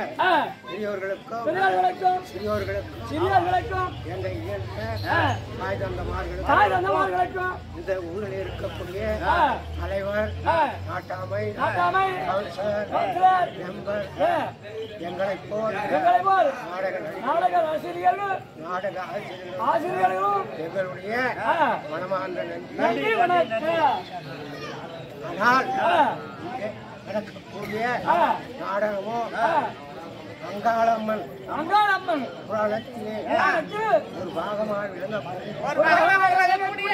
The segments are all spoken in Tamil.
பெரியோர்களுக்கும் பெரியோர்களுக்கும் சிறியோர்களுக்கும் சிறியோர்களுக்கும். எங்கள் இயற்கை ஆ, தாய் தந்தமார்களுக்கும் தாய் தந்தமார்களுக்கும். இந்த ஊரில் இருக்கக்கூடிய ஆ, தலைவர் ஆ, நாட்டாமை நாட்டாமை, கவுன்சிலர் கவுன்சிலர், மெம்பர் ஆ, எங்களைப் போல் எங்களை போல் நாடக நடி- நாடக ஆசிரியர்கள் நாடக ஆசிரியர்கள் ஆசிரியர்களும். எங்களுடைய ஆ, மனமார்ந்த நன்றி நன்றி வணக்கம். ஆனால் ஆ, இங்கே நடக்கக்கூடிய ஆ, நாடகமோ ஆ, ஒரு பாகமாக விளங்கக்கூடிய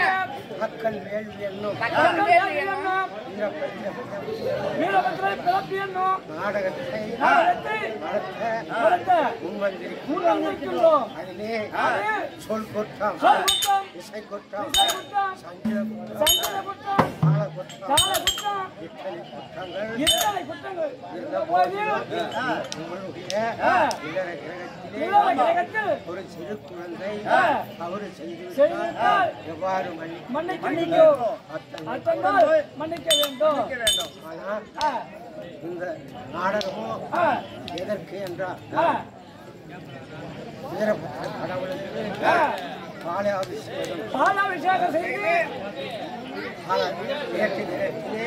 மக்கள் வேள்வி என்னும் நாடகத்தை முன்வந்திருக்கும் முன்வந்திருக்கின்றோம். அதிலே அது சொல் குற்றம், இசை சங்கீத இத்தனை குற்றங்கள் இருந்த உங்களுடைய ஒரு சிறு குழந்தை. தவறு எவ்வாறு மன்னிக்க மன்னிக்க வேண்டும் ஆனால் இந்த நாடகமோ எதற்கு என்றால் வீரபுத்திர கடவுளுக்கு. பாலாபிஷேகம் பாலாபிஷேகம் செய்து நேற்று நேரத்திலே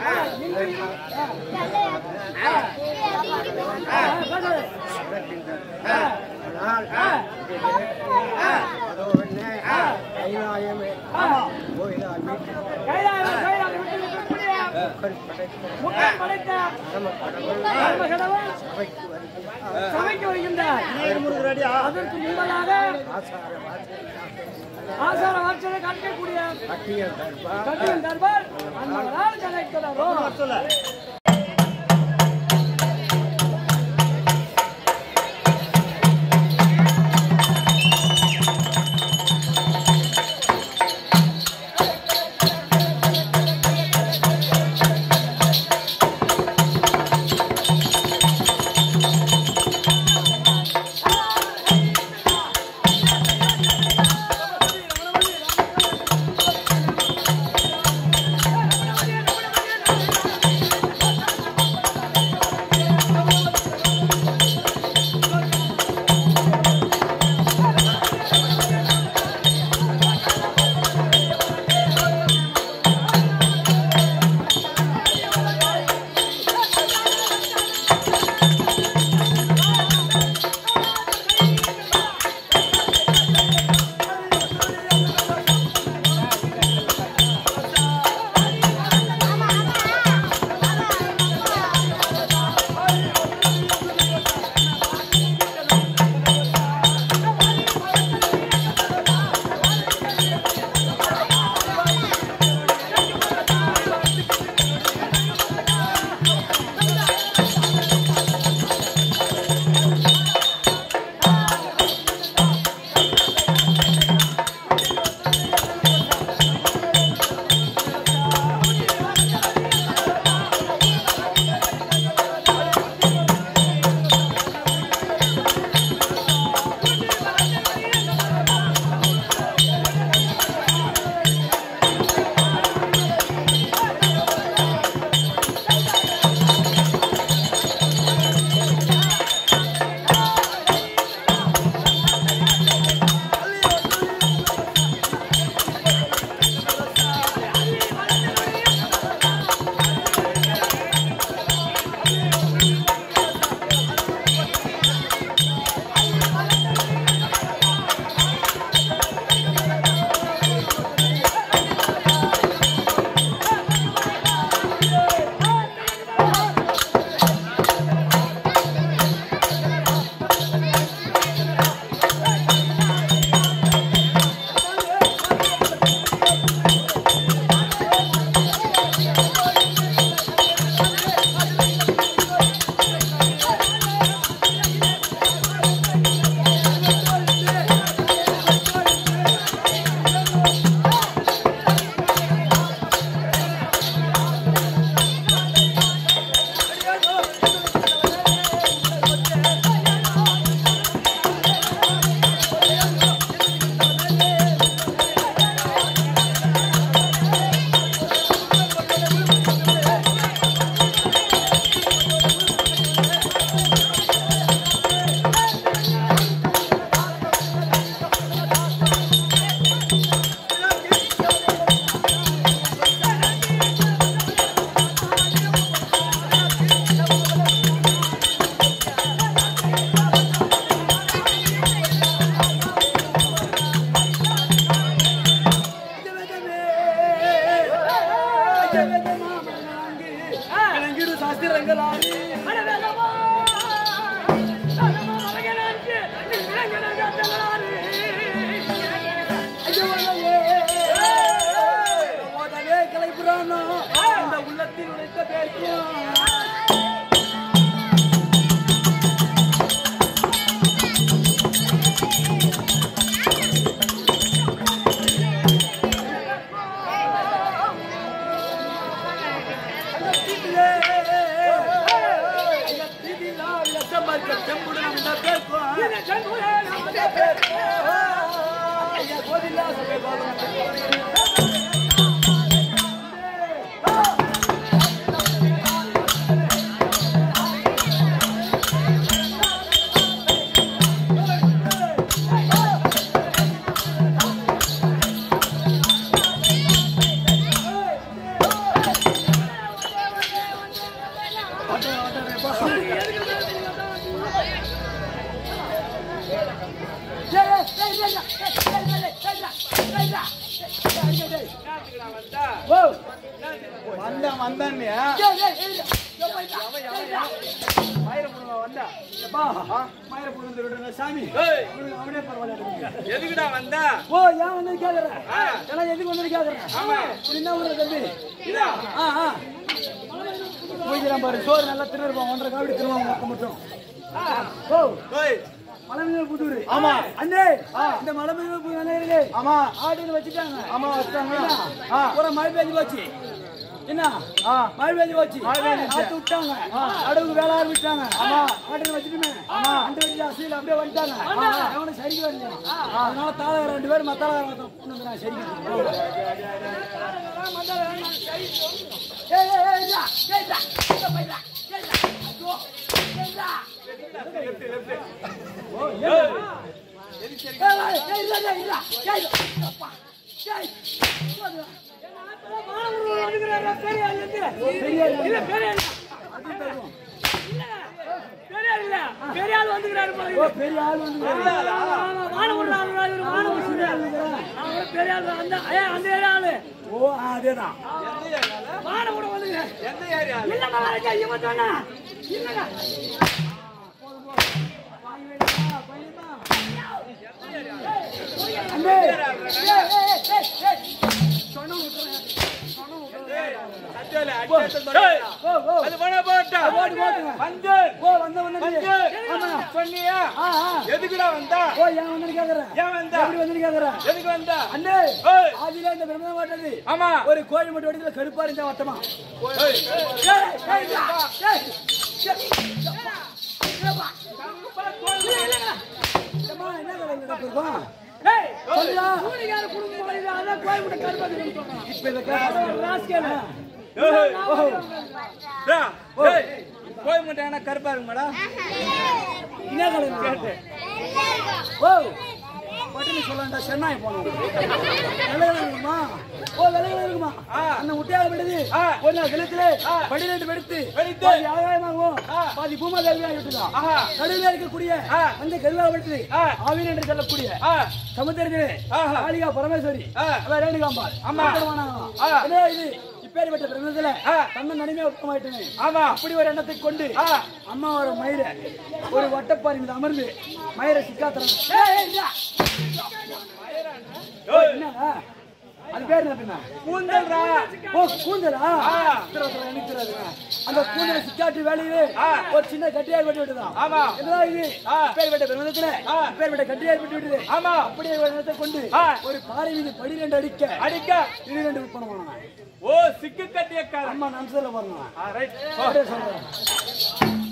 வந்து ஆ, சமைக்க வருகின்றார் அதற்கு முன்பதாக ஆசார வாட்சனை கட்டக்கூடிய கட்டியின் தர்பார். அன்பர்களால் கலைக்கிறதோ அதேதான். எந்த ஏரியா அண்ணே, ஏய், ஏய், ஏய், ஏய், ஏய். எதுக்குடா வந்தா? ஓ, ஏன் வந்தேன்னு கேக்குறேன். ஏன் வந்த? எப்படி வந்தேன்னு கேக்குறேன். எதுக்கு வந்தா? அண்ணே, ஏய். ஆதியில இந்த பிரம்ம மாட்டது. ஆமா. ஒரு கோழி மட்டும் வடித்துல கருப்பா இருந்தா வட்டமா? என்ன? சொல்லுடா. இப்ப இதை கேட்டா, போய் மாட்டாங்கன்னா கருப்பா இருக்குமாடா என்ன கதை இங்க நடக்குது? ஓ, பட்டினி சொல்லண்டா, சென்னாய் போனோம். வெள்ளையெல்லாம் இருக்குமா? ஓ, வெள்ளையெல்லாம் இருக்குமா? ஆ. அந்த முட்டையாக விடுது. கிணத்துல ஆ. படிநட்டு வெடித்து. பாதி ஆகாயமாகவும். பாதி பூமாதேவியாக விட்டுதான். ஆஹா நடுவில் இருக்கக்கூடிய. அந்த கருவாக விடுத்து. ஆவின் என்று சொல்லக்கூடிய சமுத்திரத்திலே. காளிகா பரமேஸ்வரி ரேணுகாம்பாள் ஆமா. என்ன இது இப்பேற்பட்ட பிரம்மத்துல ஆ. தன்னை நடுமே ஒப்பமாயிட்டேன் ஆமா. அப்படி ஒரு எண்ணத்தை கொண்டு. அம்மா ஒரு மயிர ஒரு வட்டப்பாரி மீது அமர்ந்து மயிரை சிக்காத்திரம் ஏய், என்னடா? அது பேர் என்ன கூந்தல்ரா. ஓ கூந்தலா? தெரியாதுங்க. அந்த கூந்தலை சிக்காட்டு வேலையிலே ஆ. ஒரு சின்ன கட்டியார் வெட்டி விட்டுதான் ஆமா. என்னடா இது. பேர் வெட்ட பெருமதத்துல. பேர் வெட்ட கட்டியார் வெட்டி விட்டுது. ஆமா. அப்படியே ஒரு இடத்தை கொண்டு. ஒரு பாறை மீது படி ரெண்டு அடிக்க அடிக்க. இது ரெண்டு விற்பனை ஓ சிக்கு கட்டிய அம்மா நம்சல அப்படியே சொல்றேன்.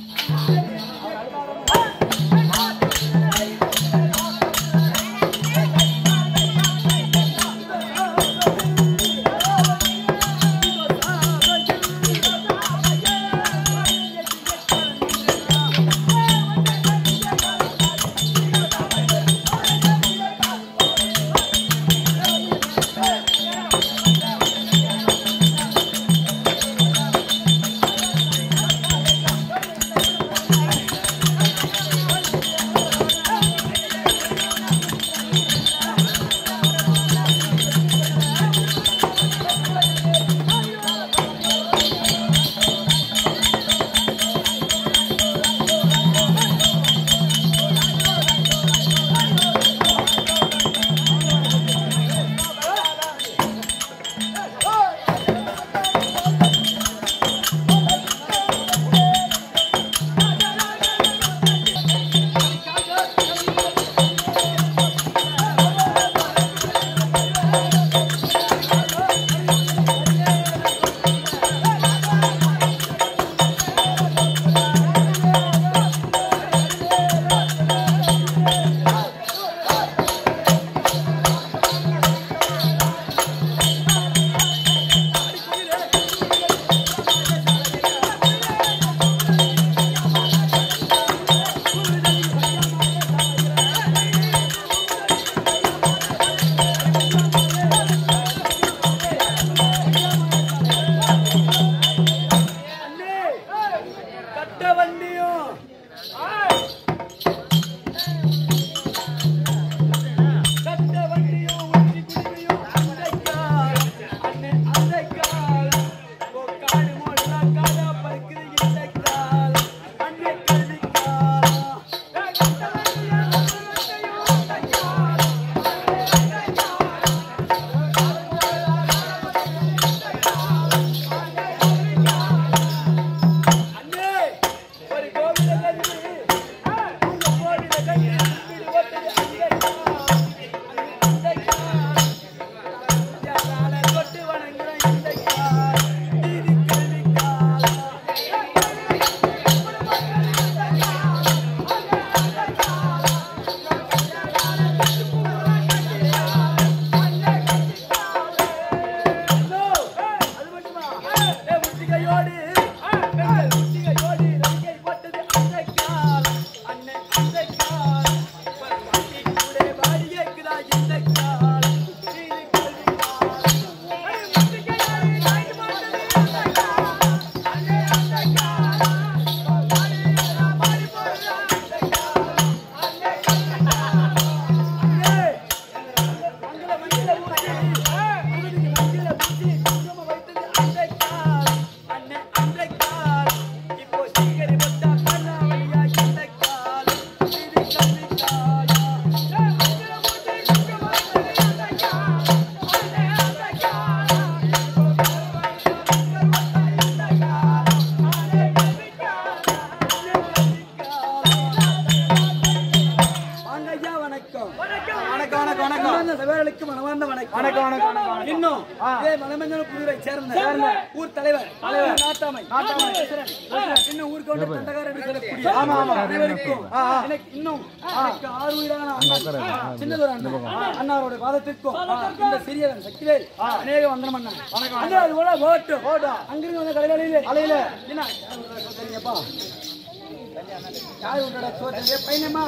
சோதனை பையனம்மா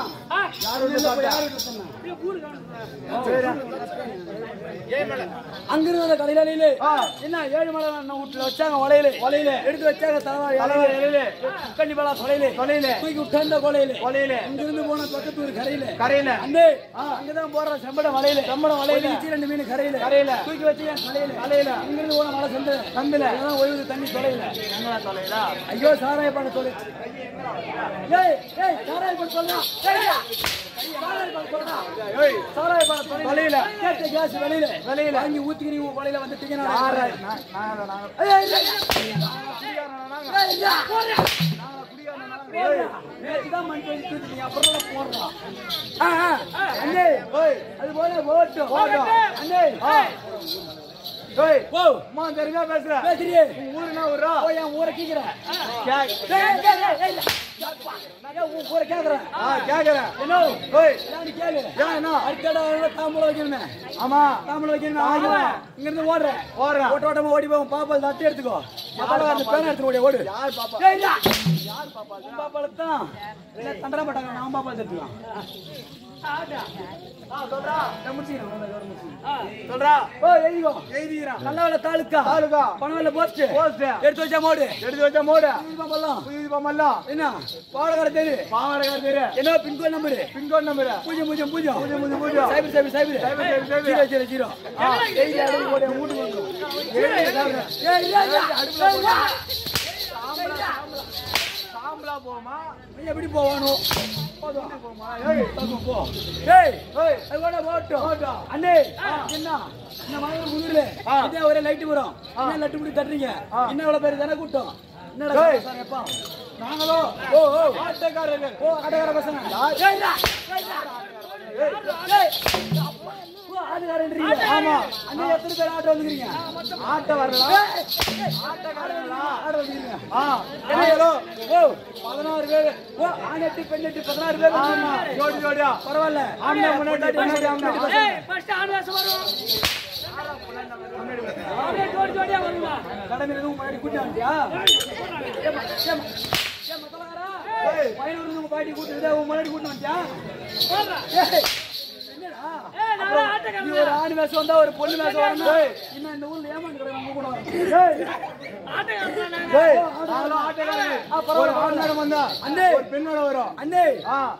யார் யார் அங்கிருந்த கடையில என்ன ஏழு மலை வீட்டுல வச்சாங்க வலையில. வலையில. எடுத்து வச்சாங்க தலைவாரி இலையில. கண்ணி பலா கொலையில கொலையில தூக்கி விட்டாந்த கொலையில. கொலையில. இங்கிருந்து போன பக்கத்தூர் கரையில. கரையில. அந்த அங்கதான் போற செம்படம் வலையில. செம்படம் வலையில. ரெண்டு மீன் கரையில. கரையில. தூக்கி வச்சு கலையில கலையில இங்கிருந்து போன மலை சந்த சந்தில ஓய்வு தண்ணி தொலையில. தொலையில? ஐயோ சாராய பண்ண தொலை. ஏய் ஏய் சாராய பண்ண சொல்றா சாராய பண்ண தொலையில கேஸ் வெளியில வெளியில வாங்கி ஊத்திக்கிறீங்க உங்க கொலையில வந்துட்டீங்க நான். நேற்றுதான் மண் கழுவி தூக்கிட்டீங்க, அப்புறம் தான் போடுறோம். ஆ, ஆ, அண்ணே, அது போல ஓட்டும். அண்ணே, ஓ, பேசுறியே. என் ஊரை கேக்குற. ஏய், ஏய், ஏய், ஏய், ஏய், ஏய், உன் ஊரை கேக்குறேன். என்ன? ஏன் கேளு. அடுத்த தாம்பூலம் வைக்கணுமே. தாம்பூலம் வைக்கணுமே. ஆமா. இங்கிருந்து ஓடுறேன். ஓட்ட ஓட்டமா ஓடி போவோம். பாப்பால் தட்டி எடுத்துக்கோ. எவ்வளவு அந்த பேனை எடுத்துட்டு ஓடி, ஓடு. ஏய், இல்ல. உன் பாப்பாலத்தான். இல்ல, தண்டனை போட்டாங்க. நான் பாப்பால் தட்டுவேன். சொல்றா ஓ, எழுதிக்கோ. எழுதிக்கிறான் நல்லவேளை தாலுக்கா. தாலுகா. பனவேல போஸ்ட். போஸ்ட். எடுத்து வச்சா மோடு. எடுத்து வச்ச மூட. புது பம்மல்லாம் என்ன பாவலக்கார தெரு பாவாடகை தெரு என்ன பின்கோட் நம்பரு பின்கோட் நம்பர் பூஜ்ஜியம் பூஜ்ஜியம் பூஜ்ஜியம் பூஜ்ஜியம் பூஜ்ஜியம் பூஜ்ஜியம். Cipher cipher cipher cipher cipher. Zero zero zero போட்டு. ஏய், சாம்பலா போமா எப்படி போவானோ. அண்ணே, என்ன? இந்த மாதிரி முதுகுல இதே ஒரே லைட் வரும். என்ன லட்டு முடி தட்டுறீங்க? இன்னும் இவ்வளவு பேர் தானே கூட்டம்? என்னடா நாங்களோ? ஓ ஓ. ஆட்டக்காரர்கள். ஓ ஆட்டக்கார பசங்க. ஆட்டக்காரன்றீங்க. ஆமா அண்ணே எத்தனை பேர் ஆட்டோ வந்துக்கிறீங்க ஆட்ட வரலாம் ஆட்டக்காரங்களா? ஆட்டோ வந்துக்கிறீங்க ஆ ஓ பதினாறு பேர் ஓ ஆண் எட்டு பெண் எட்டு பதினாறு பேர் ஆமா. ஜோடி ஜோடியா பரவாயில்ல ஆம்பளை முன்னாடி. கடமை எதுவும் முன்னாடி கூட்டி வந்துட்டியா? ஏம்மா, ஏம்மா, ஏம்மா, தலைவரா? பையனூர்ல இருந்து உங்க பாட்டி கூட்டிட்டு உன் முன்னாடி வந்துட்டியா? ஏய், என்னடா? அப்புறம் நீ ஒரு ஆண் வேஷம் வந்தா ஒரு பொண்ணு வேஷம் வரணும். இன்னும் இந்த ஊர்ல ஏமாந்து கிடக்கு கூட வரணும். ஒரு ஆண் மேடம் வந்தா அண்ணே. ஒரு பெண்ணோட வரும். அண்ணே.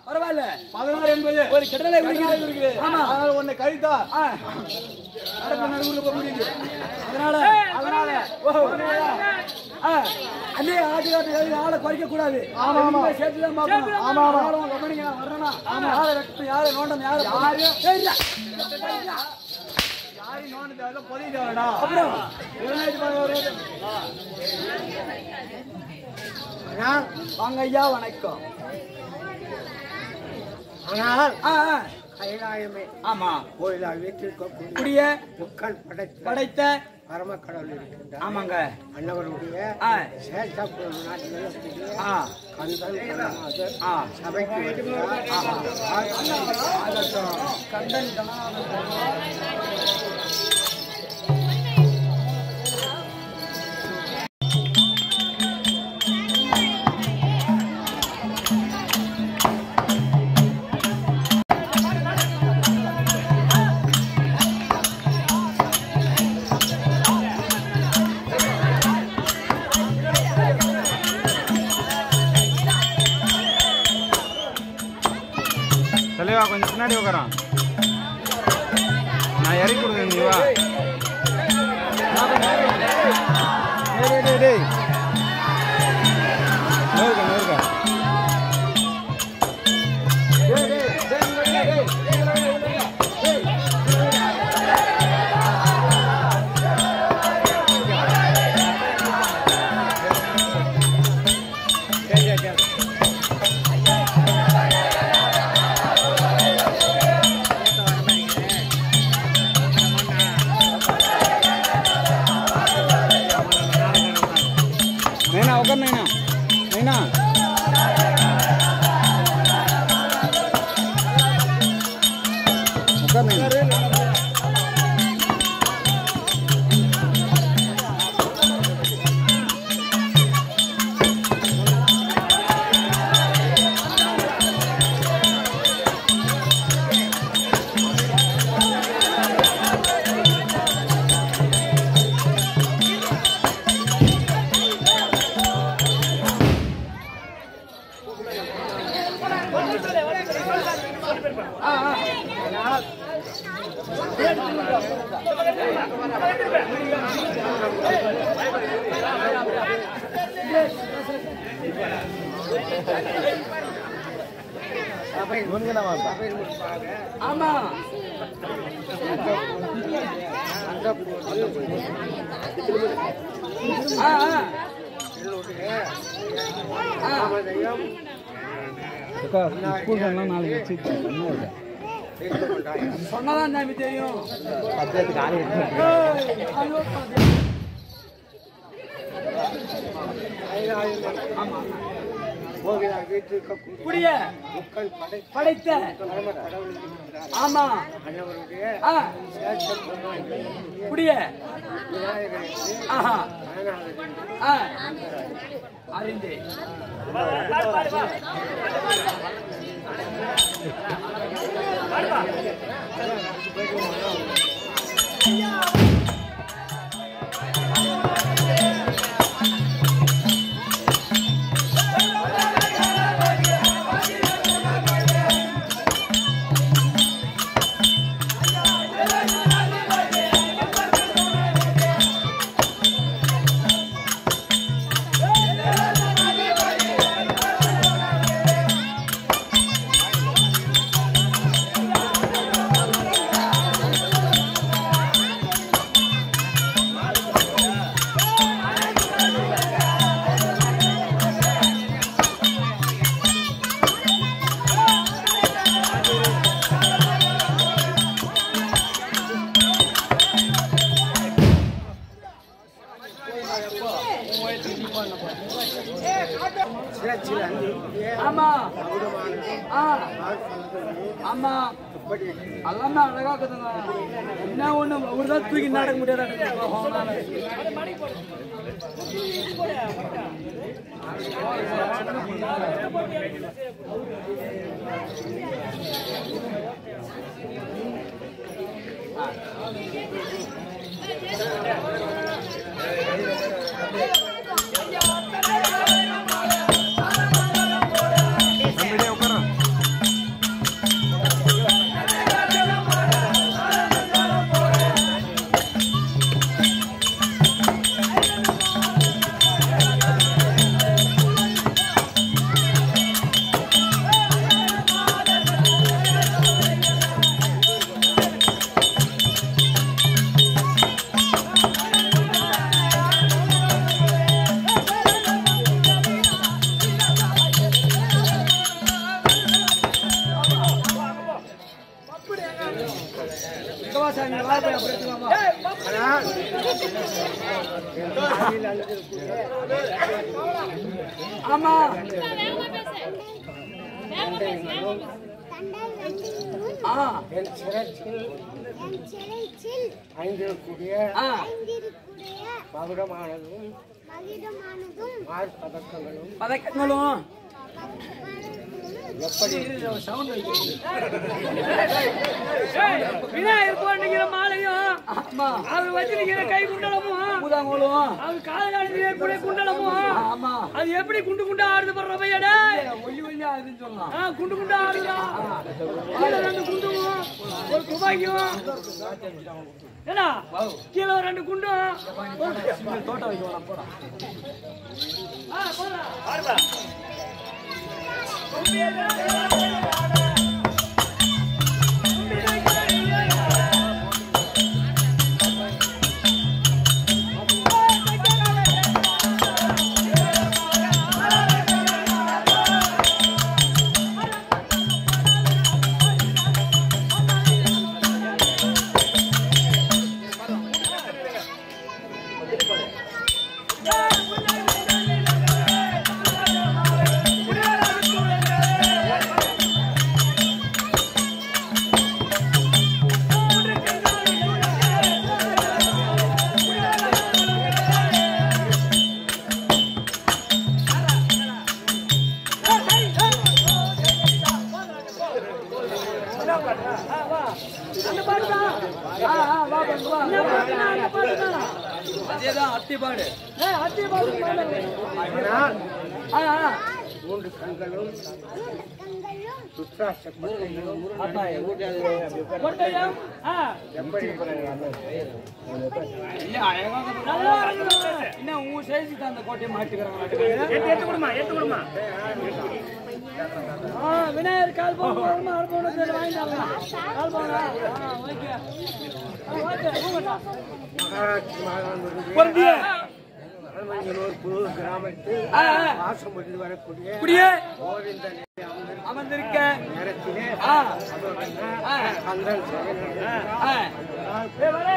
பரவாயில்ல. பதினாறு என்பது. ஒரு கிடலை இருக்குது? ஆமா. அதனால உன்னை கழித்தா நடுவுல போக முடியுது. அதனால அதனால அண்ணே ஆட்டுக்காட்டு ஏறி ஆளை குறைக்க கூடாது ஆமா, ஆமா. சேர்த்து தான் பார்க்கணும். ஆமா ஆமா. கவனிங்க வர்றேனா யாரை வெட்டணும் யாரை நோண்டணும் யாரை யாரு இல்ல யாரையும் வாங்க ஐயா வணக்கம் ஆனால். கைலாயமே ஆமா கோயிலாக வீட்டிற்கக்கூடிய குடிய முக்கள் படைத்த படைத்த பரமக்கடவுள் இருக்கின்றார். ஆமாங்க. அன்னவருடைய ஆ. சேஷாபுரம் நாட்டில் கந்தன் கண்ணநாதர் சபைக்கு வருகிறார். கண்டன் கணநாதன் முன்னாடி உட்காரான் நான் இறக்கி கொடுக்குறேன் நீ வா. டேய் கூடிய படைத்த ஆமா. கூடிய அறிந்து. Yeah.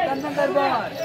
கந்தன் சேகரன்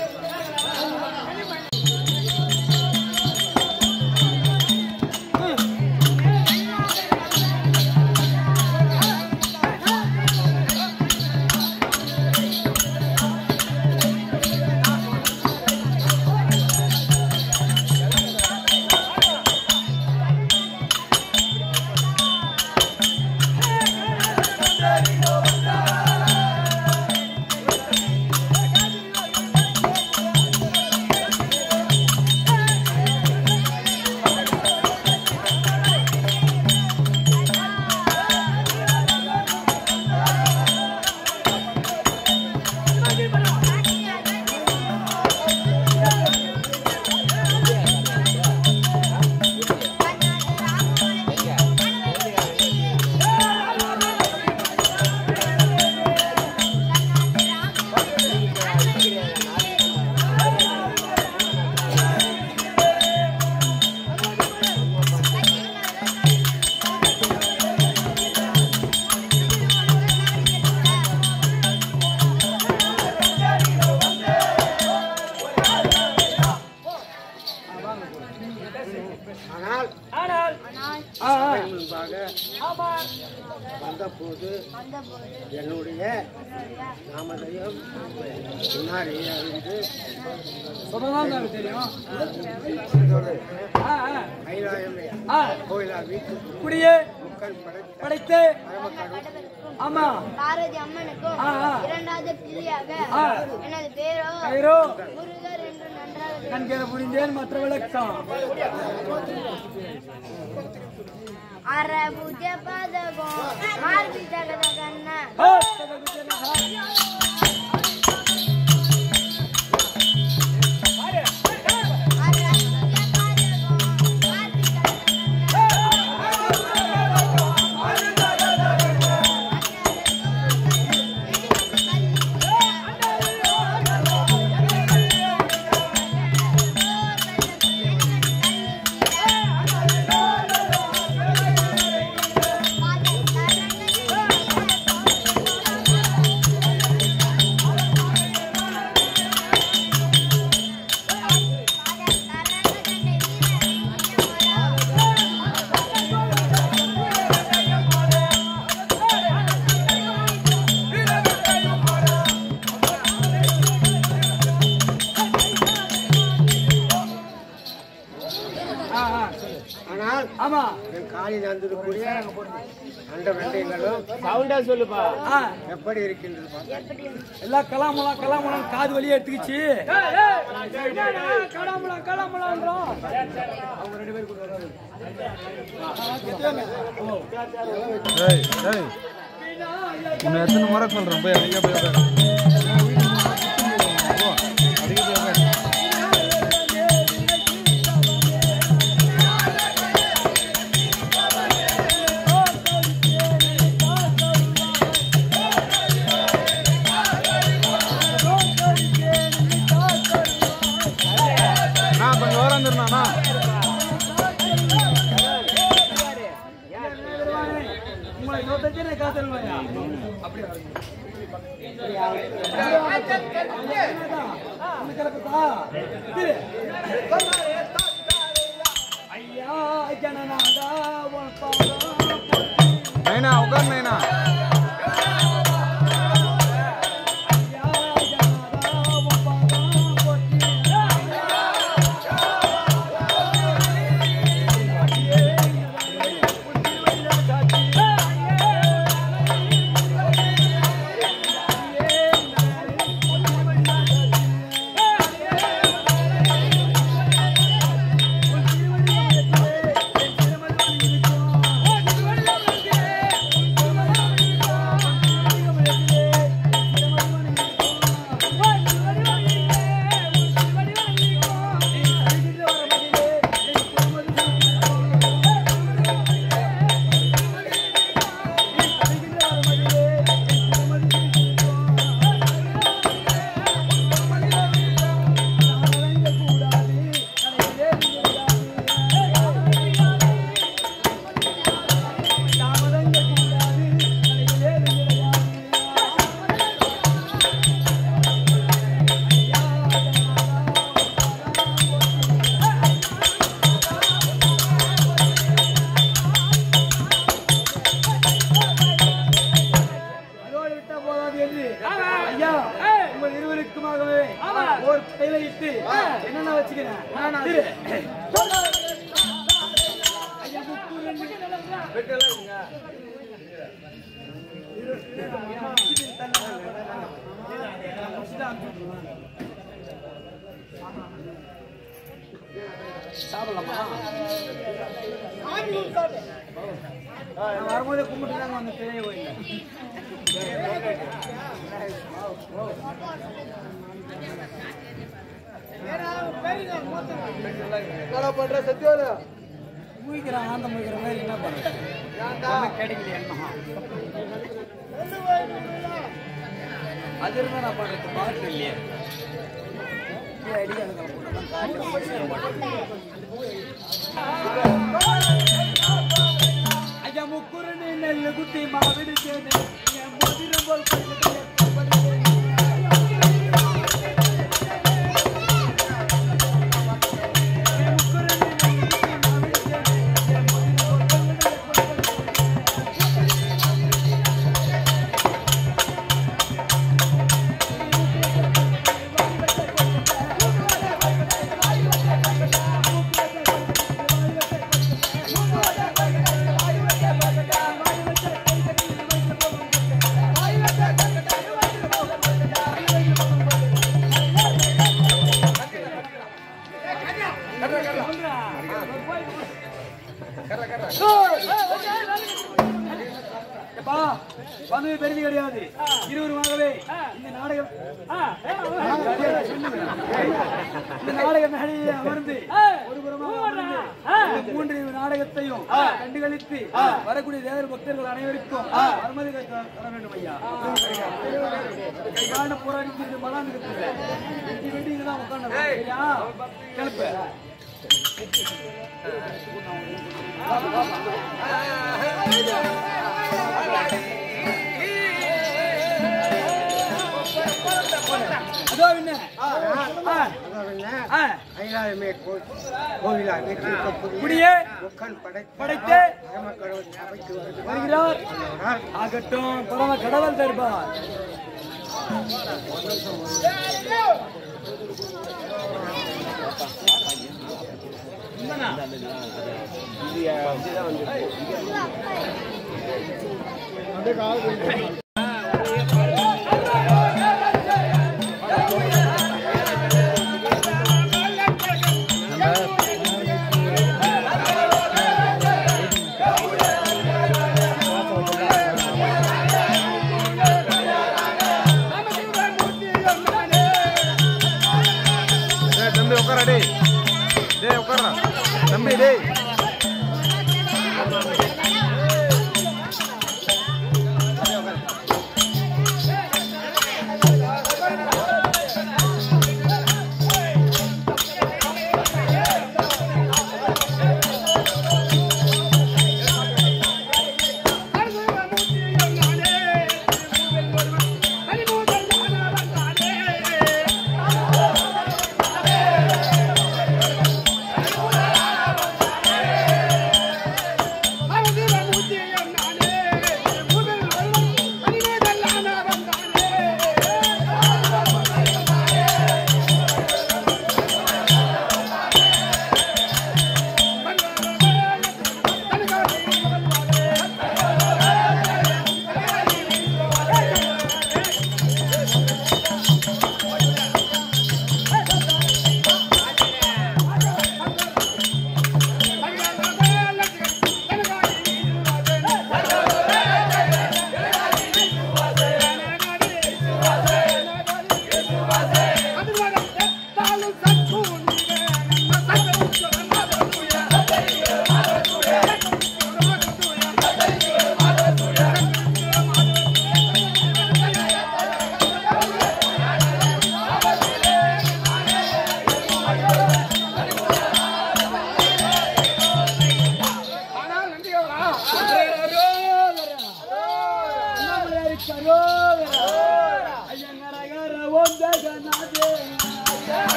எப்படி இருக்கின்றது எல்லா கலாமலாம் கலாமலாம் காது வழியே எடுத்துக்கிச்சு. கலாமலாம் கலாமலாம் அவங்க ரெண்டு பேரும் கூட எத்தனை முறை சொல்றேன்? போய் ஐயா போய்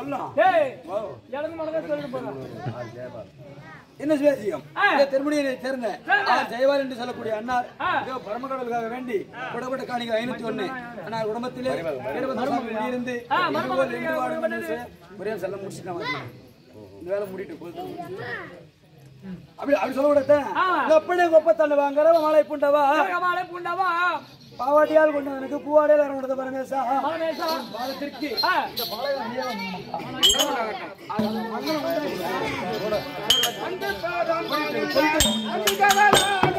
அப்படியே சொல்லிட்டு என்ன சுவேசியம். திருமணியை சேர்ந்த ஜெயவால் என்று சொல்லக்கூடிய. இதோ பரமக்கடலுக்காக வேண்டி குடப்பட்ட காணிகள் ஐநூத்தி ஒண்ணு. அன்னார் குடும்பத்திலே இருந்து ஒரே செல்ல முடிச்சுட்டு இந்த வேலை முடிட்டு போகுது அப்படி அப்படி சொல்ல கூடாது ஆ. அப்பனே கொப்பத்தாண்டவா அங்கரவ மாலை புண்டவா? மாலை புண்டவா? பாவாட்டியால் கொண்டு எனக்கு பூவாடையால் வரணுட பரமேசா பாலத்திற்கு ஆ. என்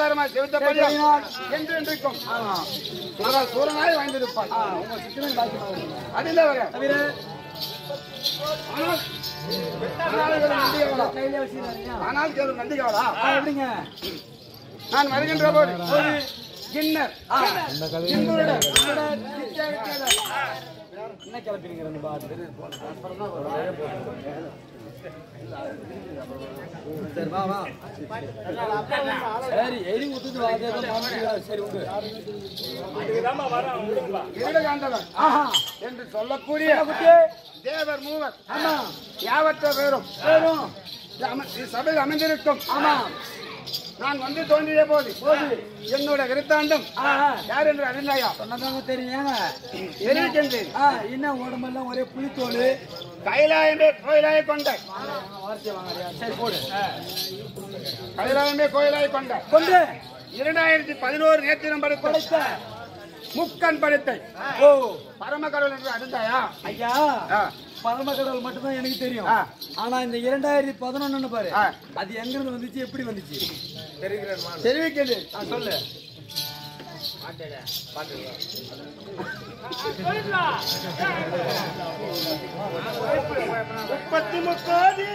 பாதாரத்தை ஆதாரமாக செலுத்த பள்ளியம் என்று என்றைக்கும் ஆனால் சூரனாய் அதில் வர தவிர ஆனால் இவர் நந்திகவலா? எப்படிங்க நான் வருகின்ற போது ஒரு கிண்ணர் என்ன கிளப்பிங்க ரெண்டு பாத்து சரி வா வா. சரி எரி ஊத்துது வா. சரி விடு இருடகாண்டவன் ஆஹா. என்று சொல்லக்கூடிய தேவர் மூவர். ஆமா. யாவற்ற பேரும். வேணும் சபையில் அமைந்திருக்கும். ஆமா. நான் வந்து தோன்றிய போது போது என்னோட விருத்தாந்தம். ஆஹா யார் என்று அறிந்தாயா? சொன்னதாங்க தெரியுங்க தெரிவிக்கின்றேன் என்ன? உடம்பெல்லாம் ஒரே புளித்தோல்? கைலாயமே கோயிலாய் கொண்ட சரி போடு. கைலாயமே கோயிலாய் கொண்ட கொண்டு. இரண்டாயிரத்தி பதினோரு நேத்திரம் படுத்த. முக்கண் படுத்தை ஓ. பரமகடல் என்று அறிந்தாயா? ஐயா. பரமக்கடல் மட்டும்தான் எனக்கு தெரியும். ஆனா இந்த இரண்டாயிரத்தி பதினொன்னு பாரு. அது எங்க இருந்து வந்துச்சு எப்படி வந்துச்சு? தெரிவிக்கின்றேன் ஆ, சொல்லு. முப்பத்தி முக்கோடி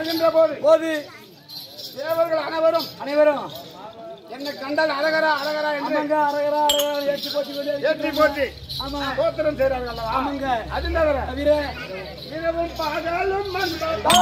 வருகின்ற போது போது. தேவர்கள் அனைவரும் அனைவரும் என்னை கண்டால் அழகரா அழகரா என்று ஆமாங்க அரகரா அரகரா ஏற்றி போட்டு ஏற்றி போற்றி ஆமா கோத்திரம் அல்லவா? ஆமாங்க. அது தவிர தவிர இரவும் பகலும் மண்பா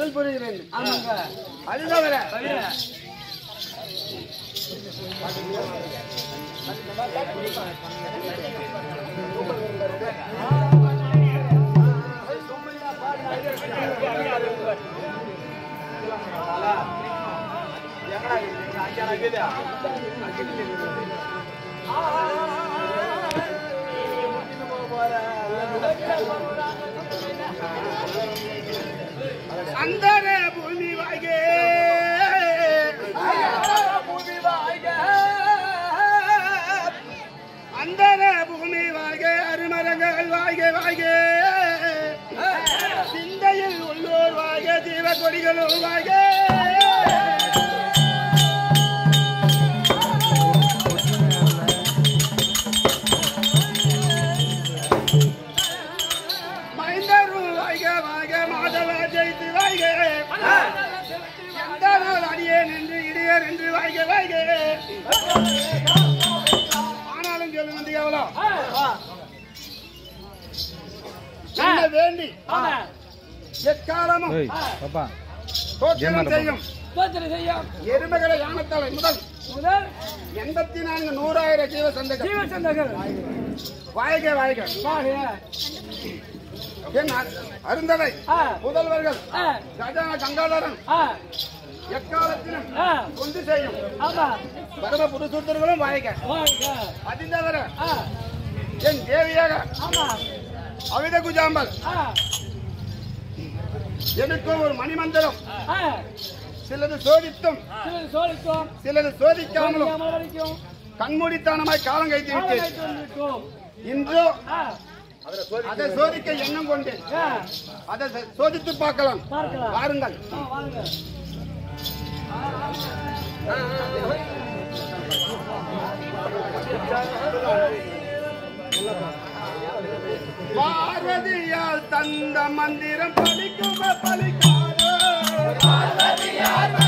காத்தருள் புரிகிறேன். ஆமாங்க. அது தவிர ஆ. அந்தரே பூமி வாகே அந்தரே பூமி வாழ்க அருமரங்கள் வாழ்க வாழ்க சிந்தையில் உள்ளோர் வாழ்க தீவ கொடிகளும் வாழ்க ஆனாலும் சொல்லு வந்து வேண்டி? எக்காலமும் ஏய் பாப்பா. தோற்றம் செய்யும். எருமைகளை யானத்தலை முதல். முதல். எண்பத்தி நான்கு நூறாயிரம் ஜீவ சந்தைகள் ஜீவசந்தகர் வாழ்க வாழ்க வாங்க. என் அரு- அருந்தவை. முதல்வர்கள். கங்காதரன். எக்காலத்திலும் ஆ, கொண்டு செய்யும். ஆமா. பரம புருஷோத்தர்களும் வாழ்க வாங்க. அது தவிர ஆ, என் தேவியாக. ஆமா. அவித குஜாம்பல். ஆ, எனக்கும் ஒரு மணிமந்திரம் சிலது சோதித்தும் சிலது சோதிக்காமலும் கண்மூடித்தனமாய் காலம் கைத்து விட்டேன். இன்றோ அதை சோதிக்க எண்ணம் கொண்டேன். ஆ, அதை சோதித்து பார்க்கலாம். பார்க்கலாம். வாருங்கள். ஆ, வாங்க பார்வதியால் தந்த மந்திரம் பலிக்கும் பலிக்காதோ பார்வதியால்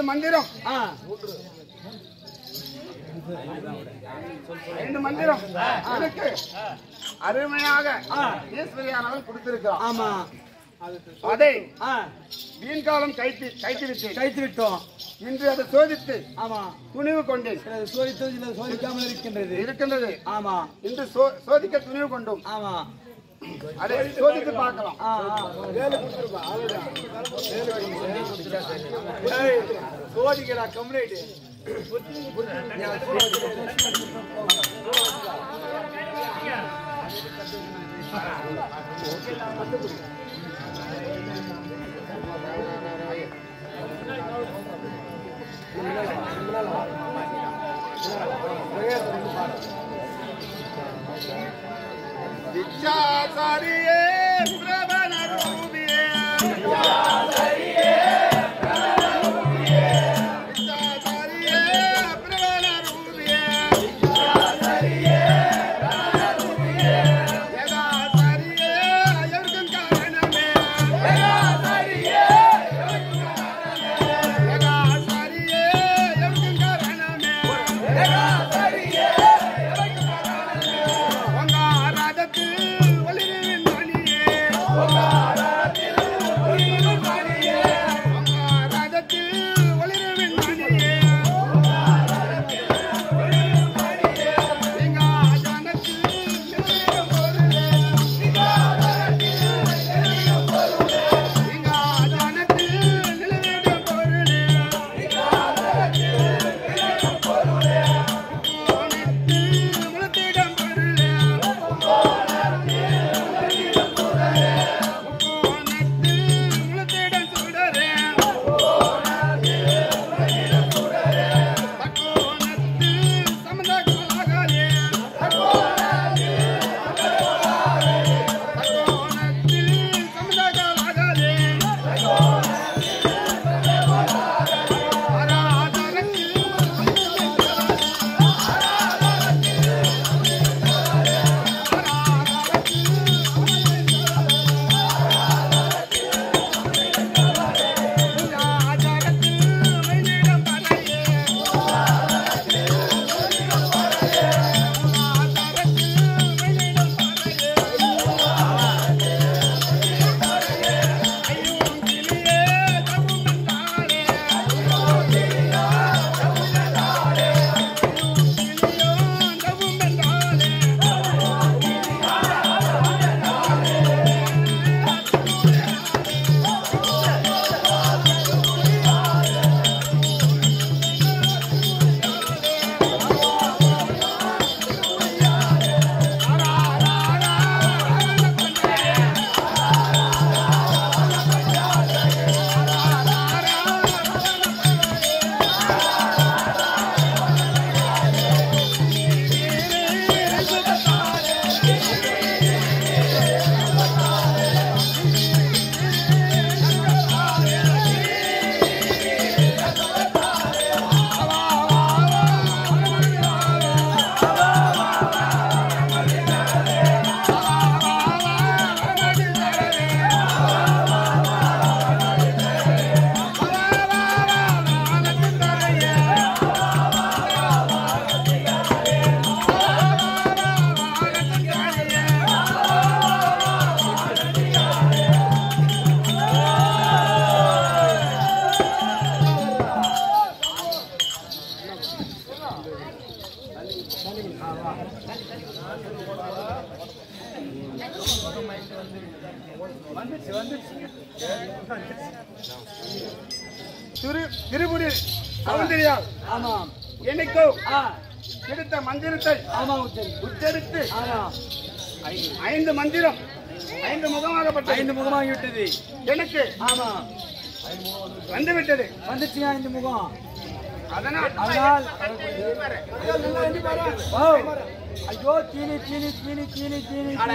ஐந்து மந்திரம். ஐந்து மந்திரம். எனக்கு அருமையாக. ஈஸ்வரியானவள் கொடுத்திருக்கிறான் ஆமா. அதை வீண் காலம் கைத்து கைத்து விட்டேன் கைத்து விட்டோம் இன்று அதை சோதித்து ஆமா. துணிவு கொண்டேன். சோதித்தது சோதிக்காமல் இருக்கின்றது. இருக்கின்றது. ஆமா. இன்று சோதிக்க துணிவு கொண்டோம். ஆமா. அதை சோதித்து பார்க்கலாம். ஆ, ஆ. சோதிக்கடா கம்ப்ளைண்ட் Ichazariye.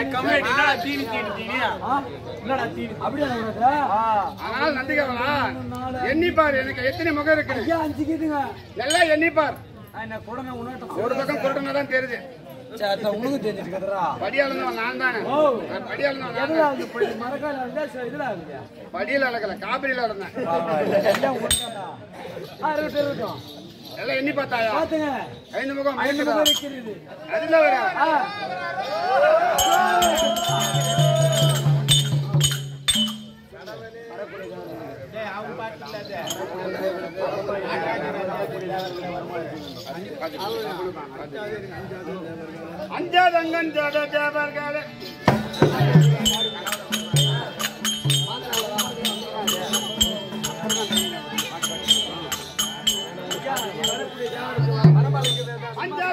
தீனி தீனி ஆ? அப்படியா நடக்குதா? ஆனால் நந்திகவனா எண்ணிப்பார் எனக்கு எத்தனை முகம் இருக்குது ஐயா அஞ்சுக்குதுங்க நல்லா எண்ணிப்பார் என்ன குடங்க உணர்த்தணும் ஒரு பக்கம் குருட்டுனா தான் தெரியுது. உனக்கு தெரிஞ்சிருக்கதா படியாளந்தவன் நான் தானே? ஆகுது படியில அளக்கல காபிரியில எல்லாம். ஆ இருக்கட்டும் இருக்கட்டும். எல்லாம் எண்ணி பார்த்தாயா? பாத்துங்க ஐந்து முகம் ஐந்து? முகம் இருக்கிறது. அதுல வர. அஞ்சாதங்கன் ஜட தேவர்களே.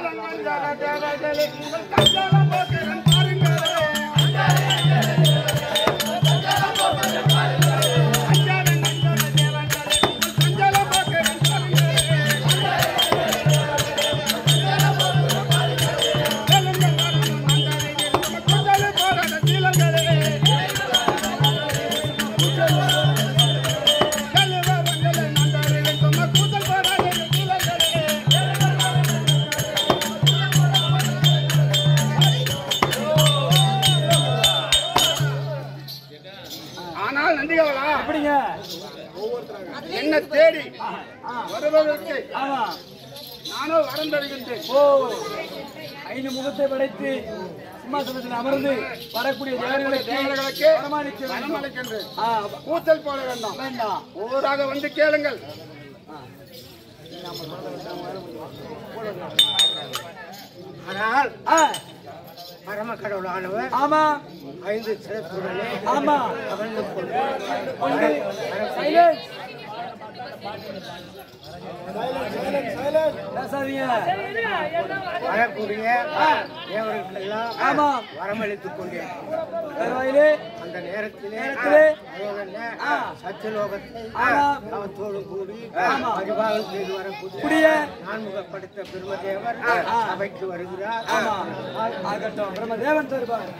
அஞ்சாதங்கன் ஜட தேவர்களே உங்கள் ஓ. ஐந்து முகத்தை படைத்து சிம்மாசனத்தில் அமர்ந்து வரக்கூடிய தேவர்களுக்கு ஆ, கூத்தல் போட வேண்டாம். வேண்டாம் ஊராக வந்து கேளுங்கள். ஆனால் பரம கடவுளானவர் ஆமா. ஐந்து சிறப்புடனே ஆமா. கவர்ந்து கொண்டு சைலன்ஸ் வரக்கூடிய தேவர்களுக்கெல்லாம் ஆமா. வரமளித்துக் கொண்டேன் அந்த நேரத்தில் நேரத்திலே ஆ. சத்தியலோகத்தை ஆமா. அவத்தோடு கூடி ஆமா. பரிபாகம் செய்து வரக்கூடிய கூடிய நான்முகப்படுத்த பெருமதேவர் ஆ. சபைக்கு வருகிறார் ஆமா ஆகட்டும் பிரம்மதேவன் தருவார்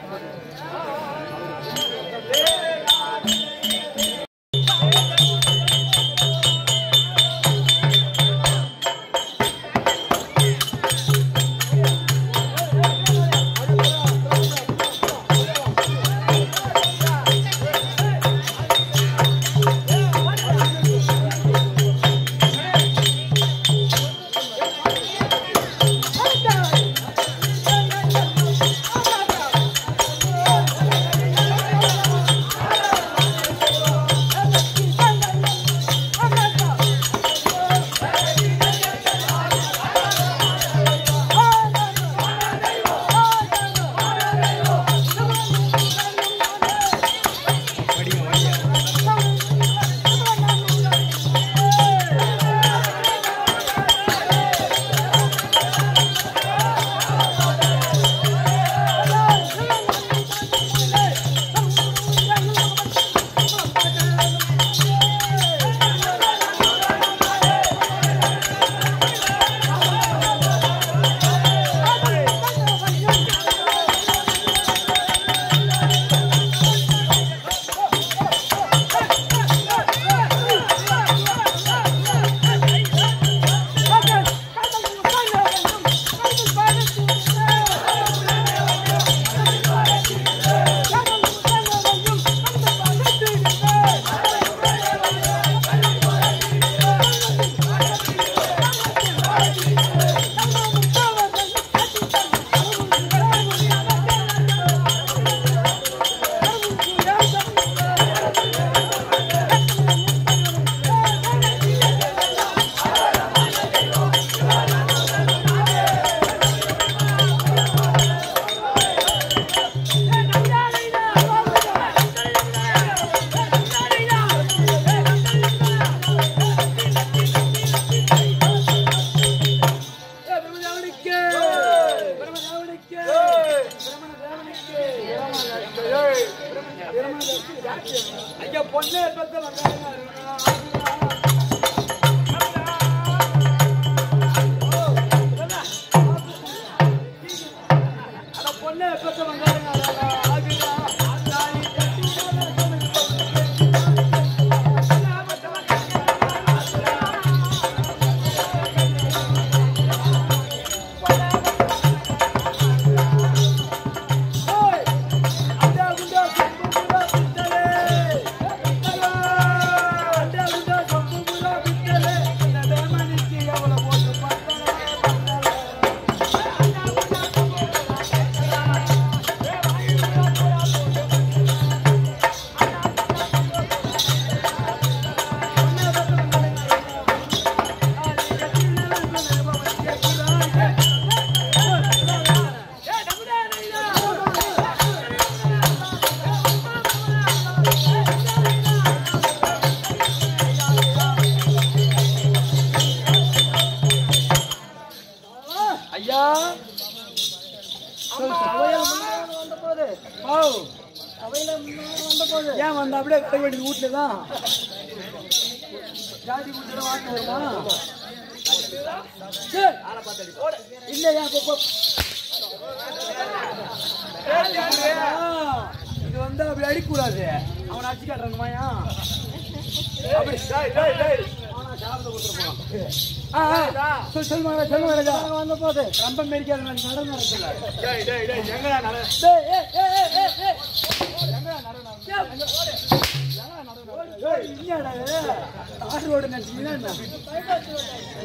நினைச்சீங்கன்னா என்ன?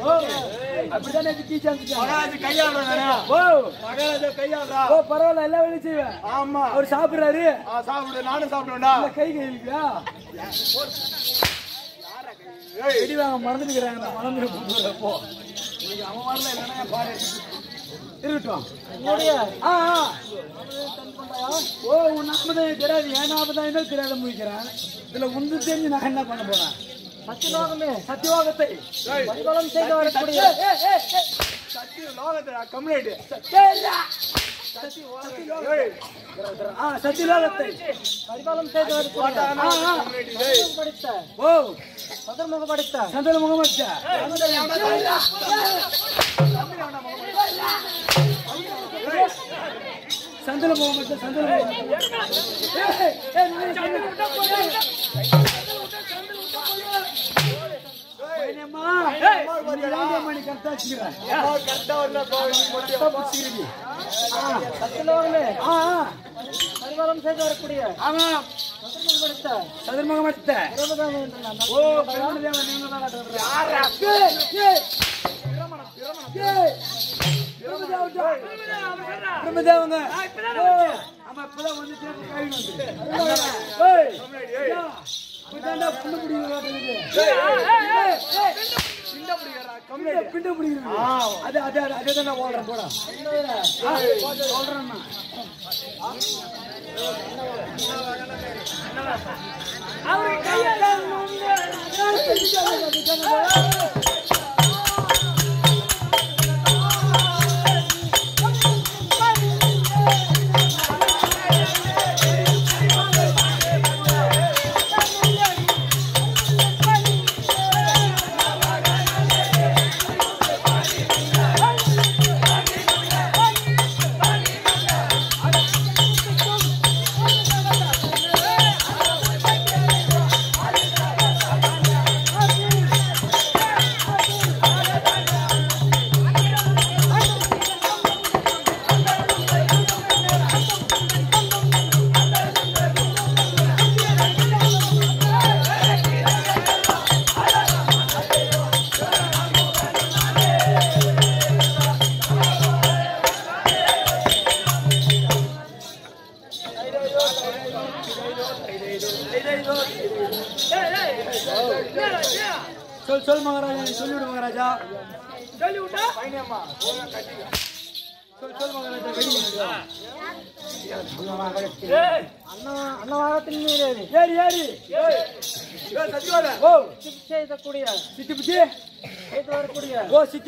ஓ, அப்படித்தானே இது டீச்சர் இருந்துச்சாங்க. ஓ, ஓ, பரவாயில்ல, எல்லா வேலையும் செய்வேன். ஆமா அவர் சாப்பிடுறாரு சாப்பிடு நானும் சாப்பிடுவேன்டா கை வாங்க மறந்துட்டுக்கிறாங்க, நான் மறந்துட்டு போ. இன்னைக்கு அவன் வரல, இல்லைன்னா என் பாரு. இருக்கட்டும். ஆ, ஆ. ஓ, உன் நாம தான் எனக்கு தெரியாது, என் நாம தான் என்ன தெரியாத முடிக்கிறேன். இதுல உந்து தெரிஞ்சு நான் என்ன பண்ண போறேன்? சத்தியலோகமே சத்தியலோகத்தை. பரிபாலம் செய்து வரக்கூடிய சத்திய லோகத்துல கம்யூனிட்டி சத்தியலோகத்தை பரிபாலம் செய்து வரக்கூடிய ஆ. ஓ. சதுர்முகம் படித்த. சதுர்முகம் படித்த சந்திர முகம் படித்த சந்திர மணி கரெக்டா வச்சுக்கிறேன் கரெக்டா வரல கரெக்டா பிடிச்சிக்கிறீங்க சத்தியலோகமே ஆ ஆ பரிபாலம் செய்து வரக்கூடிய ஆமா சதுர்முகம் ஓ பிரம்மதேவன் நீங்க தான் காட்டுறீங்க. ஏய், பிரம்மதேவங்க ஆமா இப்பதான் வந்து பிண்ட- அது அது அதே தான் நான் ஓடுறேன் போடா சொல்றேன்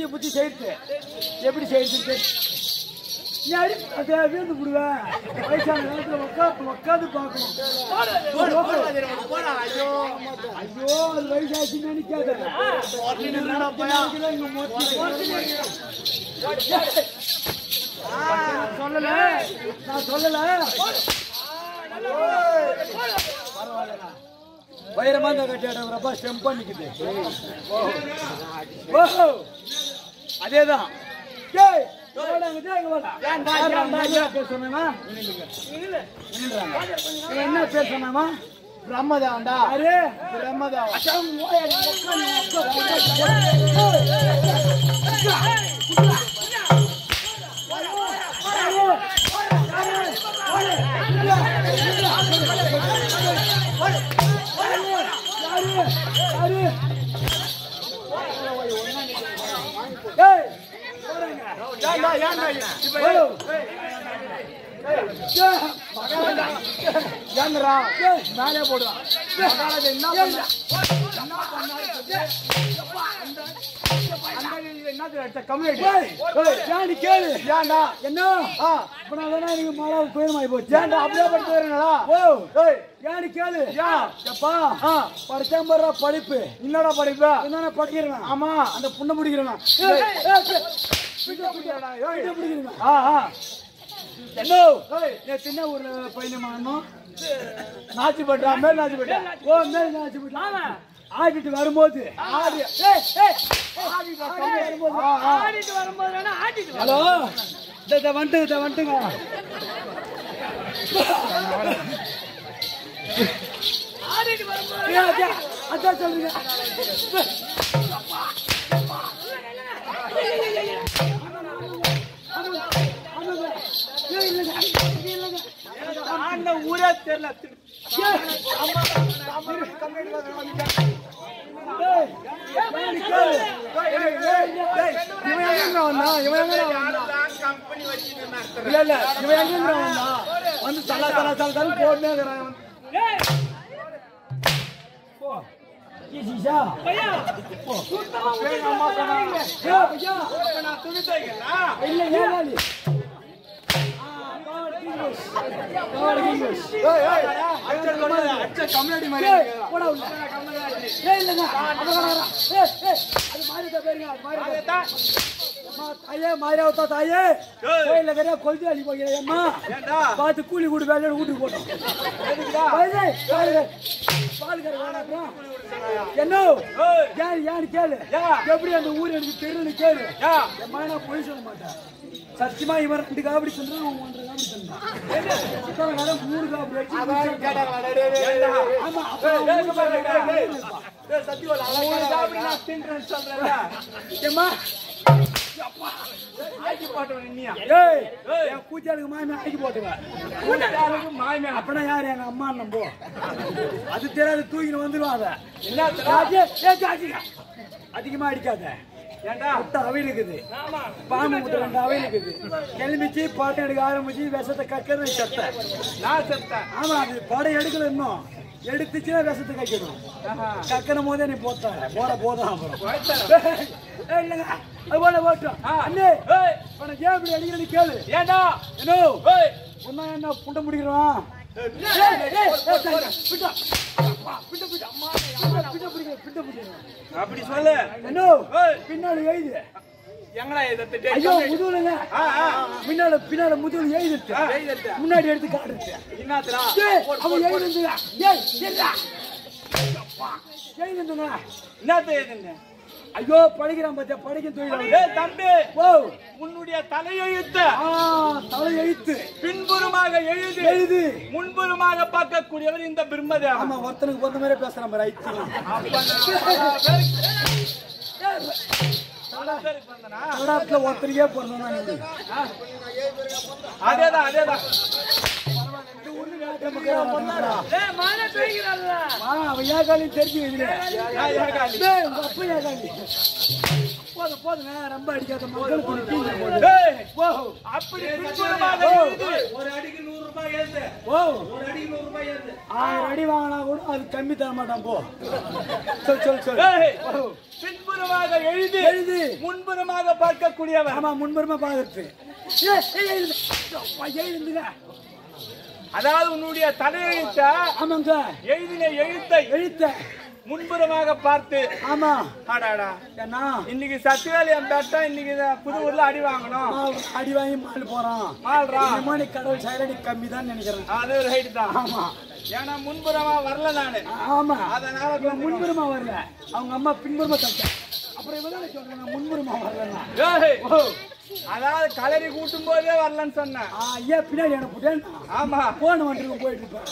வரக்கூடிய ஓ சித்தி புத்தி செய்து எப்படி செய்து நீ அடி வீழ்ந்து விடுவேன் வயசான காலத்துல உட்காந்து உட்காந்து பார்க்கணும். ஐயோ அது வயசாச்சு நினைக்காத. நான் சொல்லல. நான் சொல்லல. வைரமா இந்த கட்டியாடுறப்பா ஸ்டெம்பா நிக்குது ஓ அதேதான் என்ன பேர் சொன்னாமா பிரம்மதாண்டா யாரு பிரம்மதாவா அச்சாம், ஓயா, நீ உட்காரு, உட்காரு. ஏய், ஏன்டா ஏன்டா இப்ப ஓ. மேலே போடுறான் என்ன கேளு என்ன போச்சு அப்படியே படுத்து வரீங்களா ஓ ஏய் கேளு ஏன் எப்பா ஆ பாரு படிப்பு என்னடா படிப்பு என்னடா படிக்கிறேன் ஆமா அந்த புண்ணை பிடிக்கிறேன் பிடிக்கிறேன் என்ன சின்ன ஊர்ல அண்ணன் நாச்சி பட்டா மேல் நாச்சி பட்டா ஓ மேல் நாச்சு போட்டு ஆடிட்டு வரும்போது ஆடிட்டு வரும்போது. ஹலோ இந்த வந்துட்டுங்க வரும்போது ஏய், அதான், சொல்றீங்க ஆண்ட ஊரே தெரியல இவன் எங்க வந்தான் இவன் எங்க வந்தான் கம்பெனி இல்ல இல்ல இவன் எங்க வந்தான் வந்து தலா தலா தலா தலா போட்டுனே இருக்கிறான் இல்ல, ஏன் நாளி? ஆ, God தாயே, கரையா அள்ளி போகிறேன், பார்த்து கூலி கூடு வேலையோட வீட்டுக்கு போட்டோம் என்ன ஏன்னு கேளு எப்படி அந்த ஊர் எனக்கு தெருன்னு கேளு என் மகனா பொய் சொல்ல மாட்டேன் சத்தியமா இவன் ரெண்டு காவடி சொல்றான் அவன் ஒன்றரை காவடி சொல்றான் மூணு காவடி. அதிகமா அடிக்காத. அவையில் இருக்குது. பாம்பு முட்டை ரெண்டு அவையில் இருக்குது. கிளம்பிச்சு பாட்டை எடுக்க ஆரம்பிச்சு விஷத்தை கக்கிறது சட்டை நான் செத்தேன். ஆமா அது படம் எடுக்கல இன்னும். எடுத்துச்சுன்னா விஷத்தை கக்கணும். கக்கணும் போதே நீ போத்த போட போதும் அப்புறம். இல்லைங்க. அது போல ஓட்டும் அண்ணே உனக்கு ஏன் இப்படி அடிக்கிறது கேளு. ஏண்டா? என்ன என்ன புண்டை முடிக்கிறான் அப்படி சொல்லு. என்ன பின்னாடி எழுது. எங்கடா இதை ஐயோ முதுகுலங்க பின்னால பின்னால முதுகுல எழுதிட்டு. முன்னாடி எடுத்து காட்டுறது. என்னத்துடா? அவன் எழுதுங்க ஏய் ஏய்டா. எழுதுங்க என்னத்த எழுதுங்க ஐயோ படிக்கிறான் பாத்தியா? படிக்க தொழில் தம்பி. ஓ உன்னுடைய தலையெழுத்து ஆ தலை எழுத்து பின்புறமாக எழுதி. எழுது. முன்புறமாக பார்க்கக்கூடியவர் இந்த பிரம்மதேவன். ஆமா ஒருத்தனுக்கு பொறுத்த மாதிரி பேசுறான் பாரு ஐத்தி ஒருத்தருக்கே பிறந்தவனா அதேதான் அதேதான். போதும் போதுங்க ரொம்ப அடிக்காத ஆயிரம் அடி வாங்கினா கூட அது கம்மி தர மாட்டான் போ சொல் சொல் சொல் பின்புறமாக எழுதி எழுது முன்புறமாக பார்க்கக்கூடியவர் ஆமா முன்புறமா பாக்குறது அதாவது உன்னுடைய தலையெழுத்த ஆமாங்க. எழுதின எழுத்தை எழுத்த. முன்புறமாக பார்த்து. ஆமா. ஆடாடா ஏன்னா இன்னைக்கு சத்தியவேலி அந்த அட்டம் இன்னைக்கு இந்த புது ஊர்ல அடி வாங்கணும். அடி வாங்கி மால் போறான். மால்றா? மாதிரி கடவுள் சைலடி கம்மி தான் நினைக்கிறேன். அது ஒரு ஹைட் தான். ஆமா. ஏன்னா முன்புறமா வரல நானு. ஆமா. அதனால முன்புறமா வரல. அவங்க அம்மா பின்புறமா தட்ட அதாவது கலரி கூட்டும் போதே வரலன்னு சொன்னேன் ஆ, ஐயா பின்னாடி எனக்கு ஆமா. போன வந்துருக்கு போயிட்டு இருப்பேன்.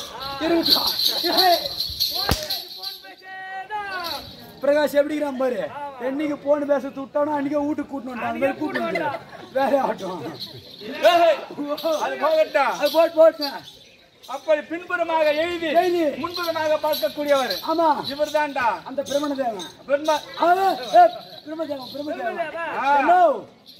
பிரகாஷ் எப்படிங்கிறான் பாரு? என்னைக்கு போன் பேச விட்டானோ அன்னைக்கு வீட்டுக்கு கூட்டணும் கூட்டணும் வேற ஆகட்டும் ஏய், அது போகட்டும். அது போட்டு போட்டேன் அப்படி பின்புறமாக எழுதி எழுதி. முன்புறமாக பார்க்கக்கூடியவர். ஆமா. இவர் தான்டா அந்த பிரமண தேவன். பிரம்மா பிரம்மதேவன் ஹலோ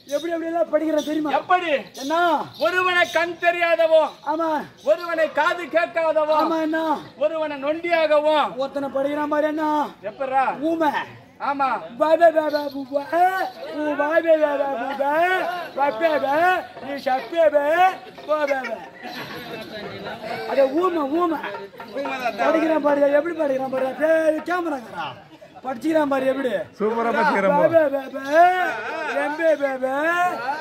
எப்படி எப்படி எல்லாம் படிக்கிறேன் தெரியுமா எப்படி என்ன ஒருவனை கண் தெரியாதவும் ஆமா ஒருவனை காது கேட்காதவும் ஆமா என்ன ஒருவனை நொண்டியாகவும் ஒருத்தனை படிக்கிறான் பாரு என்ன எப்பரா ஊமை ஆமா பாய் பாய் பூபா ஊ பாய் பாய் பூபா பாப்பே பே நீ சப்பே பே பே அட ஊமை ஊமை படிக்கிறான் பாரு எப்படி படிக்கிறான் பாரு டேய் கேமராக்காரா படிச்சுக்கிறான் பாரு எப்படி? சூப்பரா படிச்சுக்கிறேன்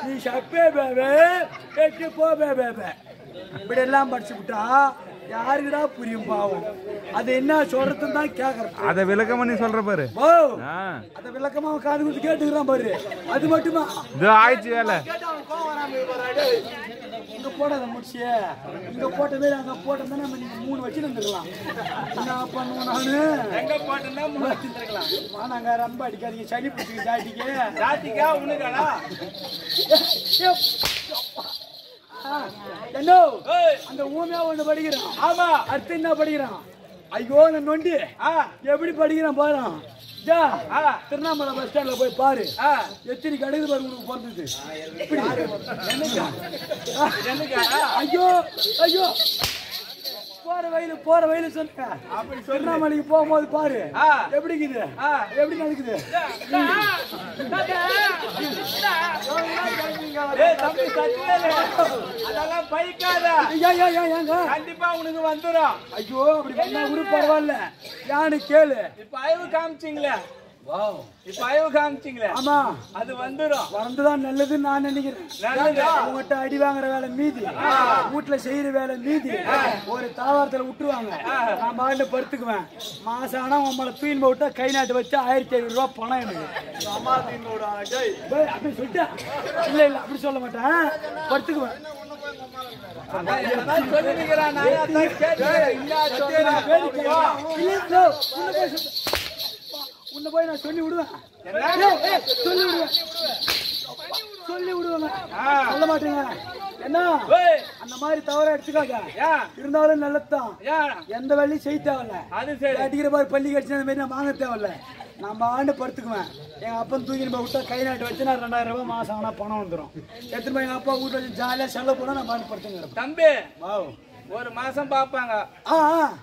நீ சப்பே பே பே எட்டு போ பே. பே பே இப்படி எல்லாம் படிச்சு விட்டா யாருக்குடா புரியும் பாவம்? அது என்ன சொல்றதுன்னு தான் கேக்குறேன். அதை விளக்கம் பண்ணி சொல்ற பாரு. ஓ ஆ. அத விளக்கமா அவன் காது கொடுத்து கேட்டுக்கிறான் பாரு. அது மட்டுமா? இது ஆயிடுச்சு வேலை. இங்க போடாத முடிச்சிய. இங்க போட்ட மாதிரி அங்க போட்டா நம்ம நீங்க மூணு வச்சு இருந்துக்கலாம் என்ன பண்ணுவோம் நானு? எங்க போட்டுன்னா மூணு வச்சிருக்கலாம் வானாங்க ரொம்ப அடிக்காதீங்க. சளி பிடிச்சிக்க ஜாட்டிக்கு ராத்திக்கா உனக்காடா. என்ன அந்த ஊமையா ஒண்ணு படிக்கிறான். ஆமா அடுத்து என்ன படிக்கிறான். ஐயோ நான் நொண்டி. எப்படி படிக்கிறான் பாரு. திருவண்ணாமலை பஸ் ஸ்டாண்ட்ல போய் பாரு. எத்தனை கடுகு பாரு உனக்கு பிறந்தது. இப்படி. என்னக்கா? என்னக்கா? ஐயோ ஐயோ. போற வயலு போற வயலு சொல்லுங்க. அப்படி திருவண்ணாமலைக்கு போகும்போது பாரு. எப்படி இருக்குது. எப்படி நடக்குது? அதெல்லாம் பைக்காத கண்டிப்பா உனக்கு வந்துரும். ஐயோ அப்படி பண்ணா கூட பரவாயில்ல. யானு கேளு. இப்ப அயவு காமிச்சிங்களே. இப்ப அயவு காமிச்சிங்களே? ஆமா. அது வந்துரும். வரந்துதான் நல்லதுன்னு நான் நினைக்கிறேன். நல்லது. உங்ககிட்ட அடி வாங்குற வேலை மீதி. வீட்டுல செய்யற வேலை மீதி. ஒரு தாவாரத்துல விட்டுருவாங்க. நான் பாட்டு படுத்துக்குவேன். மாசம் ஆனா உங்களை தூயின் விட்டா கை நாட்டு வச்சு ஆயிரத்தி ஐநூறு ரூபாய் பணம் எனக்கு. அப்படி சொல்லிட்டேன் இல்ல இல்ல அப்படி சொல்ல மாட்டேன். படுத்துக்குவேன். சொல்லிருக்கிறான் உன்னை போய் சொல்லு. நான் சொல்லி விடுவேன். சொல்லி விடுவேன். சொல்லி விடுவேங்க சொல்ல மாட்டேங்க. என்ன? அந்த மாதிரி தவறா எடுத்துக்காத. ஏன் இருந்தாலும் நல்லதுதான். எந்த வேலையும் செய்ய தேவையில்ல. அடிக்கிற மாதிரி பள்ளி கடிச்சு அந்த மாதிரி நான் வாங்க தேவையில்ல. நம்ம ஆண்டு படுத்துக்குவேன். எங்க அப்பன் தூக்கிட்டு போய் விட்டா கை நாட்டு வச்சு நான் ரெண்டாயிரம் ரூபாய் மாசம் ஆனா பணம் வந்துடும் போய் எங்க அப்பா வீட்டுல வச்சு ஜாலியா செலவு போனா நான் பாட்டு படுத்துங்க தம்பி. வாவ். ஒரு மாசம் பாப்பாங்க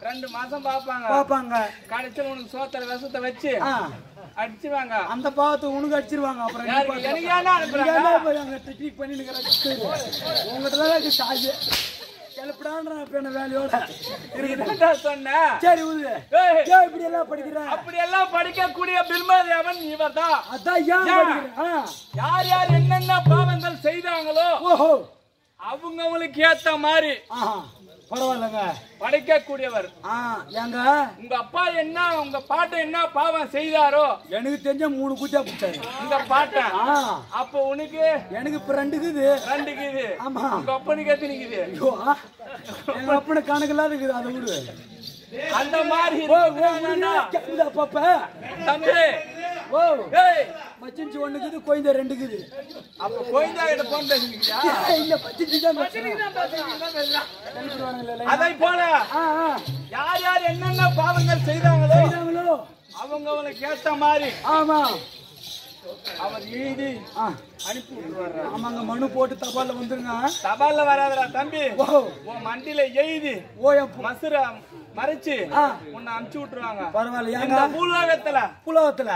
ரெண்டு மாசம் பாப்பாங்க பாப்பாங்க கடைசியில் உனக்கு சோத்தர விஷத்தை வச்சு அடிச்சுவாங்க. அந்த பாவத்தை உனக்கு அடிச்சிருவாங்க அப்புறம் டெக்னிக் பண்ணி உங்ககிட்ட கிளப்பிடான்ற இப்ப என்ன வேலையோட இருக்குது என்னடா சொன்ன? சரி உது ஏய், ஏன் இப்படி எல்லாம் படிக்கிற? அப்படி எல்லாம் படிக்கக்கூடிய பில்மாதேவன் இவர்தான். அதான் ஏன். யார் யார் என்னென்ன பாவங்கள் செய்தாங்களோ ஓஹோ. அவங்களுக்கு ஏத்த மாதிரி பரவாயில்லங்க. படைக்கக்கூடியவர். ஆ ஏங்க? உங்க அப்பா என்ன உங்க பாட்டை என்ன பாவம் செய்தாரோ? எனக்கு தெரிஞ்ச மூணு குட்டியா பிடிச்சாரு. இந்த பாட்டை. அப்ப உனக்கு? எனக்கு இப்ப ரெண்டுக்குது ரெண்டுக்கு இது ஆமா. உங்க அப்பனுக்கு எத்தனைக்குது ஐயோ ஆ. எங்க அப்பன கணக்கெல்லாம் இருக்குது அதை விடு. அந்த மாதிரி அப்பப்ப தம்பி. ஓ ஏய். மச்சின்ச்சு ஒண்ணுக்குது கோயந்த ரெண்டுக்குது. அப்ப கோயிந்தா கிட்ட போன் பேசுறீங்களா இல்ல தான். அதை போல. யார் யார் என்னென்ன பாவங்கள் செய்தாங்களோ அவங்க அவங்களுக்கு ஏத்த மாதிரி. ஆமா. அவர் எழுதி அனுப்பி விட்டுருவாரு. ஆமாங்க மனு போட்டு தபால்ல வந்துருங்க. தபால்ல வராதடா தம்பி. ஓ உன் மண்டியில எழுதி ஓ மசுர மறைச்சு. உன்னை அனுப்பிச்சு விட்டுருவாங்க. பரவாயில்ல ஏங்க? பூலோகத்துல. புலவத்துல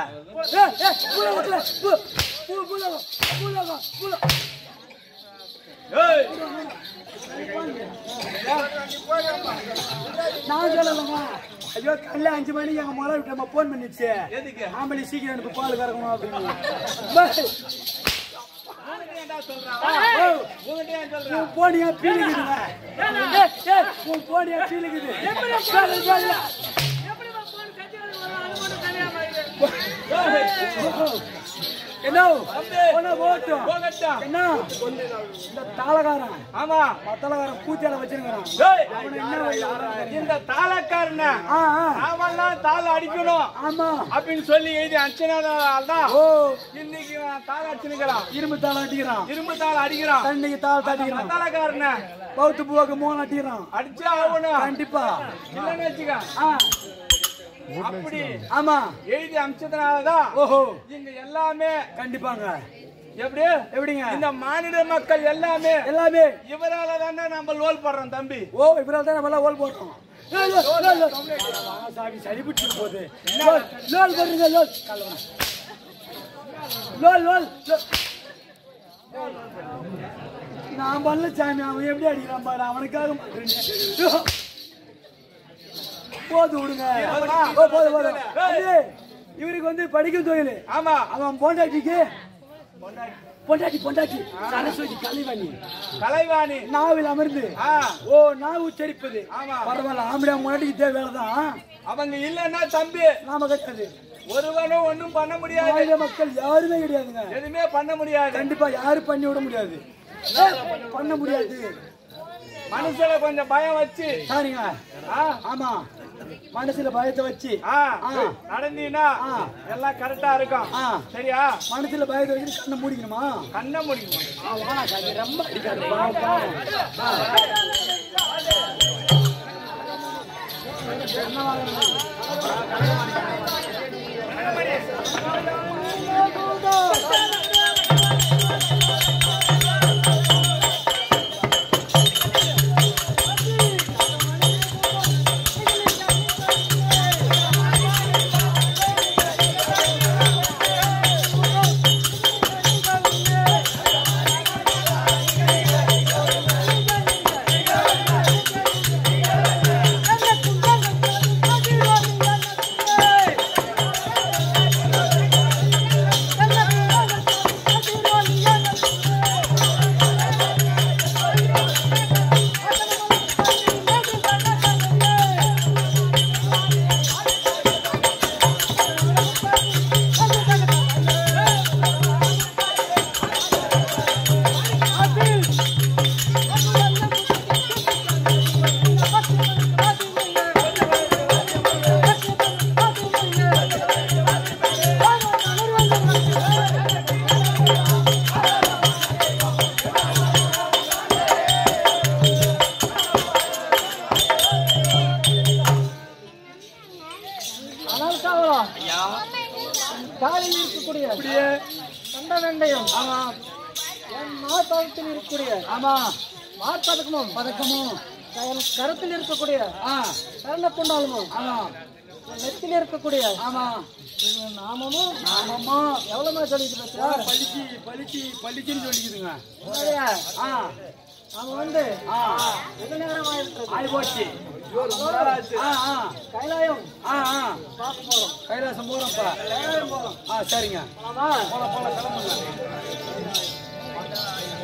ஏய், ஏய், புலவத்துல பு- பு- புலவம், புலவம், புல- ஏய், நான் சொல்லலைங்க ஐயோ காலைல அஞ்சு மணிக்கு எங்க மொழ விட்டு போன் பண்ணிடுச்சு. எதுக்கு? ஆம்பளை சீக்கிரம் எனக்கு பால் கறக்கணும் அப்படின்னு. போனியா உன் போனியா பீலுக்குது. என்ன? போகட்டும். என்ன? இந்த தாளகாரன் ஆமா. மத்தளகாரன் வழி விடுறான்? இந்த தாளக்காரன ஆ ஆ, நாமெல்லாம் தாள அடிக்கணும். ஆமா. அப்படின்னு சொல்லி எழுதி அனுப்பிச்சனால்தான் ஓ. இன்னைக்கு தாள அடிச்சுனுக்கிறான். இரும்பு தாளம் அடிக்கிறான். இரும்பு தாள அடிக்கிறான். தண்ணிக்கு தாள தட்டிக்கிறான். தாளக்காரன பௌத்து பூவாக்கு மோன் அடிக்கிறான் அடிச்சே ஆகணும் கண்டிப்பா. இல்லைன்னு வச்சுக்க. அப்படி ஆமா. எழுதி அமிச்சதுனாலதான் ஓஹோ. இங்க எல்லாமே கண்டிப்பாங்க. எப்படி? எப்படிங்க? இந்த மாநில மக்கள் எல்லாமே எல்லாமே. இவரால தானே நம்ம லோல் படுறோம் தம்பி. ஓ இவரால் தான் நம்ம போடுறோம். லோல். ஆ, சாமி சளி பிடிச்சிட்டு போகுது. லோல் லோல் போடுறீங்க. லோல் லோல் லோல். நான் பண்ணல சாமி அவன் எப்படி அடிக்கிறான் பாரு அவனுக்காக மாட்டேன் போது விடுங்க. ஓ போது போது. அண்ணே, இவருக்கு வந்து படிக்கும் தொழில். ஆமா. அவன் போண்டாட்டிக்கு பொண்டாட்டி. பொண்டாட்டி சரஸ்வதி கலைவாணி. கலைவாணி. நாவில் அமர்ந்து ஓ நான் உச்சரிப்பது. பரவாயில்ல ஆம்பளை முன்னாடி இதே வேலைதான் அவங்க இல்லைன்னா தம்பி. நாம கிடையாது ஒருவனும் ஒண்ணும் பண்ண முடியாது. மக்கள் யாருமே கிடையாதுங்க. எதுவுமே பண்ண முடியாது. கண்டிப்பா யாரும் பண்ணி விட முடியாது. பண்ண முடியாது. மனசுல கொஞ்சம் பயம் வச்சு. சாரிங்க. ஆமா. மனசுல பயத்தை வச்சு. நடந்தீங்கன்னா. எல்லாம் கரெக்டா இருக்கும். சரியா? மனசுல பயத்தை வச்சு கண்ணை மூடிக்கணுமா? கண்ண சாமி, ரொம்ப அடிக்காது குண்டாலமும் ஆமா. என் நெத்தியில் இருக்கக்கூடிய ஆமா. நாமமும் ஆமாம்மா எவ்வளவு சொல்லிட்டு பேசுறா பளிச்சு பளிச்சு பளிச்சுன்னு சொல்லிக்குதுங்க? ஆ. நாம வந்து வெகு நேரமா இருக்கிறது ஆய் போச்சு கைலாயம். கைலாசம் போறோம்ப்பா கைலாயம் போறோம். ஆ சரிங்க. ஆமா போல போல கிளம்புங்க.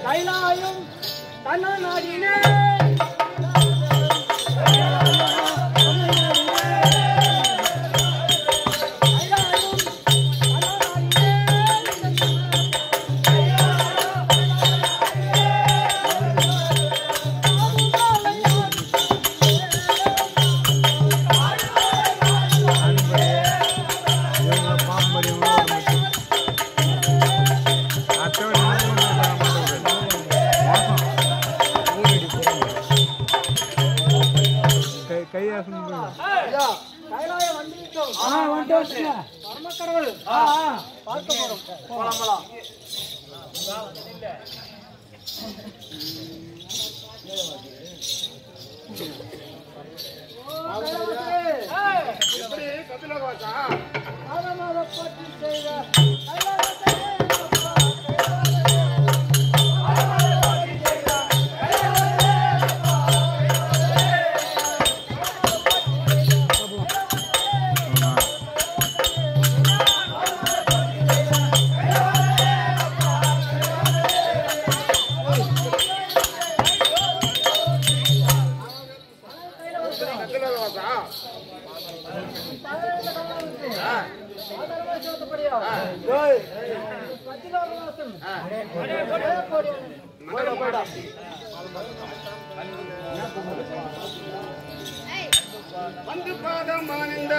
கைலாயம் தன்ன நாடினே ஆ ஆ. பார்க்க போறோம். போலாம் போலாம். எப்படி? கபிலவாசா கபிலவாசா வந்து பாதம் ஆனந்த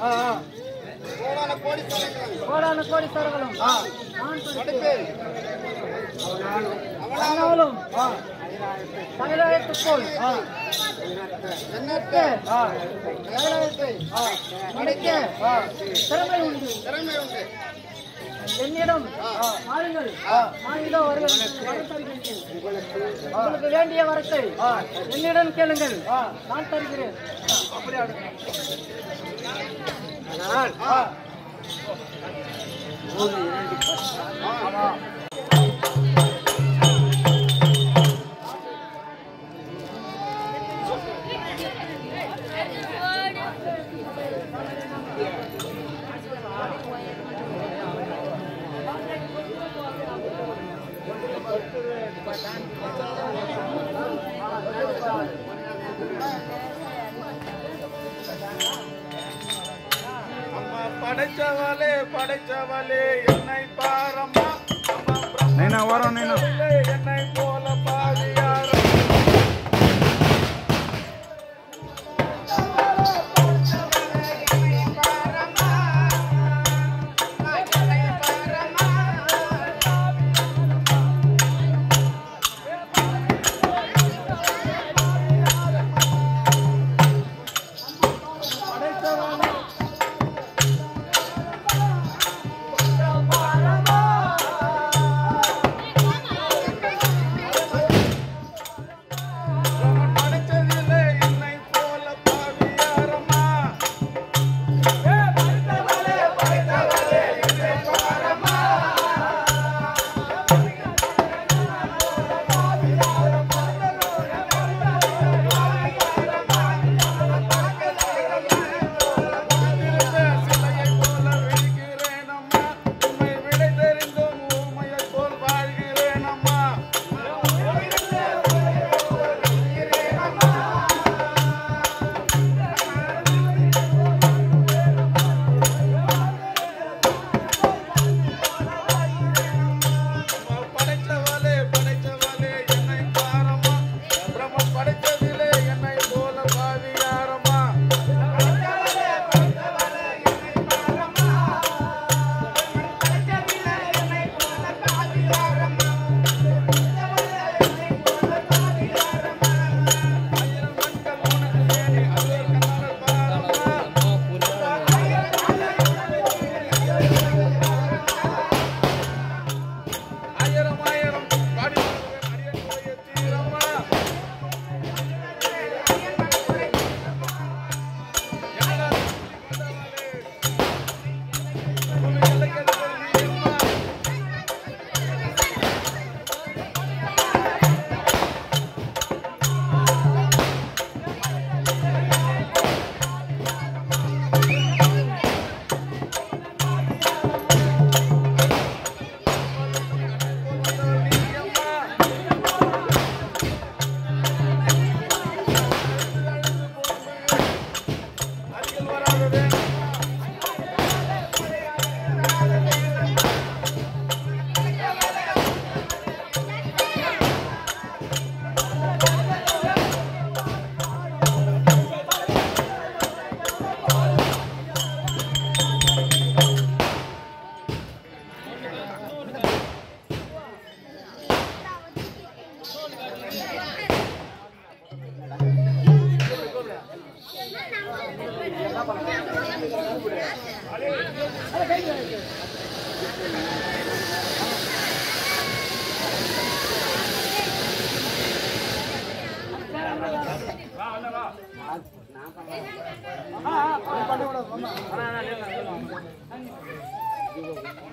ஆ. கோடான கோடி படைப்பேன் அவனாலும் எண்ணற்ற ஆ, வேலைவாய்ப்பை கிடைக்க திறமை உண்டு. திறமை உண்டு. என்னிடம் வாருங்கள் தருகிறேன். உங்களுக்கு. வேண்டிய வரத்தை என்னிடம் கேளுங்கள். நான் தருகிறேன். அம்மா படைச்சவளே படைச்சவளே என்னை பாரம்மா. நைனா வரோம் நைனா. என்னை போல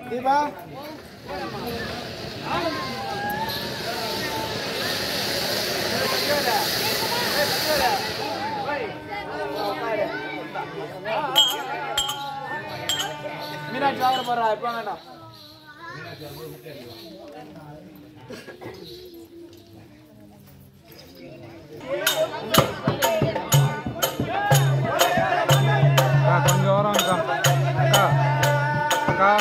தீபா. மீனாட்சி வாங்க போறா இப்ப வேண்டாம் அக்கா கொஞ்சம் வரோம் அக்கா அக்கா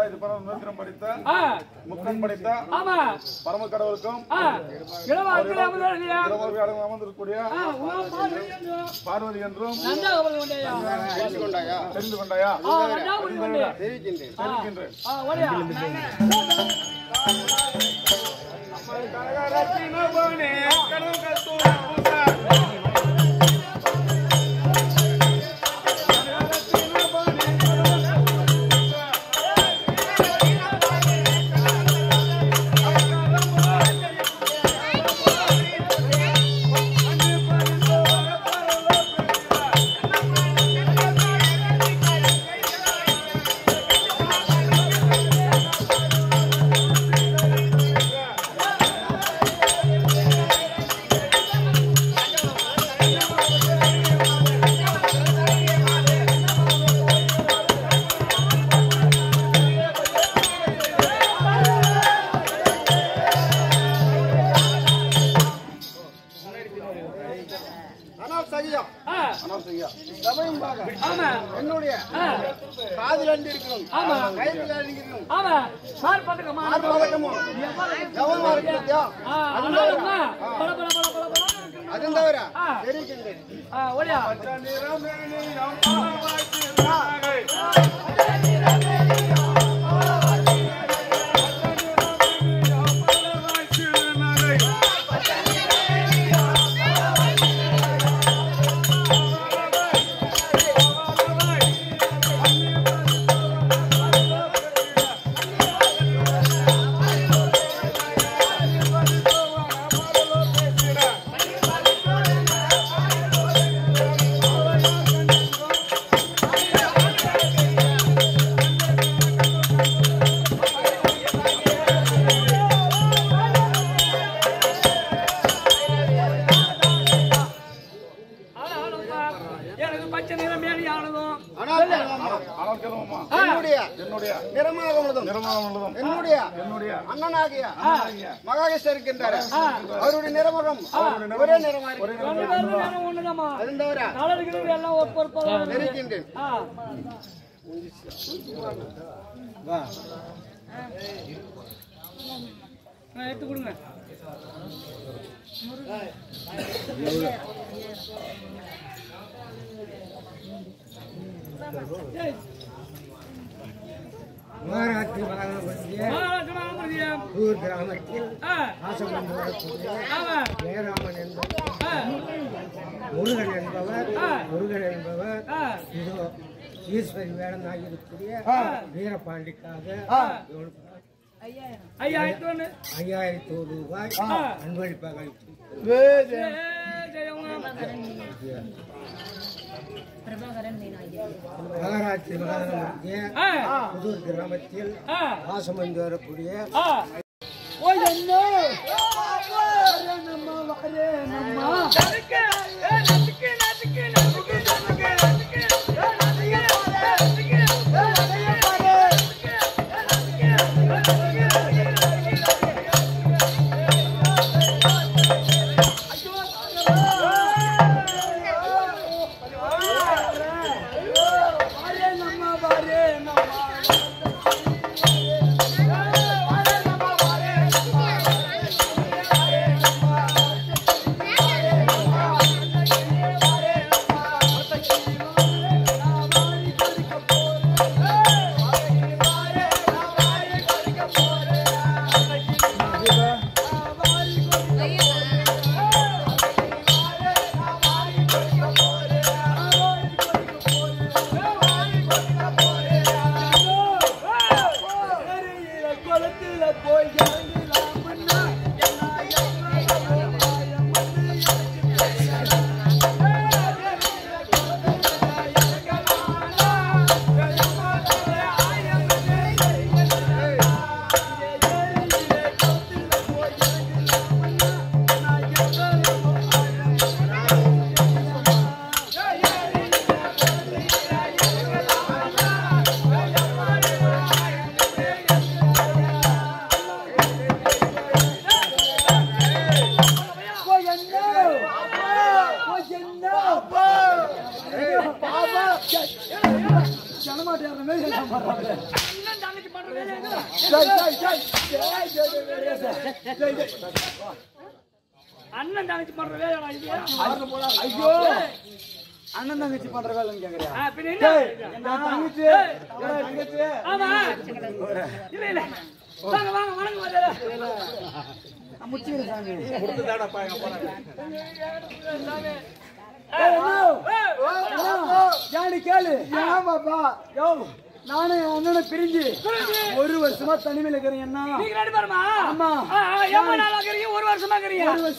படித்தா இது பண்ண நூத்திரம் படித்தா முக்கன் படித்தா ஆமா. பரம கடவுளுக்கும் அமர்ந்திருக்கக்கூடிய பார்வதி என்றும் தெரிந்து கொண்டாயா? தெரிவிக்கின்றேன். தெரிவிக்கின்றேன். என்பவர் என்பவர் முருகன் என்பவர் முருகன் என்பவர் இதோ ஈஸ்வரி வேடனாக இருக்கக்கூடிய வீரபாண்டிக்காக ஐயாயிரத்தி ஒரு ரூபாய் அன்பளிப்பாக நகராட்சி புதூர் கிராமத்தில் வாசம் வந்து வரக்கூடிய ويا الناس حرينا ما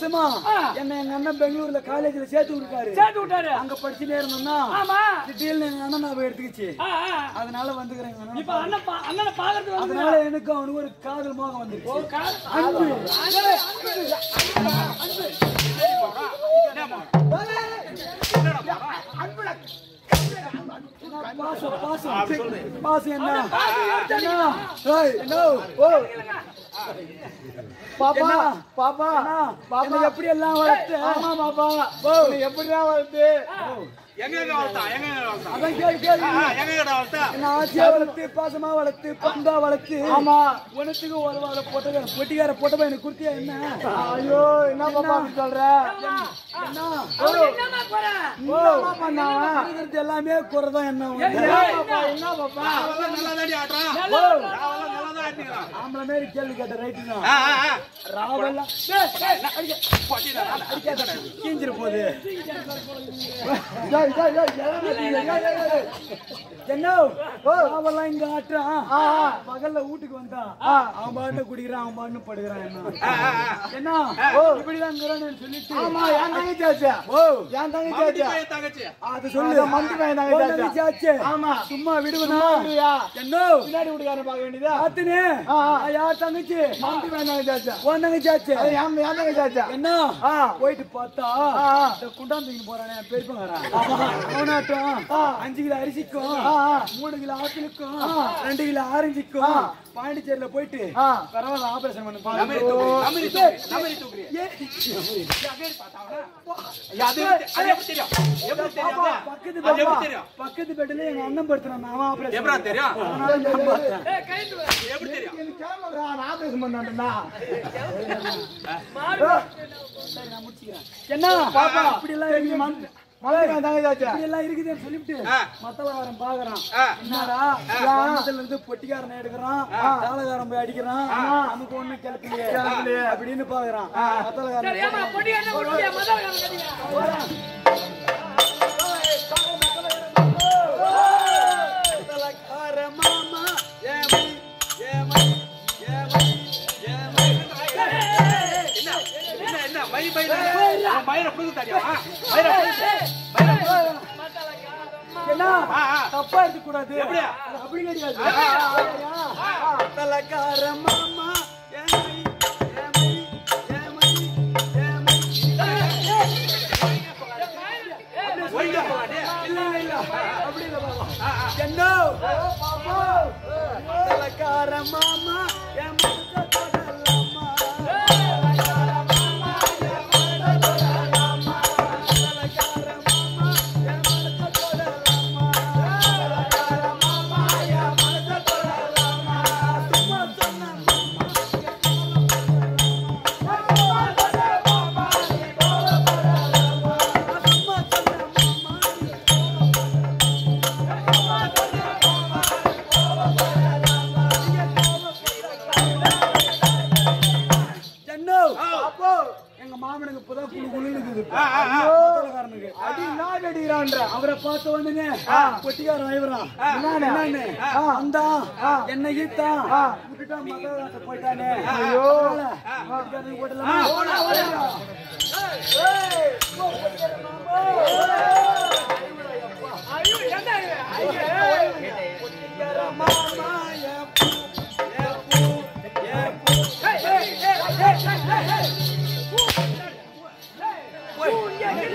வருஷமா. என்ன எங்க அண்ணன் பெங்களூர்ல காலேஜ்ல சேர்த்து விட்டாரு. சேர்த்து விட்டாரு. அங்க படிச்சுட்டே இருந்தோம்னா ஆமா. திடீர்னு எங்க அண்ணன் நான் எடுத்துக்கிச்சு. அதனால வந்துக்கிறேன் இப்ப அண்ணன் அண்ணனை பாக்குறதுக்கு வந்து அதனால எனக்கு அவனுக்கு ஒரு காதல் மோகம் வந்துருச்சு. அன்பு. பாசம் பாசம். பாசம். என்ன? என்ன? ஓ. பாப்பா பாப்பா பாப்பா. எப்படி எல்லாம் வளர்த்து? ஆமா பாப்பா. ஓ எப்படிலாம் வளர்த்து? எங்க வளர்த்தா? எங்க வளர்த்தா? வளர்த்து? பாசமா வளர்த்து பண்பா வளர்த்து. ஆமா. உனத்துக்கு ஒரு வாரம் போட்டது பொட்டிக்கார போட்டப்ப எனக்கு குடுத்தியா என்ன? ஐயோ என்ன பாப்பா சொல்ற? எல்லாமே குறைதான் என்ன என்ன? பாப்பா? ஆம்பளை மாரி கேள்வி கேட்ட ரைட்டுனா போகுது. ராவெல்லாம் இங்க ஆட்டுறான் பகல்ல வீட்டுக்கு வந்தா அவன் பாட்டு குடிக்கிறான் அவன் பாட்டு படுக்கிறான் என்ன? இப்படிதான் சொல்லிட்டு ஆமா என் தங்கச்சி ஓ என் தங்கச்சி அது சொல்லு மந்தி பையன் தங்கச்சி ஆச்சு ஆமா சும்மா விடுவனா என்ன பின்னாடி வீட்டுக்காரன் பார்க்க வேண்டியதா ஆத்துனே யார் தங்கச்சி மந்தி பையன் தங்கச்சி உன் தங்கச்சி என் தங்கச்சி என்ன போயிட்டு பார்த்தா தூக்கி போறானே பெருப்பங்காரன் அஞ்சு கிலோ அரிசிக்கும் மூணு கிலோ ஆப்பிளுக்கும் ரெண்டு கிலோ ஆரஞ்சுக்கும். பாண்டிச்சேரியில போயிட்டு பரவாயில்ல ஆபரேஷன் பண்ணு பக்கத்து பெட்டில எங்க அண்ணன் படுத்துறான் அவன் ஆபரேஷன் தெரியும்? என்ன? பாப்பா. அப்படி எல்லாம் எல்லாம் இருக்குதுன்னு சொல்லிட்டு ஆ. மத்தளகாரன் பாக்குறான். என்னடா இருந்து பொட்டிக்காரன் எடுக்கிறான் தாளகாரன் போய் அடிக்கிறான் நமக்கு ஒண்ணு கிளப்பிலையே அப்படின்னு பாக்குறான் மத்தளகாரன் மாமா ஏமை ஏமை ஏமை ஏமை என்ன என்ன என்ன மை மை மயிரை புடுங்க தாடியா மயிரை என்ன. தப்பா எடுத்துக்க கூடாது எப்படியா? அப்படி கிடையாது மத்தளகார மாமா ஏமை ஏமை ஏமை ஏமை அவரை பார்த்த உடனே பொட்டிக்காரன் வைவறான். என்னன்னு? வந்தான், என்னை மதவாச போயிட்டானே. ஐயோ. என்ன பொட்டிக்கார மாமா,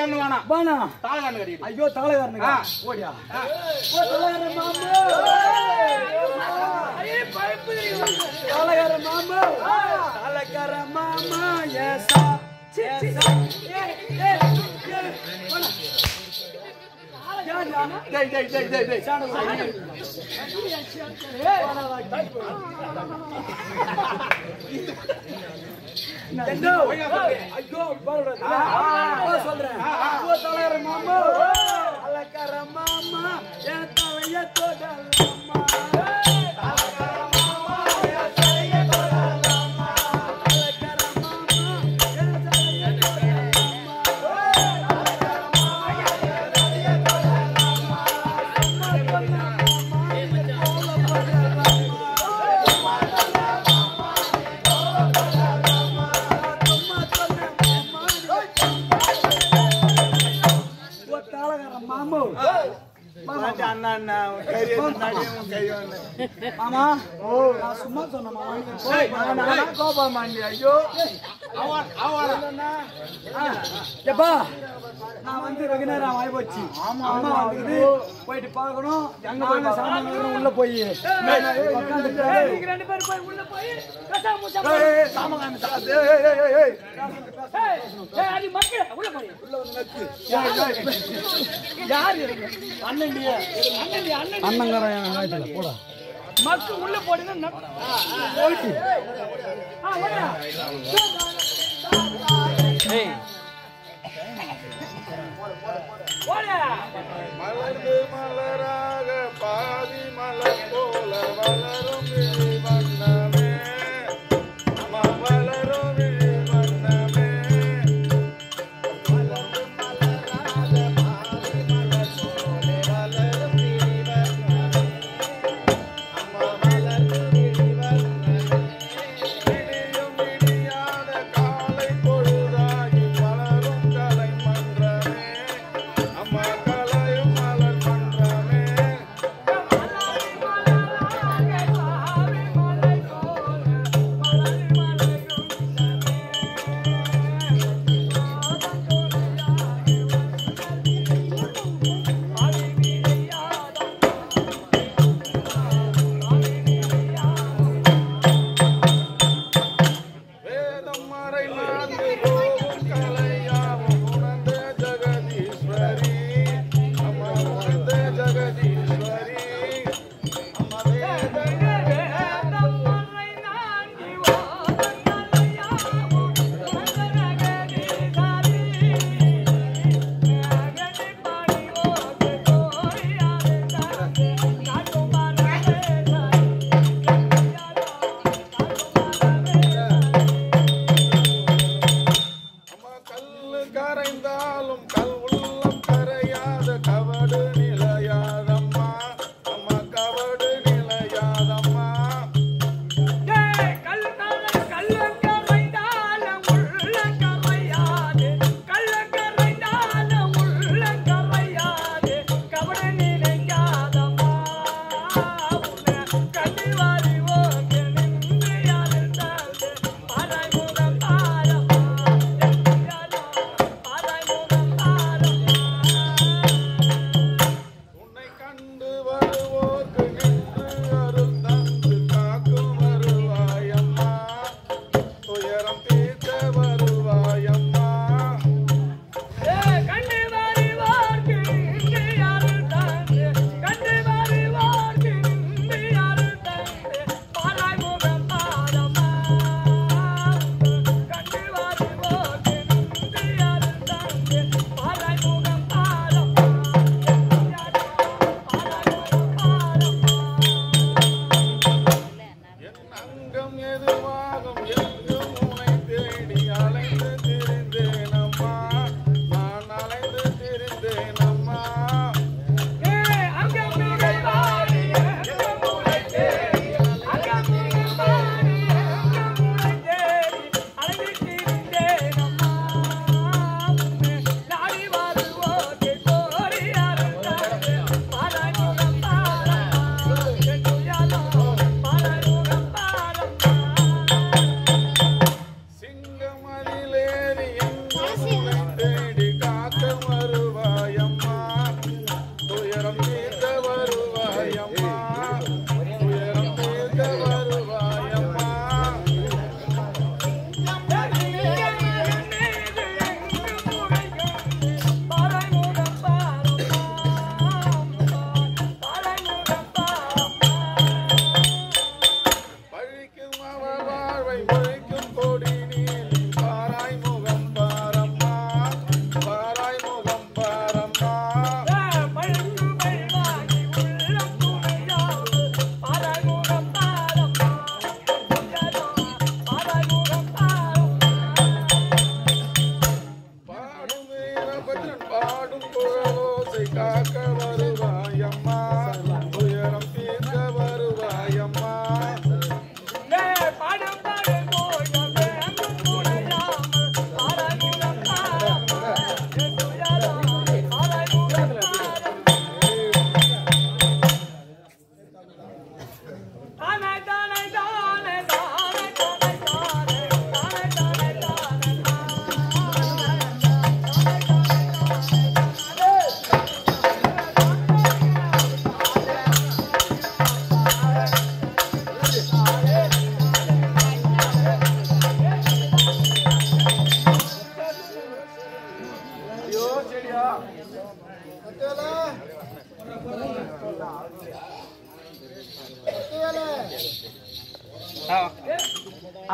பொட்டிக்காரன் வேணாம் பானா தாளகாரன் கட்டிட்டு ஐயோ தலைகாரனுங்க ஆ. ஓடியா. ஓ தலைகார மாமா தலைகார மாமா தலைகார மாமா ஏசா ஏசா டேய் டேய் டேய் டேய் டேய் என்ன ஐயோ சொல்றேன் மாமா தலைகார மாமா என் தலைய தொடலாமா மாமா நான் சும்மா சொன்ன மாமா. கோபம் மாண்டி ஐயோ. எப்பா நான் வந்து வெகு நேரம் ஆகி போச்சு. அம்மா வந்துக்குது போயிட்டு பார்க்கணும். எங்க போய் சாமான் வாங்கணும், உள்ள போய். உட்காந்துட்டு நீங்க ரெண்டு பேரும் போய் உள்ள போய் உள்ள உள்ள யார் அண்ணன் வெங்காயத்துல போடா. மக்கு உள்ள போடுங்க மலர்ந்து மலராக பாதி மலர் போல வளரும். வண்ணமே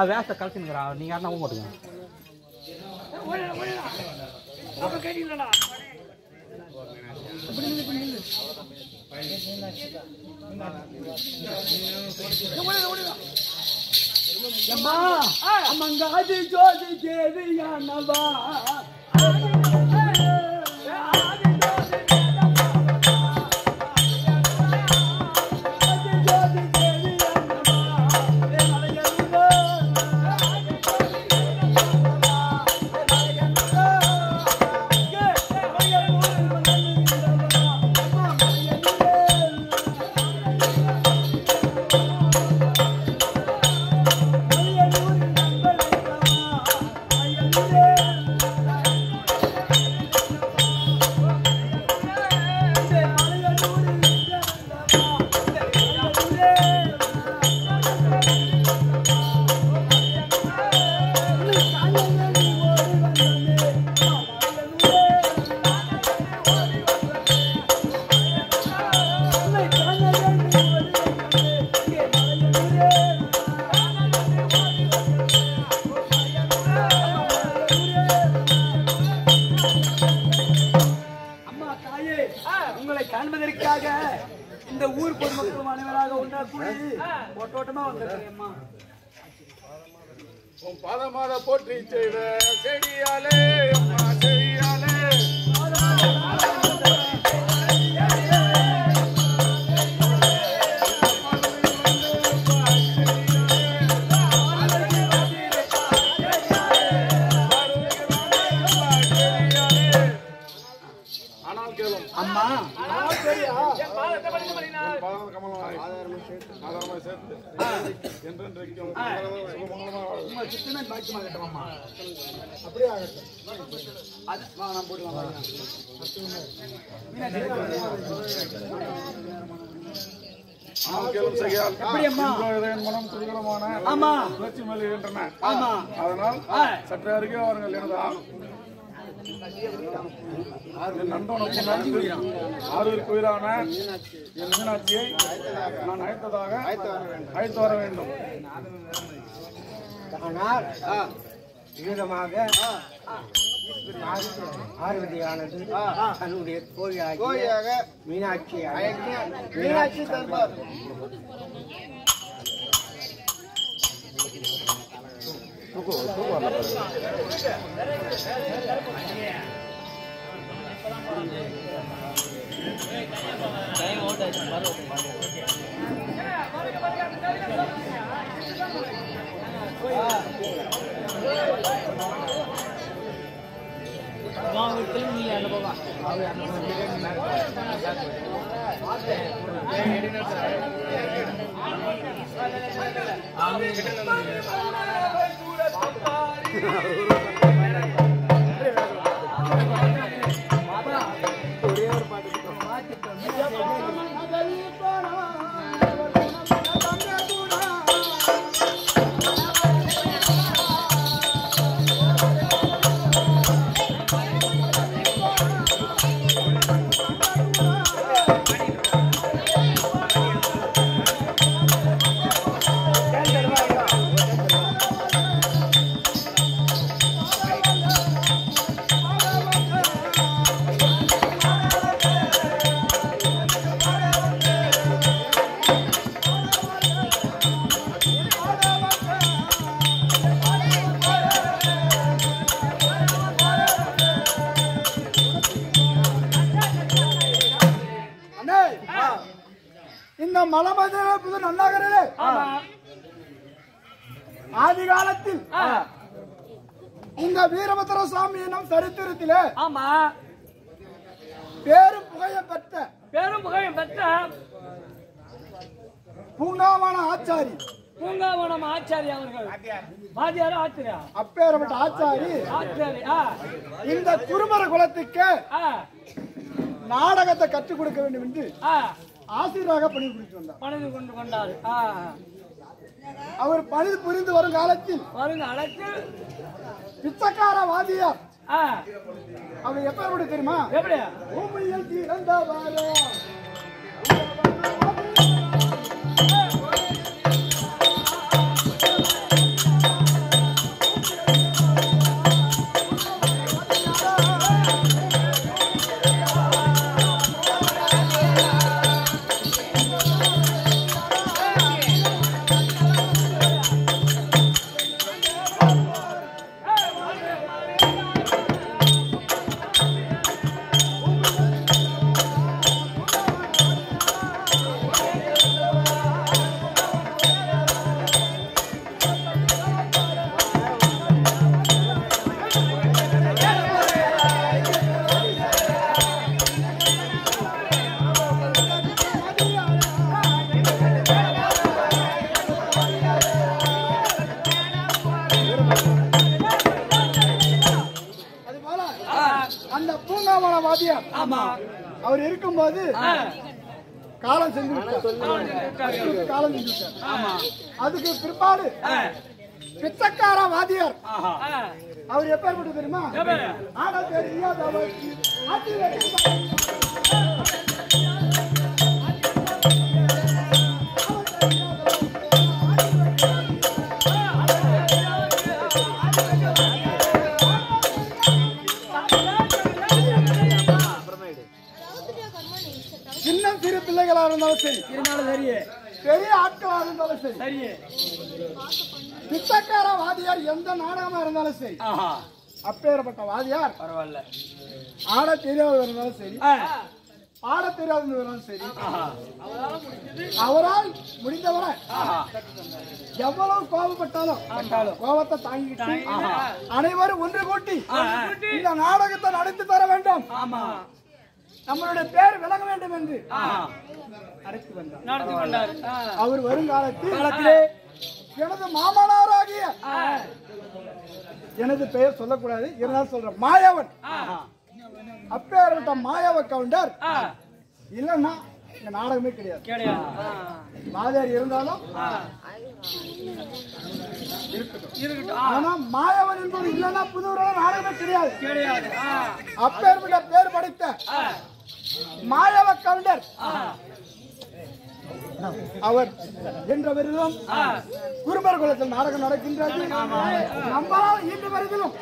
வேஸ்ட்டை கலெக்ஷனுக்குறா நீங்கள் யாரும் போட்டுங்க யுகமாக பார்வதியானது தன்னுடைய கோயிலாக மீனாட்சி மீனாட்சி தர்பார் Yeah. गाँव इतने मिल जाए बाबा आगे சரித்திரத்திலே ஆமா. பேரும் புகழ பெற்ற பெரும் புகழ் பெற்ற பூங்காவன ஆச்சாரி. பூங்காவனம் ஆச்சாரி அவர்கள். வாத்தியாரா ஆத்திரியா அப்பேற்பட்ட ஆச்சாரி. ஆச்சாரி இந்த குருமர குலத்துக்கு நாடகத்தை கற்றுக் கொடுக்க வேண்டும் என்று ஆசிரியராக பணி புரிந்து வந்தார். பணிந்து கொண்டு கொண்டார். அவர் பணி புரிந்து வரும் காலத்தில் வருங்க அழைத்து பிச்சைக்கார வாதியார் அவர் எப்பேற்பட்ட தெரியுமா? எப்படி பூமியில் திறந்தவாரா எப்பேற்பட்ட தெரியுமா? எப்படி ஆட எந்த நாடகமா இருந்தாலும் சரி. ஆஹா. அப்பேற்பட்ட வாதியார். பரவாயில்ல. ஆட தெரியாதவர் இருந்தாலும் சரி. ஆ. பாட தெரியாதவர் இருந்தாலும் சரி. அவரால் முடிந்தவரை எவ்வளவு கோபப்பட்டாலும். கோபத்தை தாங்கிக்கிட்டு. அனைவரும் ஒன்று கூட்டி. இந்த நாடகத்தை நடத்தி தர வேண்டும். ஆமா. நம்மளுடைய பேர் விளங்க வேண்டும் என்று நடத்தி வந்தார். நடத்தி கொண்டார். ஆ. அவர் வருங்காலத்தில் காலத்திலே எனது மாமனாராகிய. எனது பெயர் சொல்லக்கூடாது இருந்தாலும் சொல்றேன் மாயவன் அப்பேற்பட்ட மாயவ கவுண்டர். இல்லைன்னா இந்த நாடகமே கிடையாது. வாதியார் இருந்தாலும். ஆனா மாயவன் என்பது இல்லைன்னா புதுவரான நாடகமே கிடையாது. அப்பேற்பட்ட பேர் படைத்த. மாயவ கவுண்டர். அவர் என்ற விருதும் ஆ. குலத்தில் நாடகம் நடக்கின்றது நம்மளால் இன்று வருதிலும்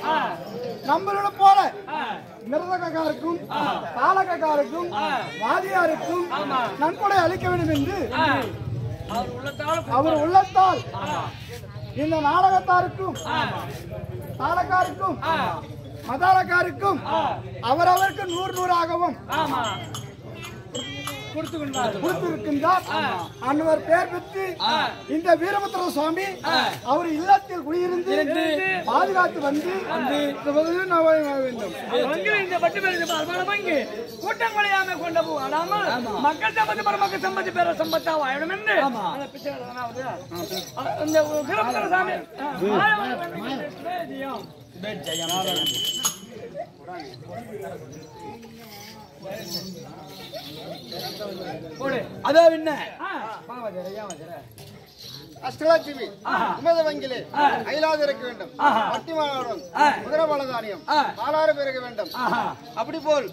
நம்மளோட போல ஆ. மிருதகாருக்கும் தாளகாருக்கும் வாதியாருக்கும் நன்கொடை அளிக்க வேண்டும் என்று அவர் உள்ளத்தால் இந்த நாடகத்தாருக்கும் பாலக்காருக்கும் மதாரக்காருக்கும் அவரவருக்கு நூறு நூறாகவும் கொடுத்திருக்கின்றார். அன்னவர் பெயர் பெற்று இந்த வீரபத்திர சுவாமி அவர் இல்லத்தில் குடியிருந்து பாதுகாத்து வந்து கூட்டம் கொலையாம கொண்ட போடாமல் மக்கள் சம்பந்தி பரமக்கள் சம்பந்தி பேர சம்பத்தா வாழணும் என்று. இந்த வீரபத்திர மாயவன் வேதியம். போடு. அதோ என்ன அஷ்டலட்சுமி உமத வங்கிலே அயலாது இருக்க வேண்டும். பட்டிமானவரம் குதிரை பலதானியம் பாலாறு பெருக வேண்டும். அப்படி போல்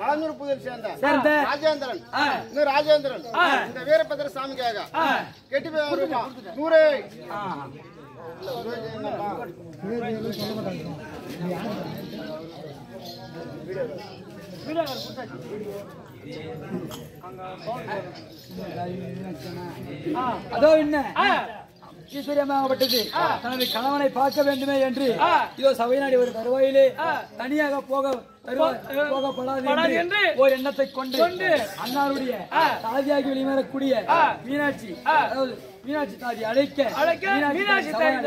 மலஞ்சூர் புதில் சேர்ந்த ராஜேந்திரன் இந்த ராஜேந்திரன் இந்த வீரபத்திர சாமிக்காக கெட்டி போய் நூறு. வீரர் புத்தாச்சி. அதோ என்ன? ஆ, ஈஸ்வரியமாகப்பட்டது தனது கணவனை பார்க்க வேண்டுமே என்று இதோ சபைநாடி ஒரு தருவாயிலே தனியாக போக போகப்படாது படாது என்று ஒரு எண்ணத்தை கொண்டு அண்ணாருடைய தாதியாகி வெளிவரக்கூடிய மீனாட்சி அதாவது மீனாட்சி தாதி அழைக்க அழைக்க மீனாட்சி தாய்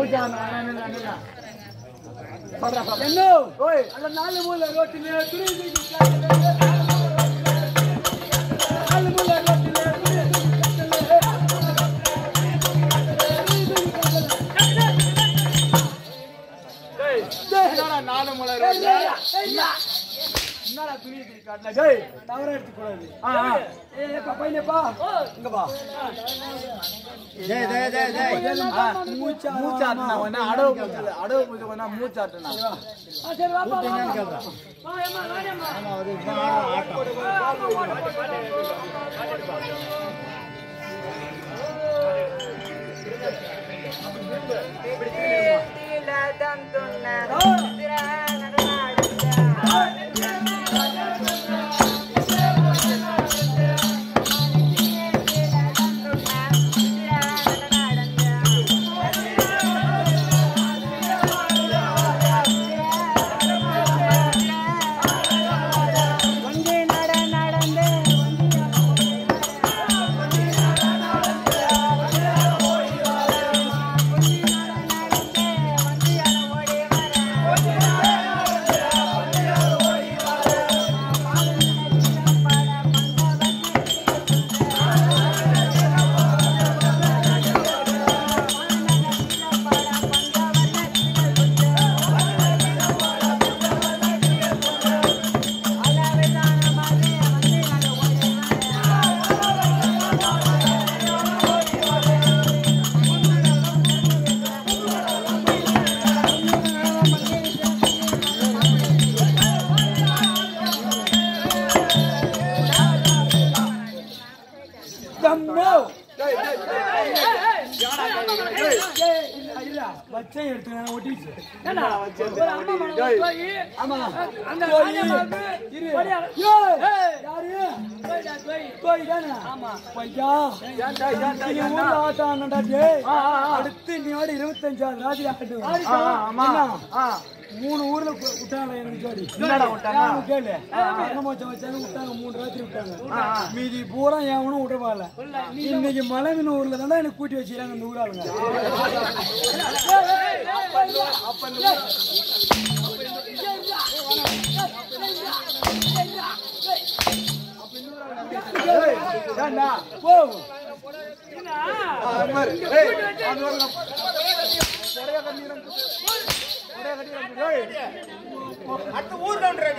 ஞாபகம் மூச்சு மூச்சா என்ன ஓய் அந்த நாலு மூல நாலு மூல என்னடா நாலு முளை துணி டேய் தவற எடுத்துக்கூடாது ஆ பையனப்பா மூச்சாட்டுனா வேணா அடவு பூஜை அடவு பூஜை வேணா மூச்சாட்டுனா சரி அடுத்து இன்னையோட இருபத்தஞ்சாவது ஆட்டம் என்ன? மூணு ஊர்ல விட்டாங்க எனக்கு ஜோடி கேளு விட்டாங்க மூணு ராத்திரி விட்டாங்க மீதி பூரா எவனும் விடவால இன்னைக்கு மலை மீன் ஊர்ல தானே எனக்கு கூட்டி வச்சுக்கிறாங்க இந்த ஊராளுங்க அடுத்த ஊர்ல அவனுக்கு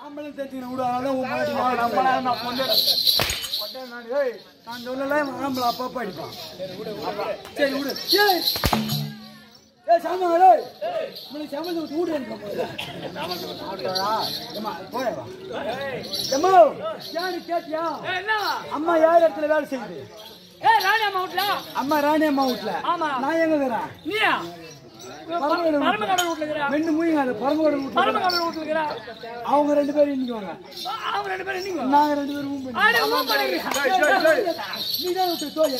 ஆம்பளை தெரிஞ்சுக்கணும் விடு அதான் உன் முன்னாடி நான் நான் சொல்லல ஆம்பளை அப்பா அப்பா அடிப்பான். சரி விடு. ஏய் ஏய் சாமி டேய் உங்களுக்கு சமைச்சு விட்டு வீடு எனக்கு போதா ஏம்மா போய் வா ஏம்மா யாரு கேட்டியா? அம்மா யார் இடத்துல வேலை செய்யுது? அம்மா ராணி அம்மா வீட்ல. ஆமா. நான் எங்க இருக்கிறேன்? நீயா? அது பரமகடல் பரமகடல் வீட்டுல இருக்கிறா அவங்க ரெண்டு பேரும் இன்னிக்குவாங்க அவங்க ரெண்டு பேரும் நீங்க நாங்க ரெண்டு பேரும் room பண்ணி- ஆடு ஊம் பண்ணிக்கிறீங்க நீ தான் விட்டு தோய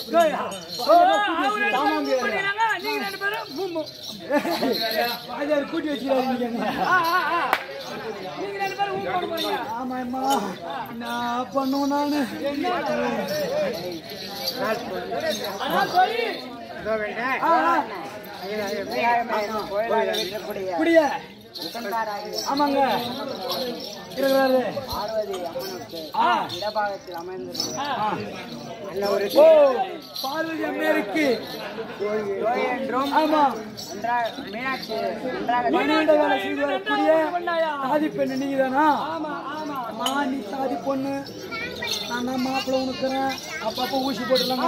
அவங்க ரெண்டு பேரும் ஊம் பண்ணிக்கிறாங்க நீங்க ரெண்டு பேரும் ஊம் ஊம். வாஜார் கூட்டி நீங்க ரெண்டு பேரும் பண்ண போறீங்க. ஆமா அம்மா நான்? பண்ணுவேன் சொல்லி. இப்படியே ஆமாங்க. இருக்கிறாரு ஆ. ஓ பார்வதி அம்மையாருக்கு ஆமா. வேலை செய்து வரக்கூடிய சாதி பெண்ணு நீங்க தானா அம்மா நீ சாதி பொண்ணு. நான் மாப்பிள்ள உனக்குறேன். அப்பப்போ ஊசி போட்டுலாம்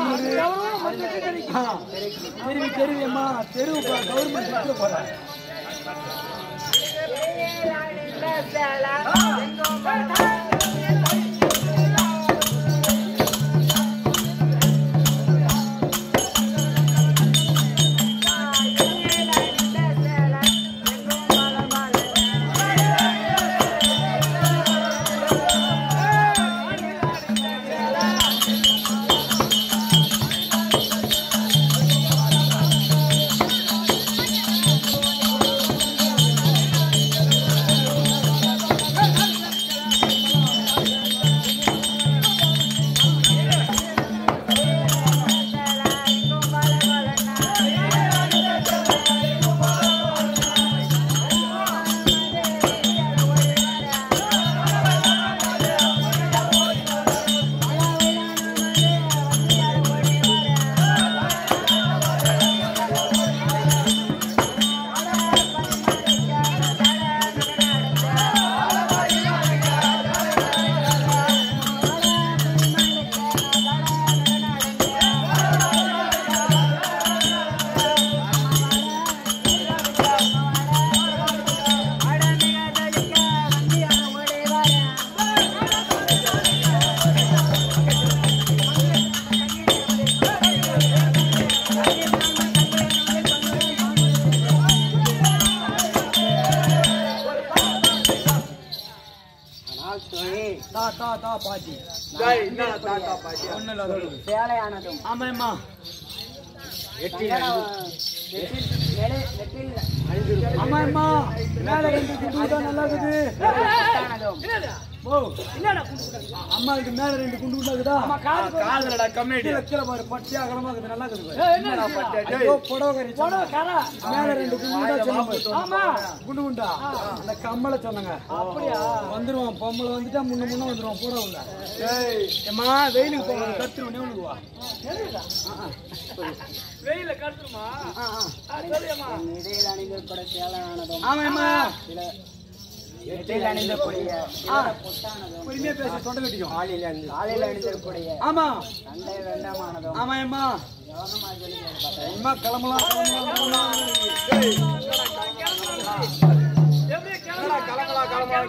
தெரிவி தெரிவி அம்மா. தெருவு கவர்மெண்ட் போறேன். Oh. காதுலடா கீழே பாரு பட்டியா அகலமா இருக்குது நல்லா. ஐயோ, புடவை சொன்னாங்க. மேல ரெண்டு குண்டு சொன்னாங்க. குண்டு குண்டா? அந்த கம்மலை சொன்னாங்க. அப்படியா? வந்துருவான் பொம்பளை வந்துட்டா முன்ன முன்ன வந்துருவான் புடவை உள்ள ஏமா வெயிலுக்கு போகணும் கத்துருவோம் நெவனுக்கு வா? வெயில கட்டுமா சொல்லியம்மா. இடையில் அணிந்திருக்கிற சேலையானதும் ஆமாம்மா. எட்டில் அணிந்தக்கூடிய. பொறுமையா பேச தொண்டை கட்டிக்கும் அணிந்திருக்கூடிய ஆமா. சண்டை வெண்டமானதும். ஆமாம்மா கவனமாக சொல்லுங்கள் பார்த்தா அம்மா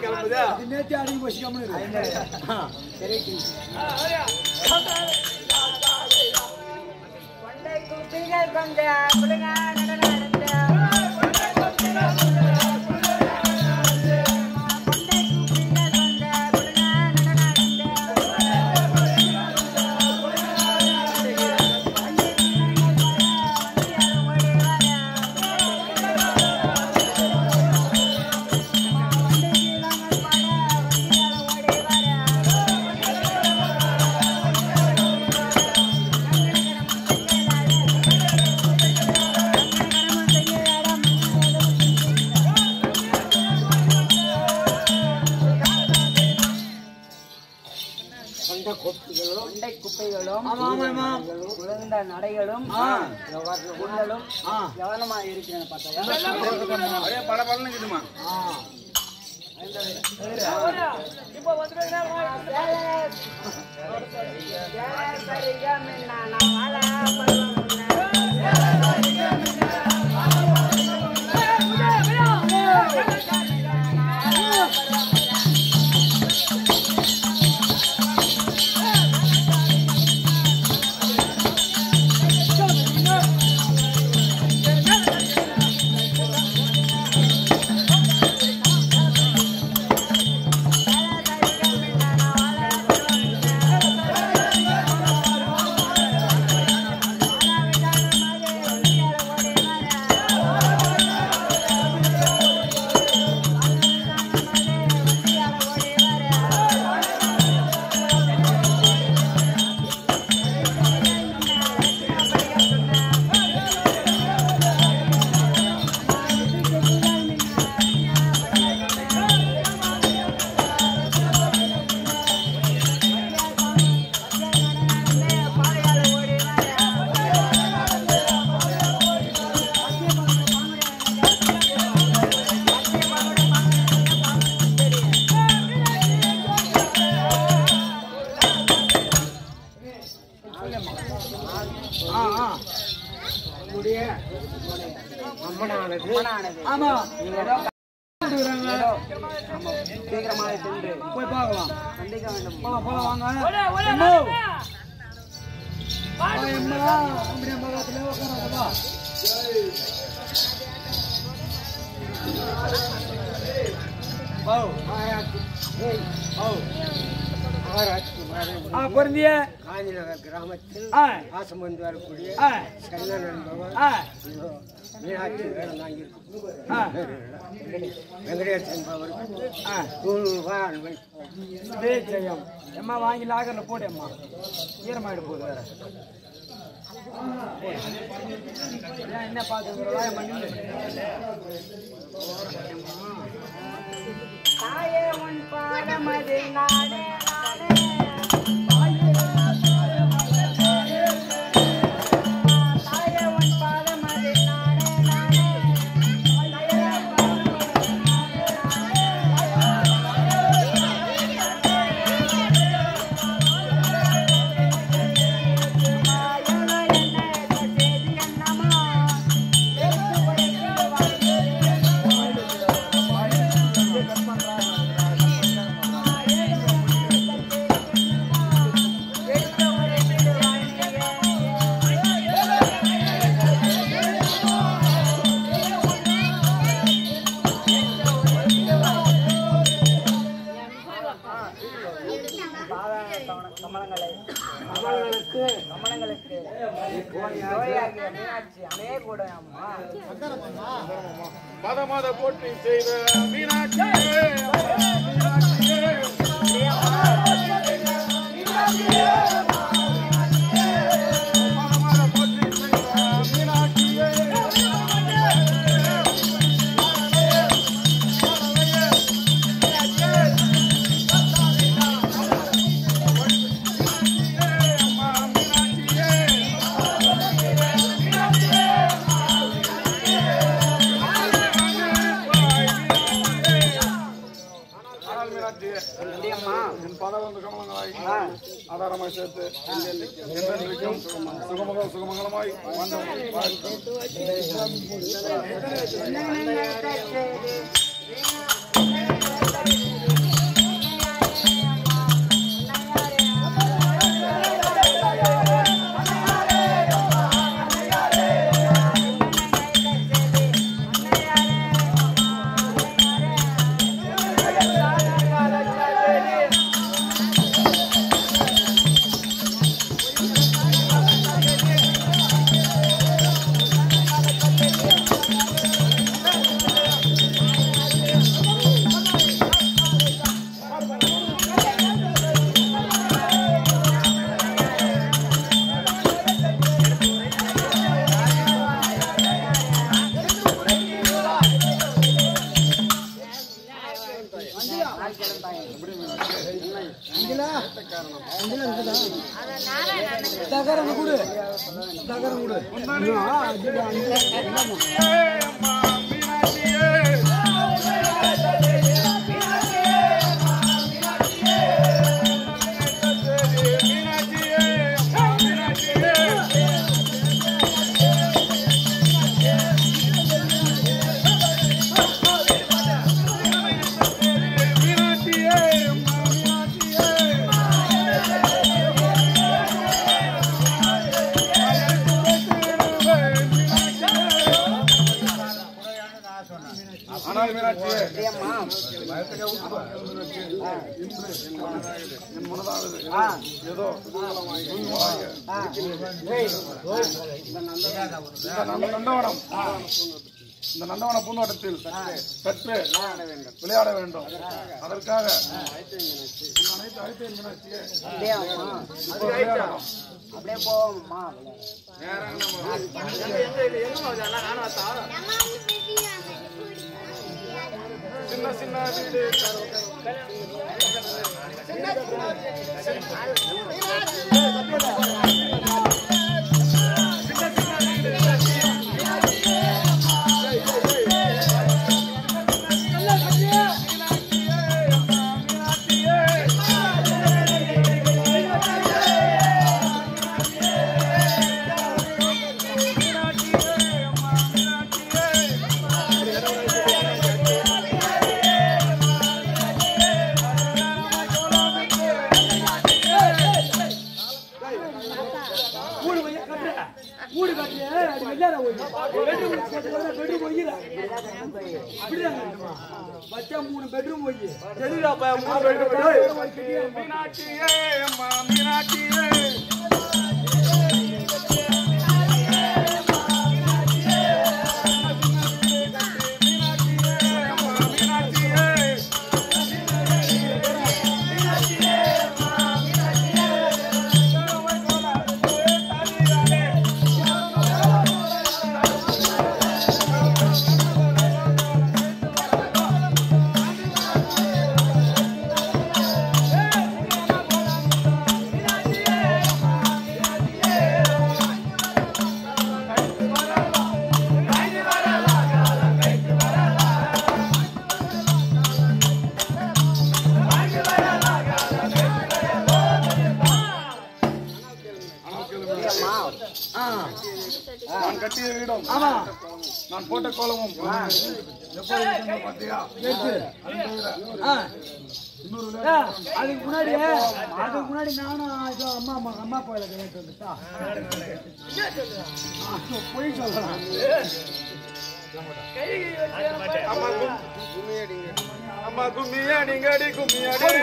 கிளம்பலாம் நேத்தி அடிக்க போச்சு வரியா? கொண்டை குட்டிகள் கொண்ட குடுங்க நடந்த குழந்த நடைகளும் ஆ. கவனமாக இருக்கிறேன் பார்த்தா? இப்ப வாங்கியிருக்கும் ஜெயம் அம்மா வாங்கி போடு அம்மா ஈரமாயிடு போகுது வேற என்ன பார்த்து தாயே நாடே நாடே மத மத போற்றி செய்த மீனாட்சி. ஆதாரமாய் சேர்த்து என்றென்றைக்கும் சுகமக தகரம் கொடு. தகரம் கொடு. நந்த- நந்தவனம். இந்த நந்தவன பூந்தோட்டத்தில் சற்று விளையாட வேண்டும். அதற்காக. அப்படியே போவோம்மா. சின்ன சின்ன வீடு. மூணு பெட்ரூம் போய் தெரியுதாப்பா மூணு பெட்ரூம் மீனாட்சியே மீனாட்சியே. போட்ட கோலமும் அதுக்கு முன்னாடி அதுக்கு முன்னாடி நானும் இதோ அம்மா அம்மா அம்மா கோயில கேட்டு வந்துட்டா போய் சொல்லலாம் அம்மா கும்- அம்மா கும்மியாடி கடி கும்மியாடி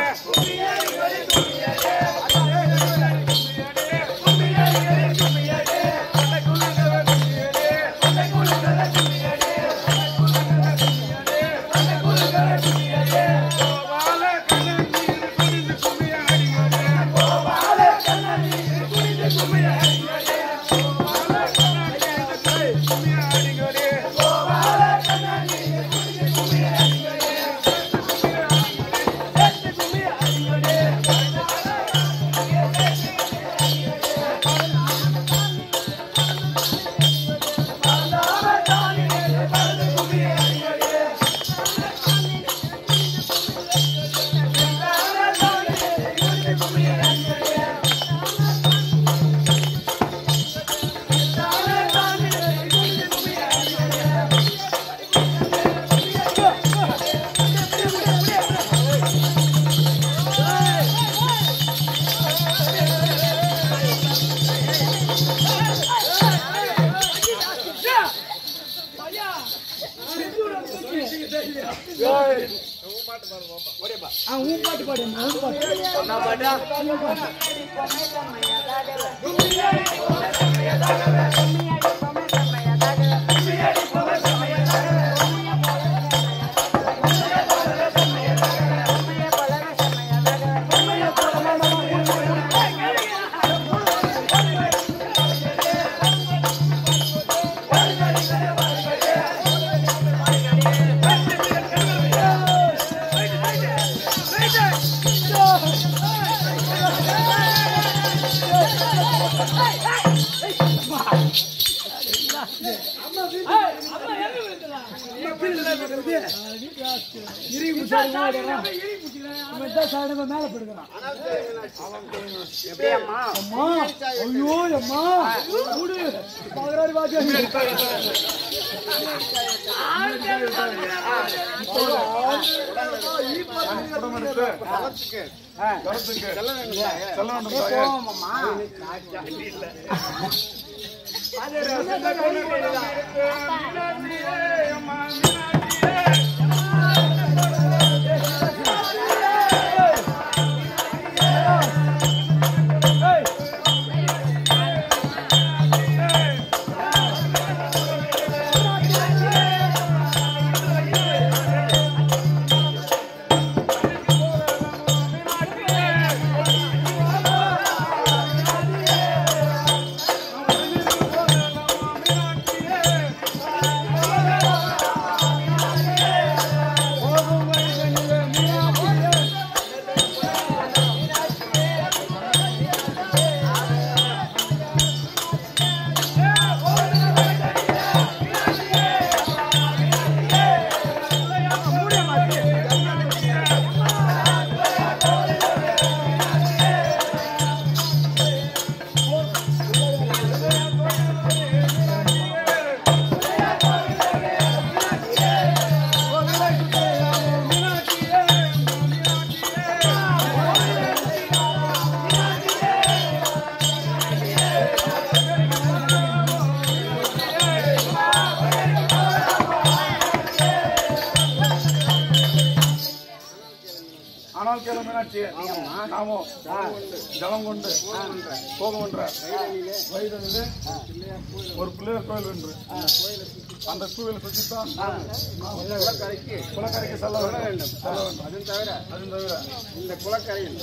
குளக்கரையில்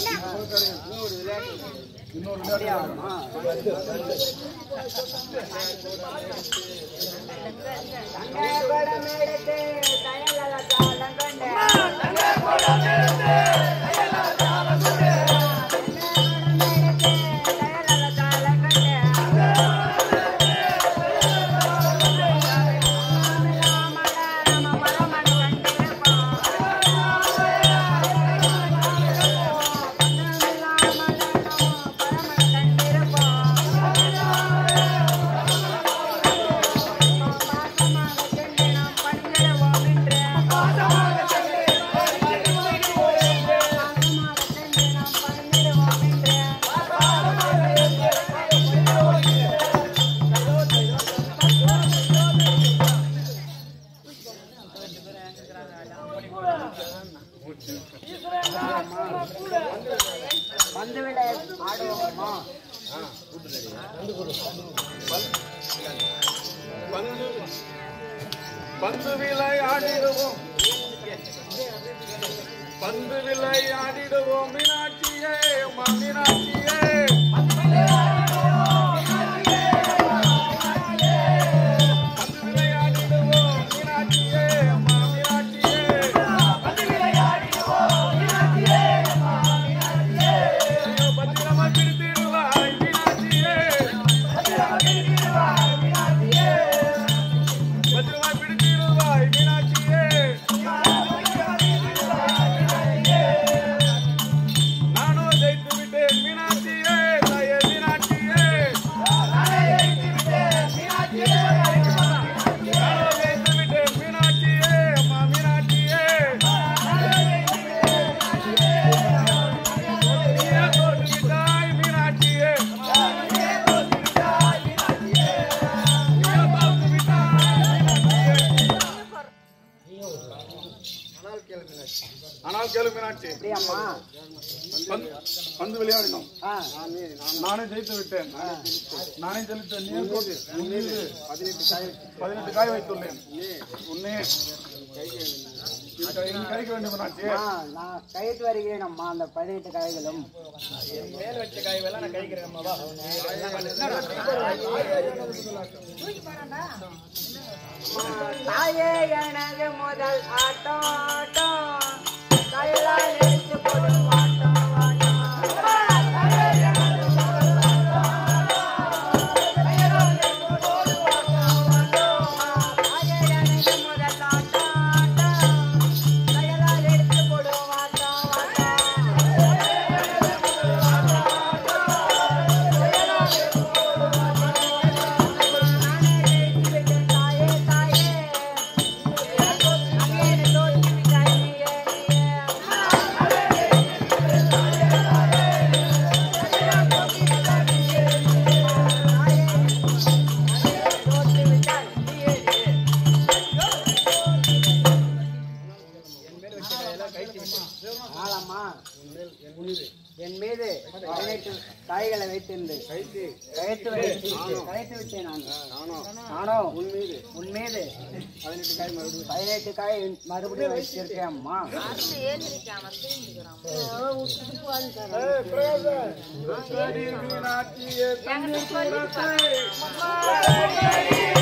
இன்னொரு விளையாட்டு. இன்னொரு விளையாட்டு. காய வைத்துள்ளேன். உன்னே கழிக்க முதல் ஆட்டோ ஆட்டோ. பதினெட்டு காய் மறுபடியும் பதினெட்டு காய் மறுபடியும்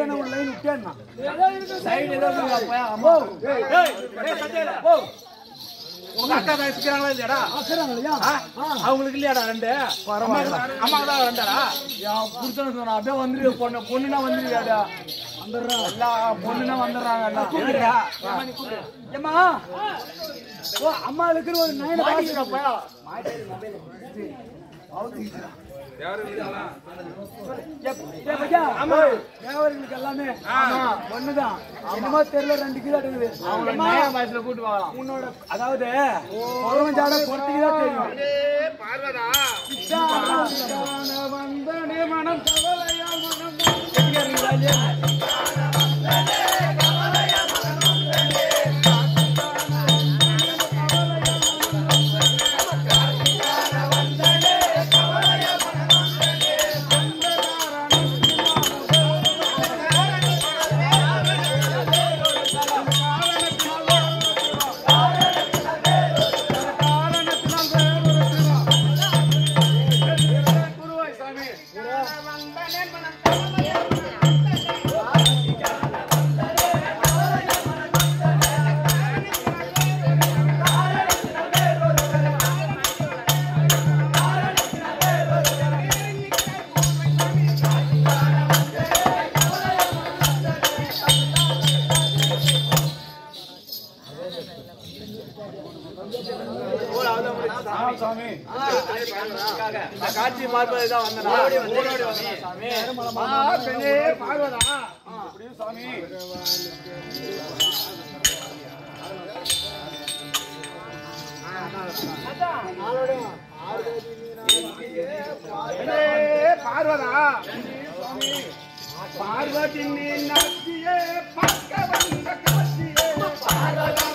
தானே உன் லைன் விட்டேன்னா சைடு ஏதோ உங்க அக்கா தான் அவங்களுக்கு இல்லையாடா ரெண்டு? அம்மா தான் ரெண்டாடா? புடிச்சோன்னு சொன்னா அப்படியே வந்துரு பொண்ணு. பொண்ணுனா வந்துருக்காடா வந்துடுறா. எல்லா பொண்ணுனா வந்துடுறாங்க ஓ அம்மாளுக்குன்னு ஒரு நைன் பாத்துக்கப்பா வியாபாரிகளுக்கு எல்லாமே ஒண்ணுதான் என்னமோ தெரியல ரெண்டு கிலோ எடுக்குது வயசுல கூட்டு உன்னோட அதாவது பொறஞ்சாட பொறுத்துக்கு தான் தெரியும் மனம் கவலையா மனம் சாமி பார்வதா. அப்படியே சாமி பார்வதா. பார்வதி நீ நத்தியே பார்க்க வந்த காட்சியே பார்வதா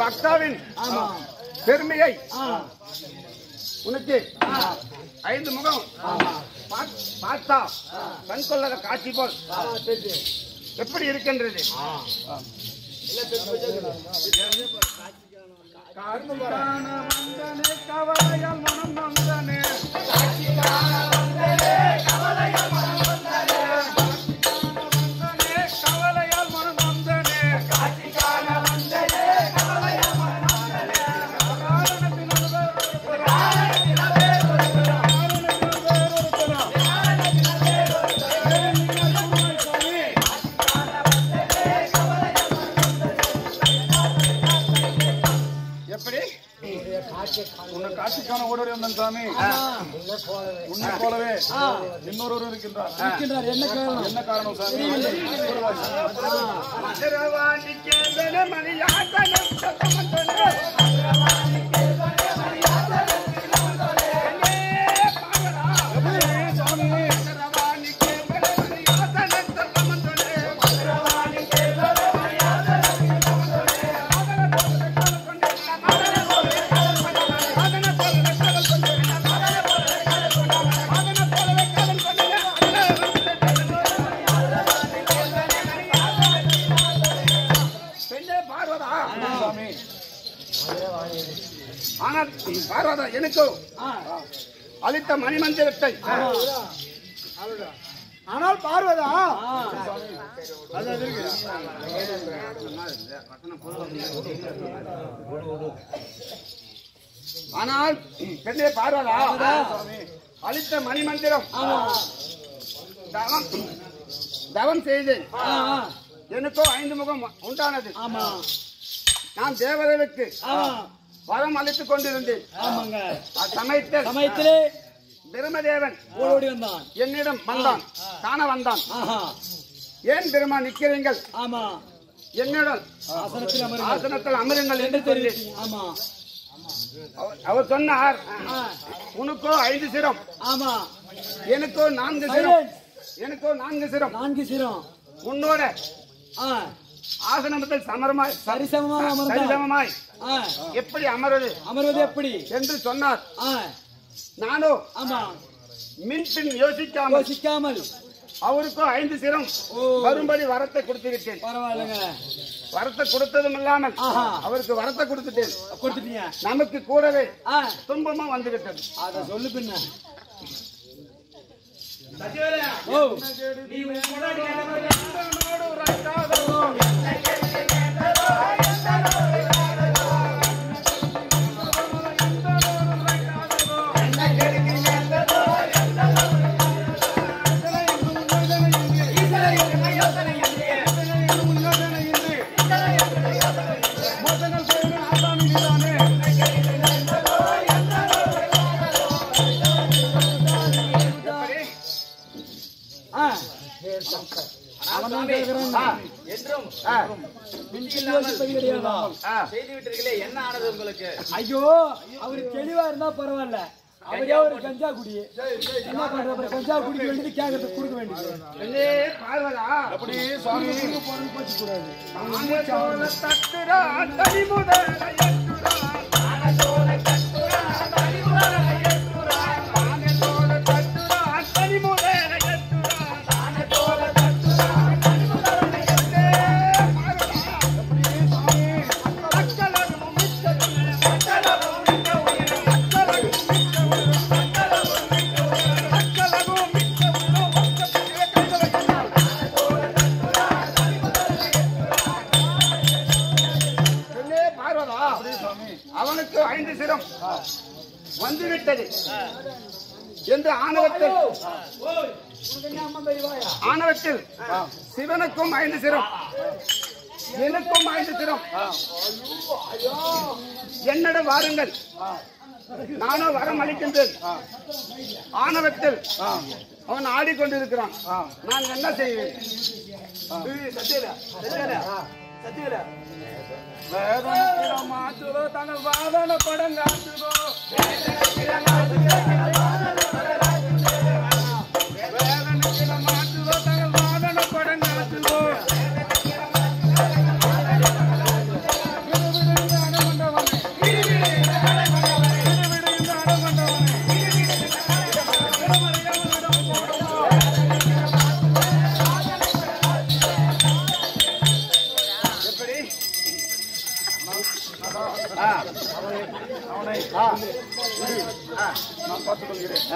பக்தாவின் பெருமையை உனக்கு ஐந்து முகம் பாத்- பார்த்தா கண் கொள்ளத காட்சி போல். எப்படி இருக்கின்றது? காட்சிக்கான வந்தனே கவலையால் மனம் வந்தனே வந்தனே உன்னை காட்சிக்கான ஓடோடி வந்தேன் சாமி. உன்னை போலவே. இன்னொருவர் இருக்கின்றார். என்ன காரணம்? சாமி? மணியாசனம் பார்வதா எனக்கு அளித்த மணிமந்திரத்தை. ஆனால் பார்வதா? ஆனால் பெண்ணே பார்வதா அளித்த மணிமந்திரம். தவம் தவம் செய்தேன். எனக்கோ ஐந்து முகம் உண்டானது. நான் தேவதைகளுக்கு ஆமா வரம் அளித்துக் கொண்டிருந்தேன். சமயத்தில் சமயத்திலே பிரமதேவன் ஓடோடி வந்தான். என்னிடம் வந்தான். காண வந்தான். ஏன் பெருமா நிற்கிறீர்கள்? ஆமா. என்னிடம் ஆசனத்தில் அமருங்கள். என்று தெரிவித்தீங்க. ஆமா. அவர்- சொன்னார் உனக்கோ ஐந்து சிரம். ஆமா. எனக்கோ நான்கு சிரம். எனக்கோ நான்கு சிரம். நான்கு சிரம். உன்னோட. ஆசனத்தில் சமரமாய் சரிசமமாய் ஆ, எப்படி அமர்வது? அமர்வது எப்படி? என்று சொன்னார். நானோ ஆமா. மின்பின் யோசிக்காமல் யோசிக்காமல். அவருக்கோ ஐந்து சிரம் வரும்படி வரத்தை கொடுத்திருக்கேன் பரவாயில்லைங்க. வரத்தை கொடுத்ததும் இல்லாமல். அவருக்கு வரத்தை கொடுத்துட்டேன். கொடுத்துட்டீங்க. நமக்கு கூடவே ஆ, துன்பமும் வந்துவிட்டது. அத சொல்லு பின்ன. ஓ ஆ என்றும். செய்து விட்டீர்களே என்ன ஆனது உங்களுக்கு? ஐயோ அவரு தெளிவா இருந்தா பரவாயில்ல. அவரே ஒரு கஞ்சா குடி என்ன பண்ற அப்புறம் கஞ்சா குடிக்க வேண்டியது கேட்கறதுக்கு கொடுக்க வேண்டியது. பார்வதா? அப்படி போச்சு கூடாது. தானே சிரத்தில் சிவனுக்கும் ஐந்து சிரம். எனக்கும் ஐந்து சிரம். என்னிடம் வாருங்கள். நானும் வரம் அளிக்கின்றேன் ஆணவத்தில் அவன் ஆடிக்கொண்டிருக்கிறான். நான் என்ன செய்வேன்? மாற்றுதோ தங்கள் வாதன படம் வேதனைக்கிட பார்த்துக் கொள்கிறேன்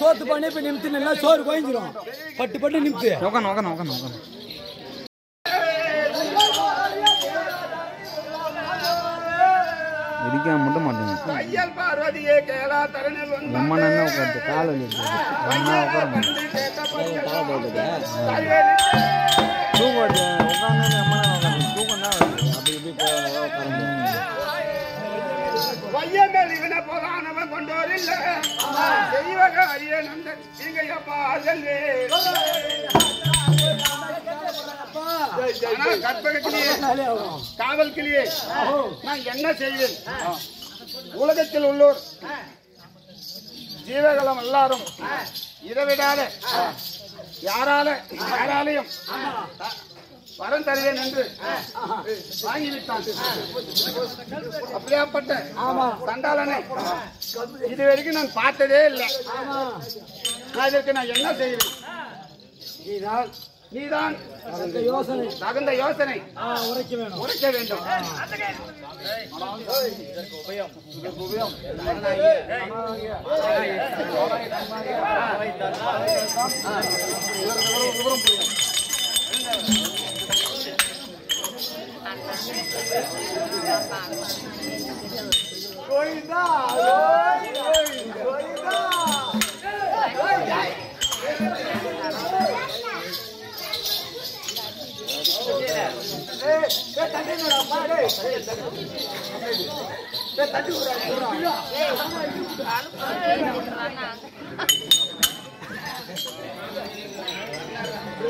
சோத்து பண்ணி இப்ப நிமித்து நல்லா சோறு கோயஞ்சிரும் பட்டு பட்டு நிமித்து இடிக்காம மட்டும் மாட்டேங்க கையல் பார்வதியே மட்டும் தரணில் ரொம்ப நேரம் உட்காந்து வலி உட்கார உட்காந்து தூக்கம் தான் வருது அப்படி பையன் இவனை போதானவன் கொண்டோரில்ல. செய்வக அரிய நீங்க இங்கையப்பா அதல்லே ஆனா கற்பக கிளியே காவல் கிளியே நான் என்ன செய்வேன்? உலகத்தில் உள்ளோர் ஜீவகலம் எல்லாரும் இரவிடாத யாரால யாராலையும் வரம் தருவேன் என்று வாங்கிவிட்டான். அப்படியாப்பட்ட சண்டாளனை இது வரைக்கும் நான் பார்த்ததே இல்லை. நான் இதற்கு நான் என்ன செய்வேன்? நீதான். நீதான் யோசனை. தகுந்த யோசனை. உரைக்க வேணும். உரைக்க வேண்டும். tadi udah curang. Eh, kamu.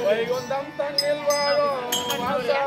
ವೈಗುಂಧಂ ತನ್ನಿಲ್ವಾಳೋ ಮಾತಾ.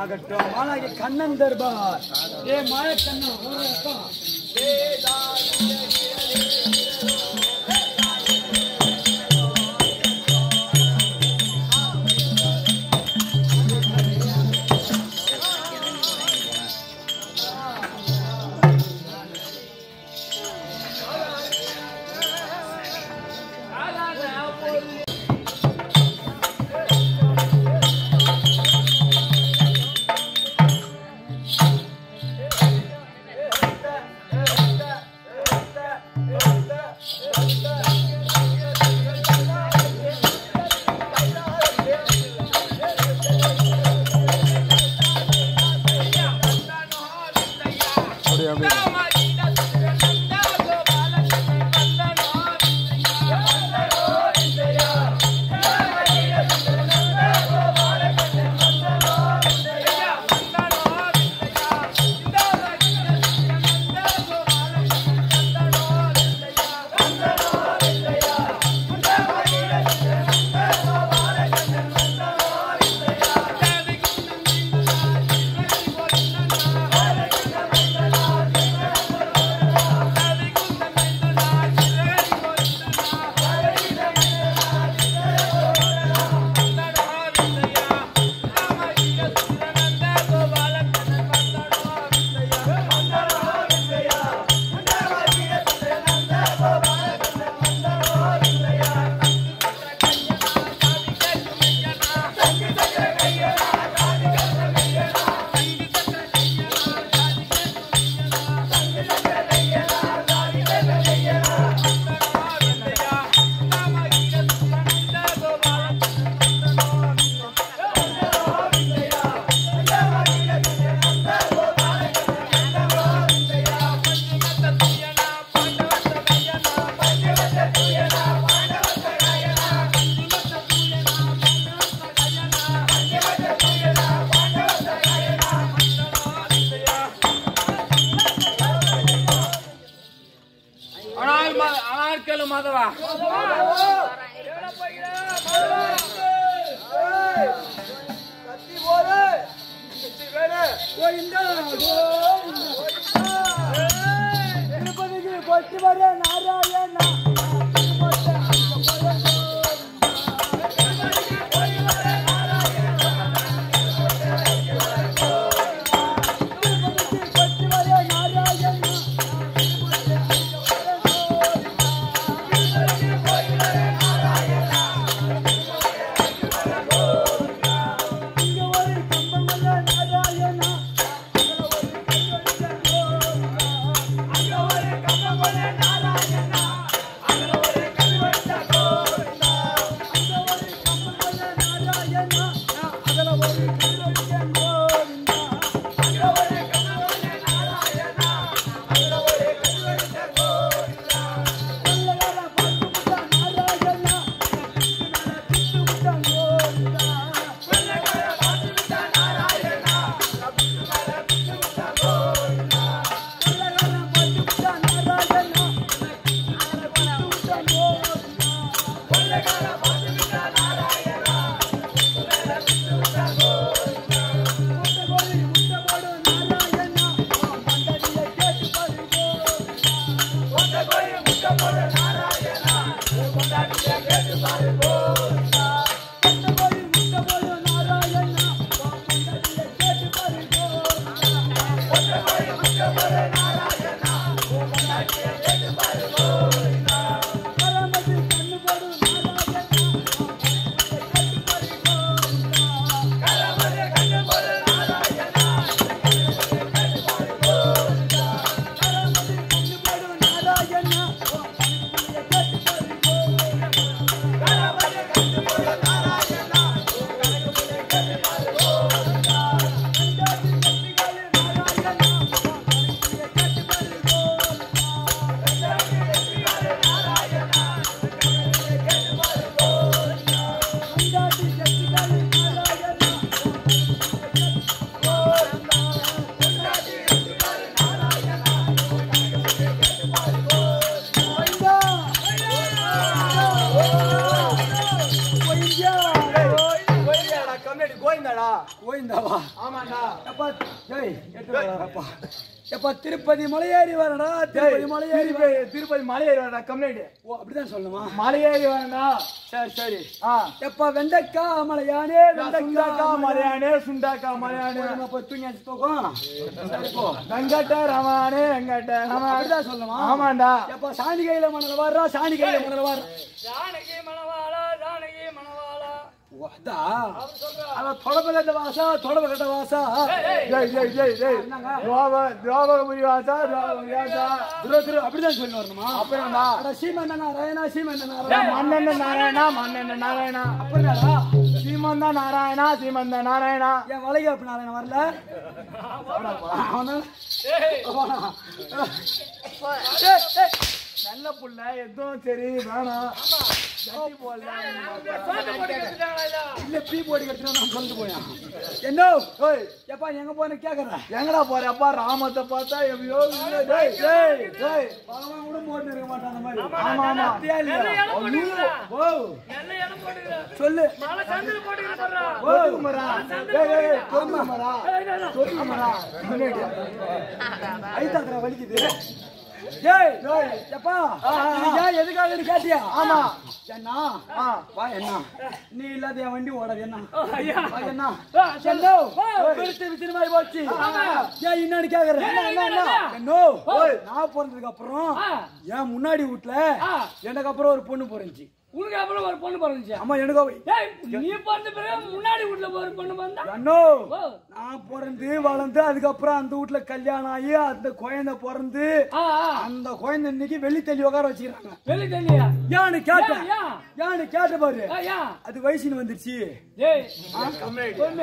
ஆகட்டும். மாலாகி கண்ணன் தர்பார். ஏ மாய கண்ணன் திருப்பதி மலையேறி வரடா திருப்பதி மலையேறி திருப்பதி மலையேறி வரடா கம்ப்ளைண்ட் ஓ அப்படிதான் சொல்லணுமா? மலையேறி வரடா சரி சரி. ஆ. எப்பா வெண்டக்கா மலையானே வெண்டக்கா மலையானே. சுண்டக்கா மலையானே. அப்ப தூங்கி தூக்கம். சரி போ. வெங்கட்ட ரமானே வெங்கட்ட ரமா. அப்படிதான் சொல்லணுமா? ஆமாண்டா. எப்பா சாணி கையில மணல வர்றா சாணி கையில மணல வர்றா வாசா தொடபகட்ட வாசா. ஜெய் ஜெய் ஜெய் ஜெய் துவாப துவாபகபுரி வாசா துவாபகபுரி வாசா. துரு துரு அப்படிதான் சொல்லி வரணுமா அப்புறம்டா அட சீமந்த நாராயணா சீமந்த நாராயணா. மன்னந்த நாராயணா மன்னந்த நாராயணா. அப்படிதாடா சீமந்த நாராயணா சீமந்த நாராயணா. என் வளைய அப்ப நாராயணா வரல? அவனா. நல்ல புள்ள எதுவும் சரி வேணாம். இல்ல பீ போடி கட்டினா நான் சொல்லிட்டு போயேன் என்ன? ஓய் எப்பா எங்க போன கேக்குறேன் எங்கடா போற? அப்பா ராமத்தை பார்த்தா எப்படியோ பகவான் கூட போட்டு இருக்க மாட்டான் அந்த மாதிரி. ஆமா ஆமா ஓ. சொல்லு. மலை சந்தில போட்டுக்கிற ஓ. மரா டேய் டேய் தொட்டு மரா தொட்டு மரா முன்னாடி. ஐதாத்திர வலிக்குது. டேய் டேய் எப்பா? நீ ஏன் எதுக்காக கேட்டியா? ஆமா. என்ன வா என்ன? நீ இல்லாத என் வண்டி ஓடாது என்ன? என்ன? செல்லோ. விசிறு மாதிரி போச்சு. ஏன் என்னன்னு கேக்குறேன். என்ன என்ன நான் பிறந்ததுக்கு அப்புறம் முன்னாடி வீட்ல எனக்கு அப்புறம் ஒரு பொண்ணு பிறந்துச்சு. உனக்கு அப்புறம் ஒரு பொண்ணு பிறந்துச்சு. அம்மா எனக்கு ஏய் நீ பிறந்த பிறகு முன்னாடி வீட்டுல ஒரு பொண்ணு பிறந்தா? அண்ணோ நான் பிறந்து வளர்ந்து அதுக்கப்புறம் அந்த வீட்ல கல்யாணம் ஆகி அந்த குழந்தை பிறந்து. அந்த குழந்தை இன்னைக்கு வெள்ளி தள்ளி உட்கார வச்சுக்கிறாங்க. வெளி தண்ணியா யானு கேட்டேன்? யானு கேட்ட பாரு. அது வயசுன்னு வந்துருச்சு.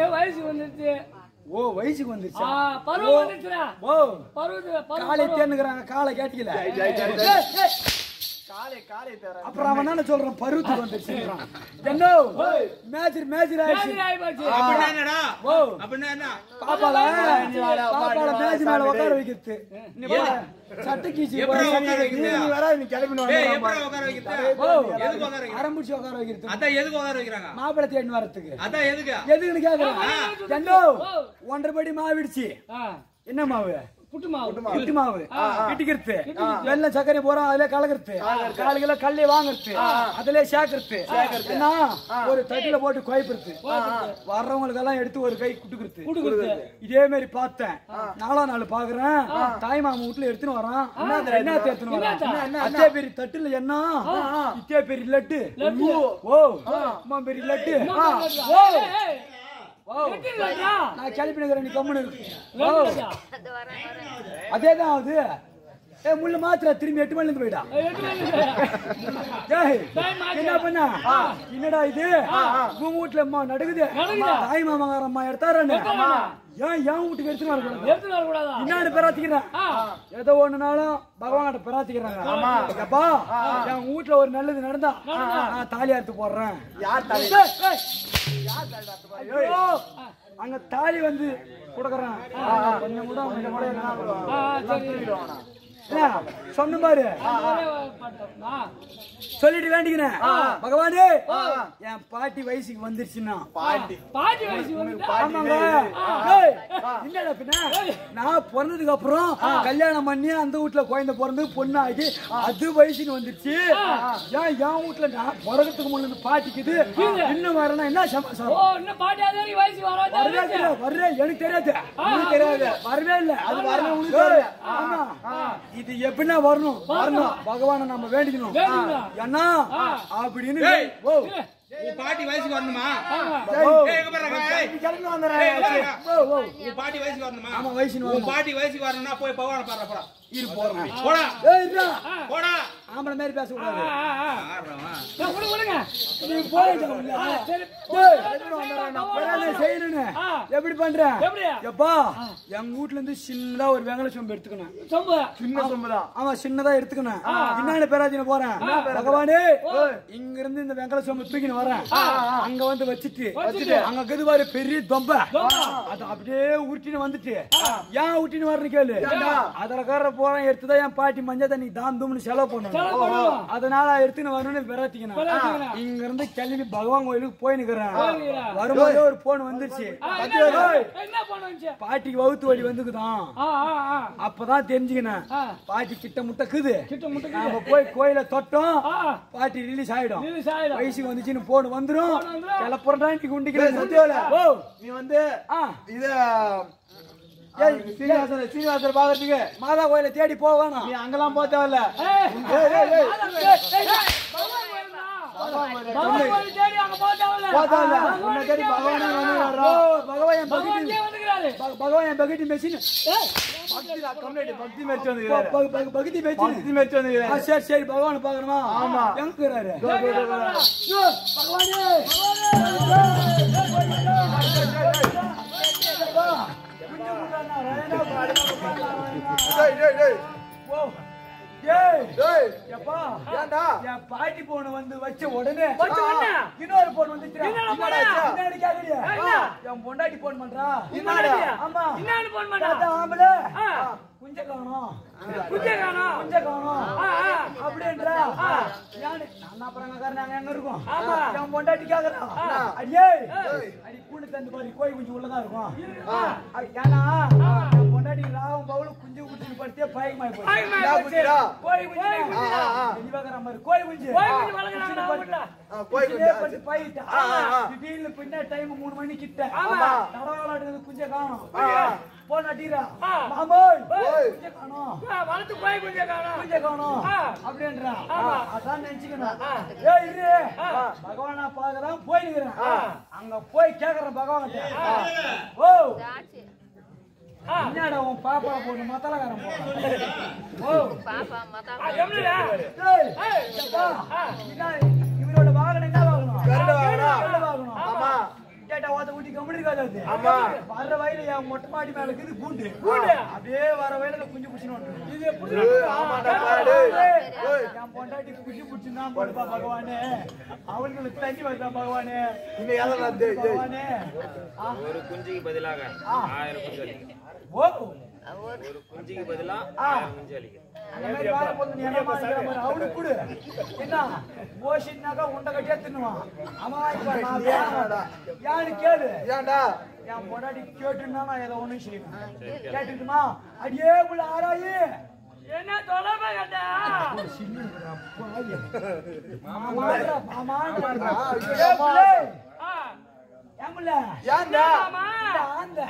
வயசு வந்துருச்சு. ஓ வயசுக்கு வந்துருச்சா? ஆ, பருவம் வந்துருச்சுடா. ஓ. பருவத்து காலை பருவம். தேனுக்குறாங்க காலை கேட்டிக்கல. காலை காலை தர அப்புறம் அவன் என்ன சொல்றான்? பருவத்துக்கு வந்துருச்சுன்றான் என்ன? மேஜர் மேஜர் ஆயிடுச்சு. அப்படின்னா என்னடா? ஓ. அப்படின்னா என்ன? பாப்பால பாப்பால மேஜ் மேல உட்கார வைக்கிறது. நீ சட்டை கீச்சு வரா நீ கிளம்பினு எப்படி உட்கார வைக்கிறது? ஓ. எதுக்கு உட்கார வைக்கிறது? ஆரம்பிச்சு உட்கார வைக்கிறது. அதான் எதுக்கு உட்கார வைக்கிறாங்க? மாப்பிள்ளை தேடின்னு வரத்துக்கு. அதான் எதுக்கு? எதுக்குன்னு கேக்குறேன் ஜன்னோ ஒன்றரை படி மாவிடுச்சு ஆ, என்ன மாவு? புட்டு மாவு இட்டிக்கிறது வெள்ளம் சர்க்கரை போறோம் அதுல கலக்கிறது. கால் கிலோ கல்லி வாங்குறது. அதுல சேர்க்கறது. என்ன ஒரு தட்டுல போட்டு குழப்பிடுது வர்றவங்களுக்கு எல்லாம் எடுத்து ஒரு கை குட்டுக்கிறது குடுக்குறது. இதே மாதிரி பார்த்தேன். நாலாம் நாள் பாக்குறேன். தாய் மாமா வீட்டுல எடுத்துன்னு வரான். என்ன எடுத்துன்னு வரான். அதே பெரிய தட்டுல என்ன? பெரிய லட்டு. ஓ. அம்மா பெரிய லட்டு. ஓ? நான் நிக்கிறேன் நீ கம்முன்னு இருக்கு? அது அதேதான் அது ஏ முள்ள மாத்திர திரும்பி எட்டு மணில இருந்து போயிடா. என்ன பண்ண? என்னடா இது? உங்க வீட்டுல அம்மா நடக்குது? தாய் மாமங்கார அம்மா எடுத்தாரன்னு எடுத்தாரா? ஏன் என் வீட்டுக்கு எடுத்துன்னு வரக்கூடாது? எடுத்துட்டு வரக்கூடாதா? என்னன்னு பெறாத்திக்கிறேன் ஆ, ஏதோ ஒண்ணுனாலும் பகவான்கிட்ட பெறாத்திக்கிறாங்க ஆமா. என் வீட்டுல ஒரு நல்லது நடந்தா நான் தாலி அறுத்து போடுறேன். யார் தலை? ஏய். ஐயோ, அங்க தாலி வந்து கொடுக்கறேன். கொஞ்சம் கூட கொஞ்சம் கூட. என்ன, சொன்ன பாரு. சொல்லிட்டு வேண்டிக்கிறேன் பகவானே என் பாட்டி வயசுக்கு வந்துருச்சுன்னா. பாட்டி. பாட்டி பின்ன? நான் பிறந்ததுக்கு அப்புறம் கல்யாணம் பண்ணி அந்த வீட்டுல குழந்தை பிறந்து பொண்ணு ஆகி அது வயசுக்கு வந்துருச்சு. ஏன் என் வீட்டுல நான் பிறகுறதுக்கு முன்ன பாட்டிக்குது? இன்னும் வரணும் என்ன ஓ, சமாசாரம்? வரவே வரவே எனக்கு தெரியாது. தெரியாது. வரவே இல்ல. அது வரணும் உனக்கு. ஆமா. இது எப்படின்னா வரணும்? வரணும். பகவானை நம்ம வேண்டிக்கணும். ஏன்னா அப்படின்னு. ஓ பாட்டி வயசுக்கு வரணுமா? பாட்டி வயசுக்கு வரணுமா. பாட்டி வயசுக்கு வரணும்னா போய் பகவான பாடுற போடா. இரு போறேன் போடா. ஏய் இருடா. போடா. ஆம்பளை மாதிரி ஆ. ஆடுறவன். ஏய், விடு, விடுங்க. நீ உள்ள. சரி. ஏய், வேலை செய்யணும்னு. ஆ. எப்படி பண்ற? எப்படி? எப்பா எங்க வீட்ல இருந்து சின்னதா ஒரு வெங்கல சொம்பு எடுத்துக்கணும். சொம்பு. சின்ன சொம்புதான். ஆமா சின்னதா எடுத்துக்கணும். என்னன்னு பேராஜின போறேன். பகவானே இங்க இருந்து இந்த வெங்கல சொம்பு தூக்கின்னு வரேன். அங்க வந்து வச்சுட்டு வச்சுட்டு. அங்க பாரு பெரிய தொம்ப. அது அப்படியே உருட்டின்னு வந்துட்டு. ஏன் உருட்டின்னு வரணும் கேளு. அதுல கார போறேன் எடுத்துதான் என் பாட்டி மஞ்சள் தண்ணி தான் தூம்னு செலவு பண்ணுவோம். அதனால எடுத்துன்னு வரணும்னு பெறாத்திக்கணும். இங்க இருந்து கிளம்பி பகவான் கோயிலுக்கு போய் நிக்கிறேன். வரும்போதே ஒரு போன் வந்துருச்சு? பாட்டிக்கு வகுத்து வலி வந்துக்குதான். அப்பதான் தெரிஞ்சுக்கினேன். பாட்டி கிட்ட முட்டைக்குது கிட்ட முட்டுக்கு. நாம போய் கோயில தொட்டோம். பாட்டி ரிலீஸ் ஆயிடும். வயசுக்கு வந்துச்சுன்னு போன் வந்துரும். கிளப்புறா நீ குண்டிக்கிறேன் சத்தியோல நீ வந்து இது சீனிவாசன் சீனிவாசன் பாக்குறதுக்கு மாதா கோயில தேடி போக வேணாம் நீ அங்கெல்லாம் போக தேவையில்ல பகவான் பகட்டி மெஷின் பக்தி மேட்ச் வந்துக்கிறாரு சரி சரி பகவான் பாக்கணுமா ஆமா. எங்க இருக்கிறாரு கேக்குறாரு. ஐயோ, பகவானே டேய் டேய் டேய் ஓ, பாட்டி போன வந்து வச்ச உடனே? இன்னொரு போன்? என்ன? என் பொண்டாட்டி போன் பண்றா? ஆமா. ஆம்பளை ஆ. குஞ்ச காணோம். குஞ்சை காணோம். குஞ்ச காணோம். அப்படின்றா. யானு நான் அப்புறம் நாங்க எங்க இருக்கோம்? ஆமா. என் பொண்டாட்டி கேக்குறா. அடியே அடி கூண்டு தந்து பாரு கோழி குஞ்சு உள்ளதா இருக்கும். ஏன்னா ராவும் பவுலும் குஞ்சு குஞ்சு படுத்தே பயமாயி போய் பயமாயி டா போச்சு. கோழி குஞ்சு கோழி குஞ்சு கோழி குஞ்சு போயிட்டா. திடீர்னு பின்ன time மூணு மணி கிட்ட. ஆமா. தடவாலாடுறது குஞ்சை காணோம். போன். ஆ. மாமோய். குஞ்சை காணோம். வளர்த்து கோழி குஞ்சை காணோம். குஞ்சை காணோம். ஆ. அப்படின்றா. ஆமா. அதான் நினைச்சுக்கணும். ஏய், இரு. பகவானா பார்க்கறான், போய் நிக்கிறேன். ஆ. அங்க போய் கேக்குறேன் பகவான்கிட்ட. ஓ. என்னடா உன் பாப்பா போட்டு மத்தலகாரன் போறான். ஓ, பாப்பா மத்தா ஆ, எப்படிடா? ஏய், ஏய், எப்பா, என்ன, இவரோட வாகனம் என்ன வாங்கணும். ஆமா. கேட்டா ஓத ஊட்டி கம்முனு இருக்காது. ஆமா. வயல என் மொட்டை மாடி மேல இருக்குது கூண்டு. கூண்டு. அப்படியே வர வயல குஞ்சு வந்துரும். இது பாடு என் பொண்டாட்டி குஷி புடிச்சுதான் போடுப்பா பகவானே. அவங்களுக்கு தண்ணி வருதா பகவானே. பகவானே. ஆ, ஒரு குஞ்சுக்கு பதிலாக. ஆயிரம் குஞ்சு ஒரு குஞ்சுக்கு பதிலா குஞ்சு போட்டு அவனுக்கு கொடு. என்ன ஓசினாக்கா உண்டை கட்டியா தின்னுவான் அவன். ஏன்னு கேளு ஏன்டா என் பொண்டாட்டி கேட்டுன்னா நான் ஏதோ ஒண்ணும் செய்வேன் கேட்டுட்டுமா அடியே உள்ள ஆராயி என்ன ஏய் புள்ளை, ஆ, ஏன் ஆந்த,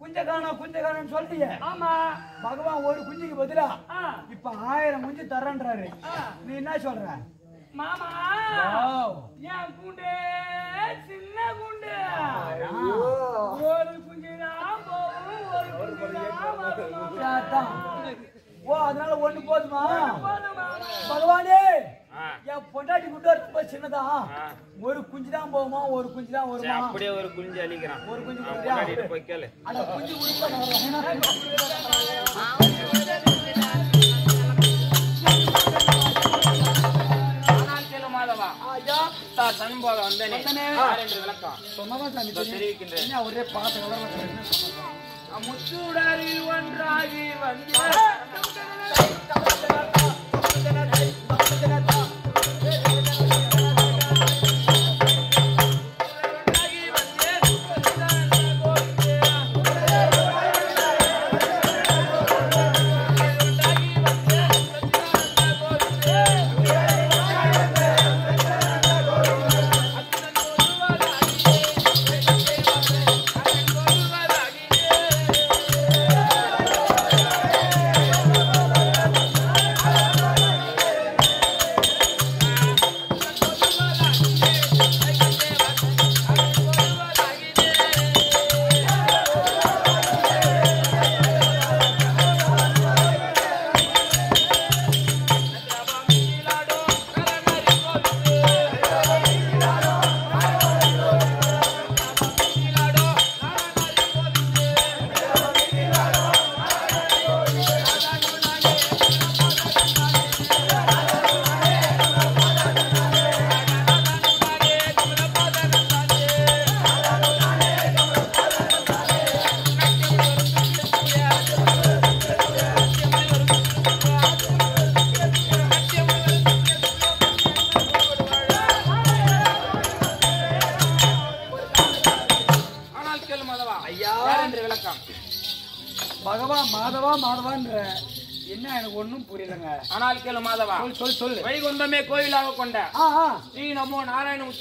குஞ்ச காணோம் குஞ்ச காணோம்னு சொல்றியே. ஆமா. பகவான் ஒரு குஞ்சுக்கு பதிலா இப்ப ஆயிரம் குஞ்சு தரேன்றாரு நீ என்ன சொல்ற? மாமா. என் குண்டு சின்ன குண்டு. ஒரு குஞ்சு தான் போகும் ஒரு குஞ்சு தான். ஓ அதனால ஒண்ணு போதுமா? பகவானே. என் பொண்டாட்டி குண்டு ரொம்ப சின்னதா. ஒரு குஞ்சு தான் போகுமா? ஒரு குஞ்சு தான் வருமா? அப்படியே ஒரு குஞ்சு அளிக்கிறான் ஒரு குஞ்சு? கொண்டாடிட்டு போய் கேளு. அட குஞ்சு ஒரே சொல்றீங்க? முச்சுடரில் ஒன்றாகி வந்த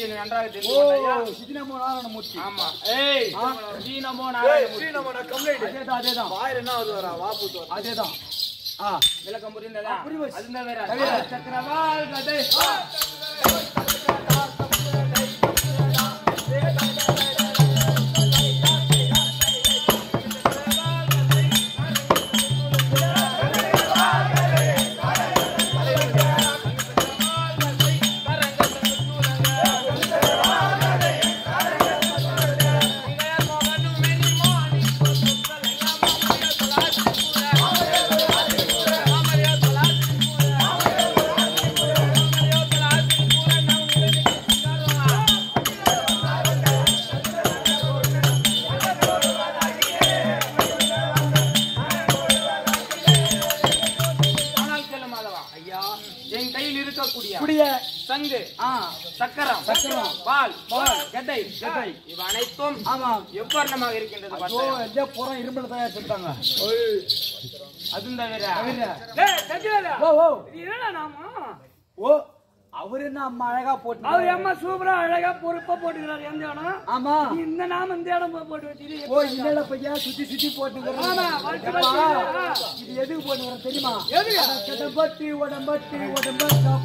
நன்றாக ஓ தெரிந்து கொண்டாயா? சித்தினமோ நாராயணமூர்த்தி ஆமா. ஏய் ஆ. ஸ்ரீ நமோ நாராயணமூர்த்தி. அதேதான் அதேதான். என்ன ஆகுது வரா? வா பூத்து. அதேதான். ஆ. விளக்கம் புரிந்ததா? புரியுது. அது கதை. புறம் இரும்புல தயார் செஞ்சாங்க அதுவும் தவிர. ஓ ஓ என்னடா நாமம்? ஓ அவரு என்ன அம்மா அழகா போட்டு அவர் அம்மா சூப்பரா அழகா பொறுப்பா போட்டுக்கிறாரு எந்த இடம்? ஆமா. இந்த நாம இந்த இடம் போட்டு வச்சுட்டு ஓ இல்ல பையா சுத்தி சுத்தி. இது எதுக்கு போட்டு வர தெரியுமா? எதுக்கு? அட கிடம்பட்டி உடம்பட்டி உடம்பட்டா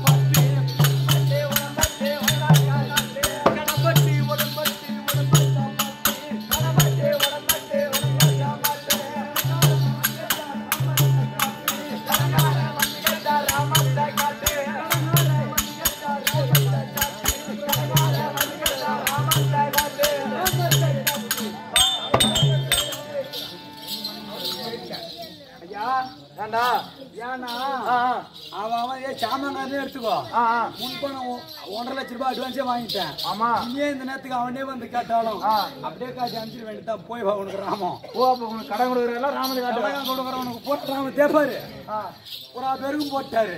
முன்பணம் ஒன்றரை லட்ச ரூபாய் அட்வான்ஸே வாங்கிட்டேன் ஆமா இனியே இந்த நேரத்துக்கு அவனே வந்து கேட்டாலும். அப்படியே காட்டி அனுப்பிச்சிட வேண்டியதான் போய் வா உனக்கு ராமம் ஓ அப்ப உனக்கு கடன் கொடுக்குறதெல்லாம் ராமனுக்கு கொடுக்குறவனுக்கு போட்டு ராம தேப்பாரு ஒரு பேருக்கும் போட்டாரு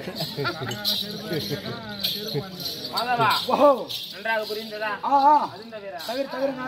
நன்றாக புரிந்ததா தவிர தவிரங்க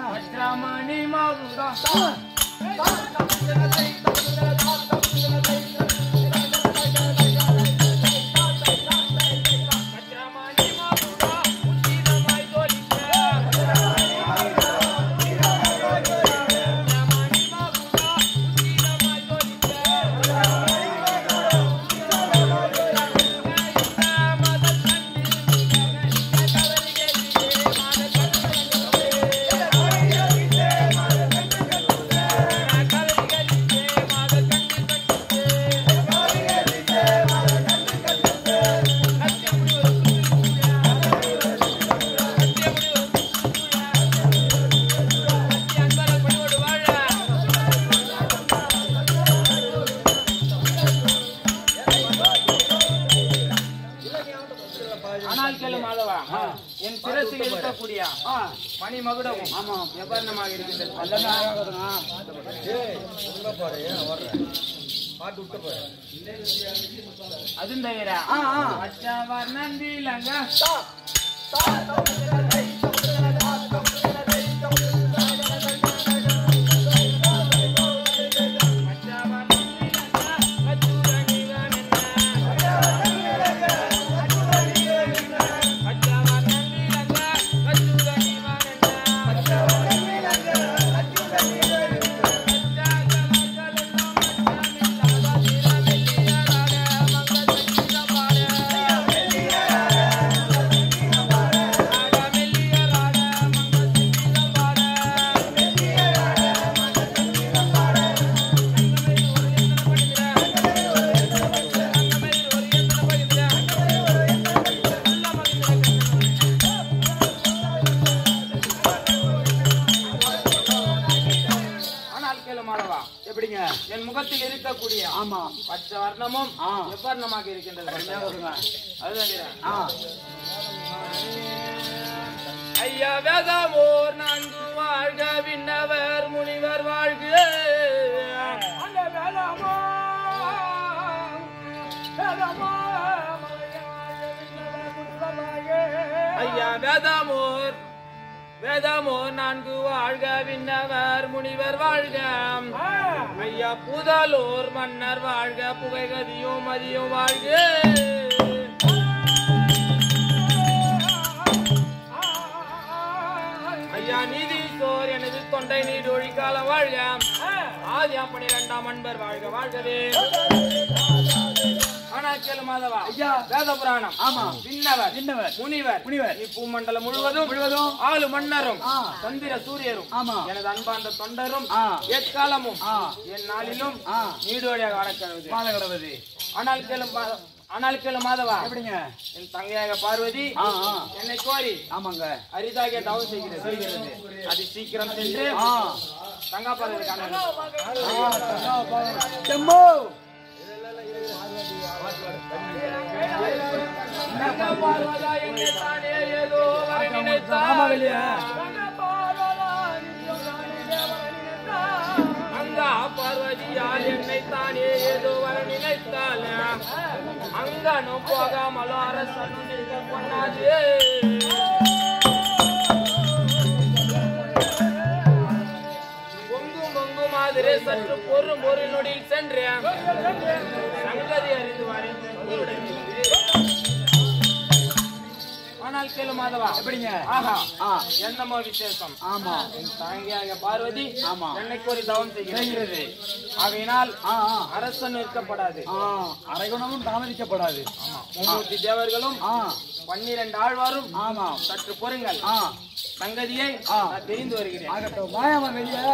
மன்னரும். சந்திர சூரியரும். எனது அன்பார்ந்த தொண்டரும். எக்காலமும். என் நாளிலும். நீடோடியாக வணக்கிறது மாதகடபதி ஆனால் கேளு மா- ஆனால் கேளு மாதவா எப்படிங்க? என் தங்கையாக பார்வதி என்னை கோரி ஆமாங்க. அரிதாக தவம் செய்கிறது. அது சீக்கிரம் சென்று தங்கா பார்வதி அங்கா பார்வதியால் என்னை தானே ஏதோ வர நினைத்தாள் அங்கனும் போகாமலோ அரசனும் நிற்க பொன்னாது பொங்கும் சற்று ஒரு ஒரு நொடியில் சென்றேன். சங்கதி அறிந்து வரேன் ஆனால் கேளு மாதவா எப்படிங்க? ஆஹா என்னமோ விசேஷம்? ஆமா. தாங்கியாக பார்வதி ஆமா. என்னை கோரி தவம் செய்கிறது. ஆ அரசன் நிற்கப்படாது. ஆ. அரைகுணமும் தாமதிக்கப்படாது. மும்மூர்த்தி தேவர்களும் பன்னிரண்டு ஆழ்வாரும் ஆமா. சற்று பொறுங்கள். ஆ. சங்கதியை தெரிந்து வருகிறேன். ஆகட்டும். மாயாமா வெளியே?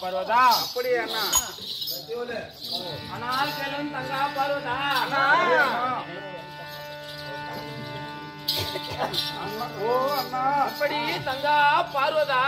பர்வதா அப்படியா ஆனால் கெலும் தங்கா பர்வதா ஓ அண்ணா. அப்படி தங்கா பார்வதா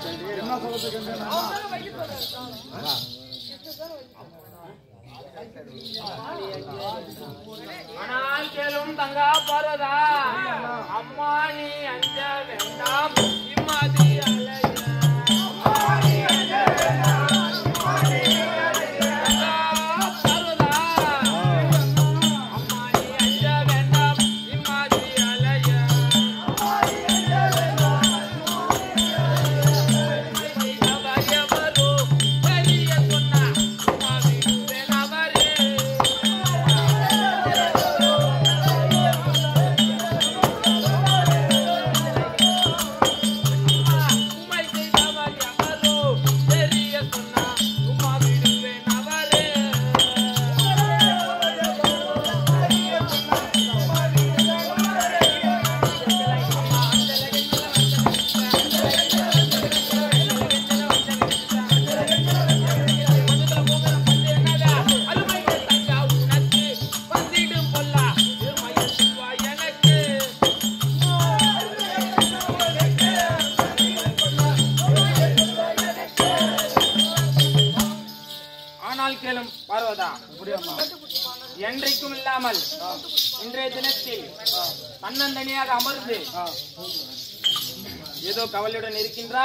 என்ன சொல்றதுக்கு ஆனால் கேளும் தங்கா பார்வதா அம்மா நீ அஞ்ச வேண்டாம்.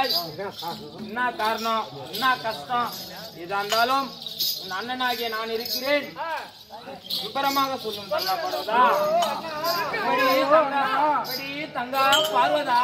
வந்தாய் என்ன காரணம்? என்ன கஷ்டம்? எதா இருந்தாலும் உன் அண்ணனாகிய நான் இருக்கிறேன். விபரமாக சொல்லும் தங்கா பார்வதா தங்கா பார்வதா?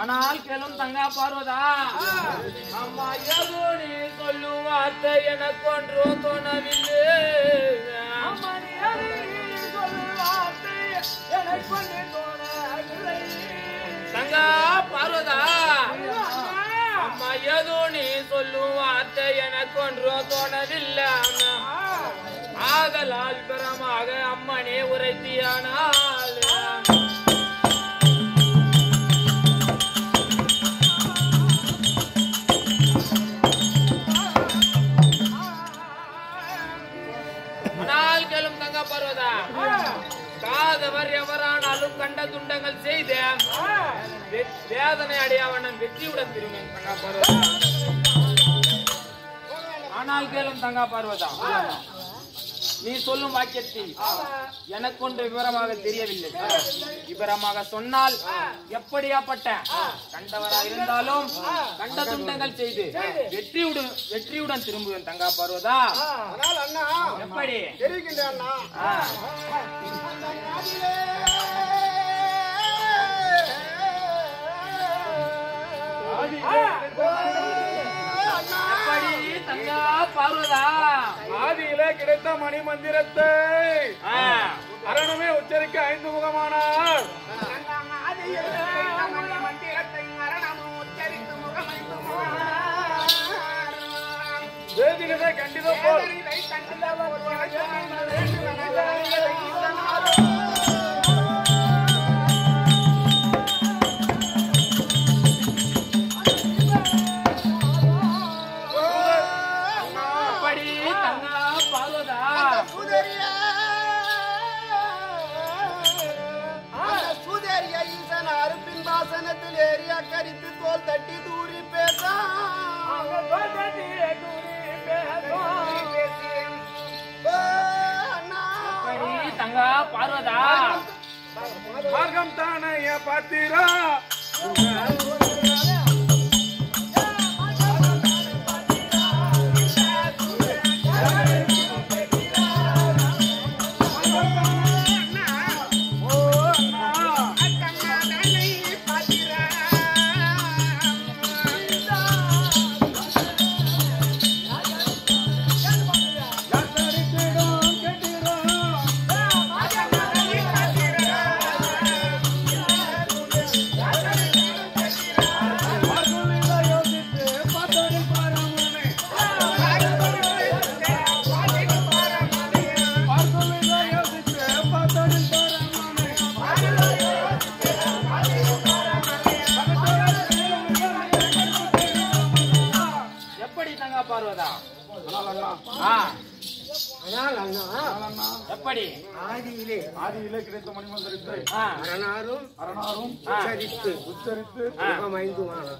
ஆனால் கேளும் தங்கா பார்வதா. அம்மா யகுனி சொல்லும் வார்த்தை எனக்கு ஒன்று தோணவில்லை. தங்கா பார்வதா. அம்மா ஏதோ நீ சொல்லும் வார்த்தை எனக்கு ஒன்று தோணவில்லை. ஆகலால் பிரமாக அம்மனே உரைத்தியானால். காதவர் எவரானாலும் கண்ட துண்டங்கள் செய்த வே- வேதனை அடையாவண்ணன் வெற்றியுடன் திருமணம் தங்கா பார்வதா. ஆனால் கேளும் தங்கா பார்வதா? நீ சொல்லும் வாக்கியத்தில் எனக்கு ஒன்று விவரமாக தெரியவில்லை. விவரமாக சொன்னால் எப்படியாப்பட்ட கண்டவரா இருந்தாலும் கண்ட துண்டங்கள் செய்து வெற்றியுடன் வெற்றியுடன் திரும்புவேன் தங்கா பருவதா? எப்படி. எப்படி தங்கா? பருவதா ஆதியிலே கிடைத்த மணி மந்திரத்தை. அரணுமே உச்சரிக்க ஐந்து முகமானார். வேதிகளை கண்டித போல் தோல் தட்டி தூரி பேச. எப்படி தங்கா பார்வதா? மார்க்கம் தானைய பாத்திரா.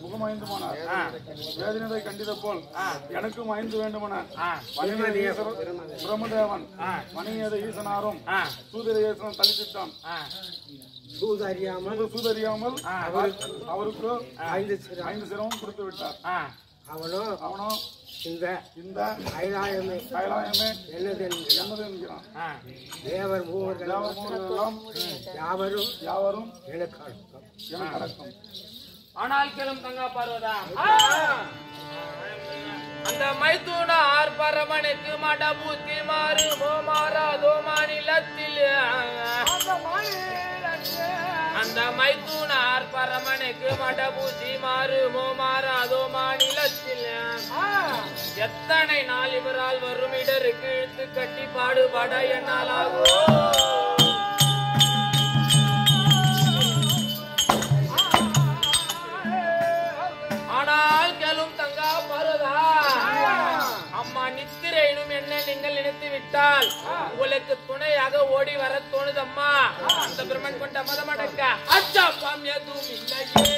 முகமைந்துமானார் ஆ. வேதனை கண்டித போல் எனக்கும் ஐந்து வேண்டுமென பிரம்மதேவன் ஆ. மணிமேத ஈசனாரும். சூதர ஈசன் தளித்திட்டான் ஆ. சூதறியாமல் சூதறியாமல். அவருக்கு ஐந்து ஐந்து சிரமம் கொடுத்து விட்டார். அவனோ அவனோ இந்த இந்த கைலாயமே கைலாயமே என்னது என்கிறான். என்னது என்கிறான். தேவர் மூவர்கள் யாவரும் யாவரும் யாவரும் எனக்கு அடக்கம். எனக்கு அடக்கம் ஆனால் கேளும் தங்கா பார்வதா. அந்த மைத்துனார் பரமனுக்கு மடபூத்தி மாறு மாறாதோ தோமானிலத்தில் அந்த மைத்துனார் பரமனுக்கு மடபூத்தி மாறு மாறாதோ தோமானிலத்தில் எத்தனை நாள் இவரால் வரும் இடருக்கு இழுத்து கட்டி பாடுபட என்னால் ஆகும் என்ன நீங்கள் நினைத்து விட்டால் உங்களுக்கு துணையாக ஓடி வர தோணுதம்மா? அந்த பிரம்மன் கொண்ட மதமடக்க அச்சா பாம் எதுவும் இல்லையே.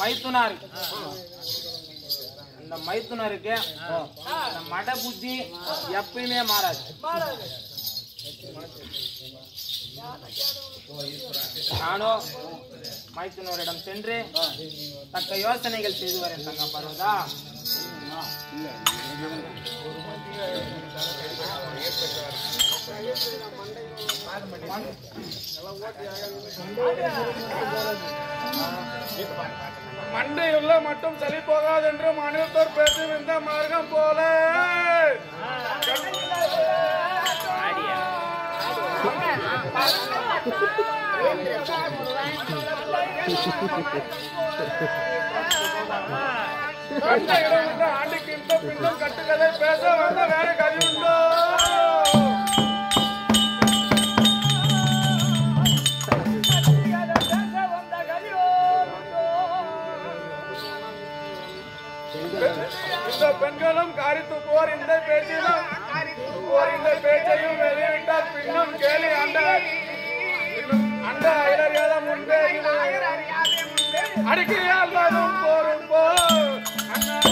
மைத்துனார். இந்த மைத்துனருக்கு இந்த மட புத்தி எப்பயுமே மாறாது. நானோ மைத்துனரிடம் சென்று தக்க யோசனைகள் செய்து வரேன் தங்க பருவதா. மண்டை மண்டையுள்ள மட்டும் சளி போகாது என்று மனிதர் பேசும் இந்த மார்க்கம் போல. ஆண்டுக்கு இந்த பின்னும் கட்டுக்கதை பேச வந்த வேற கதி உண்டோ? பெண்களும் காரி துப்புவார் இந்த பேச்சிலும். துப்புவார் இந்த பேச்சையும் வெளியிட்டால் பின்னும் கேலி அண்ட அண்ட அயலறியாத முன்பே அடிக்கையால் வரும் போரும் போ அண்ணாவே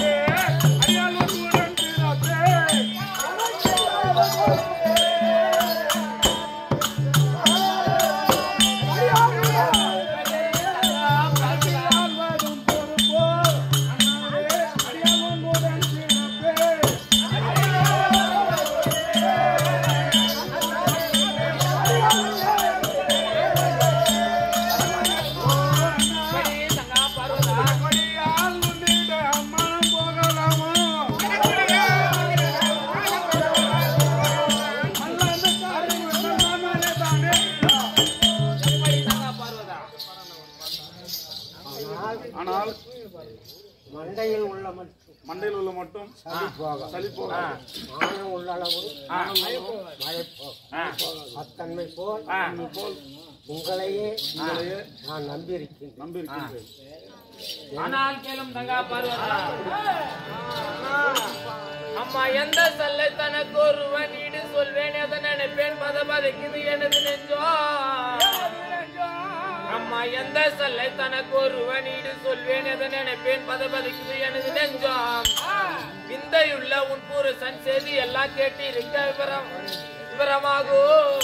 சளி போகும் சளி போகாது. மானம் உள்ள அளவு. மழை போகும் அத்தன்மை போல் போல் உங்களையே நான் நம்பியிருக்கிறேன் நம்பியிருக்கின்றேன். ஆனால் கேளும் தங்கா பார்வதா. அம்மா எந்த சொல்லை தனக்கு ஒருவன் ஈடு சொல்வேன்? எதை நினைப்பேன்? பத பதைக்குது எனது நெஞ்சோ? அம்மா எந்த சொல்லை தனக்கு ஒருவன் ஈடு சொல்வேன் எதை நினைப்பேன்? பதபதிக்குது எனது நெஞ்சம். விந்தையுள்ள உன் புருஷன் செய்தி எல்லாம் கேட்டு இருக்க விவரம் விவரமாகும்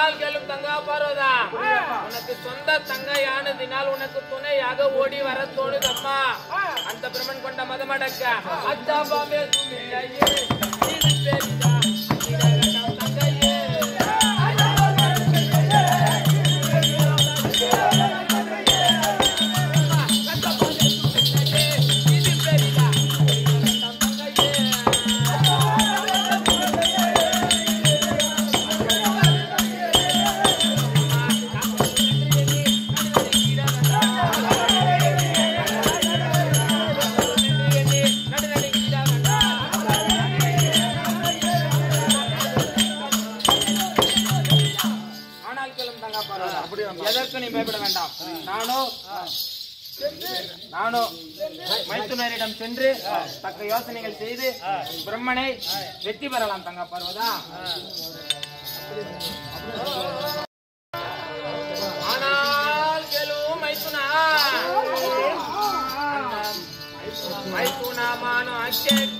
ஆனால் கேளும் தங்கா பார்வதா உனக்கு சொந்த தங்கையானதினால் உனக்கு துணையாக ஓடி வர தோணுதம்மா. அந்த பிரமன் கொண்ட மதமடக்க அச்சாபாமே துணிலையே இது நானோ. நானோ. மைத்துனரிடம் சென்று தக்க யோசனைகள் செய்து பிரம்மனை வெற்றி பெறலாம் தங்க பருவதா. ஆனால் கெலும் மைத்துனா. மைத்துனா மானோ கேட்டீரா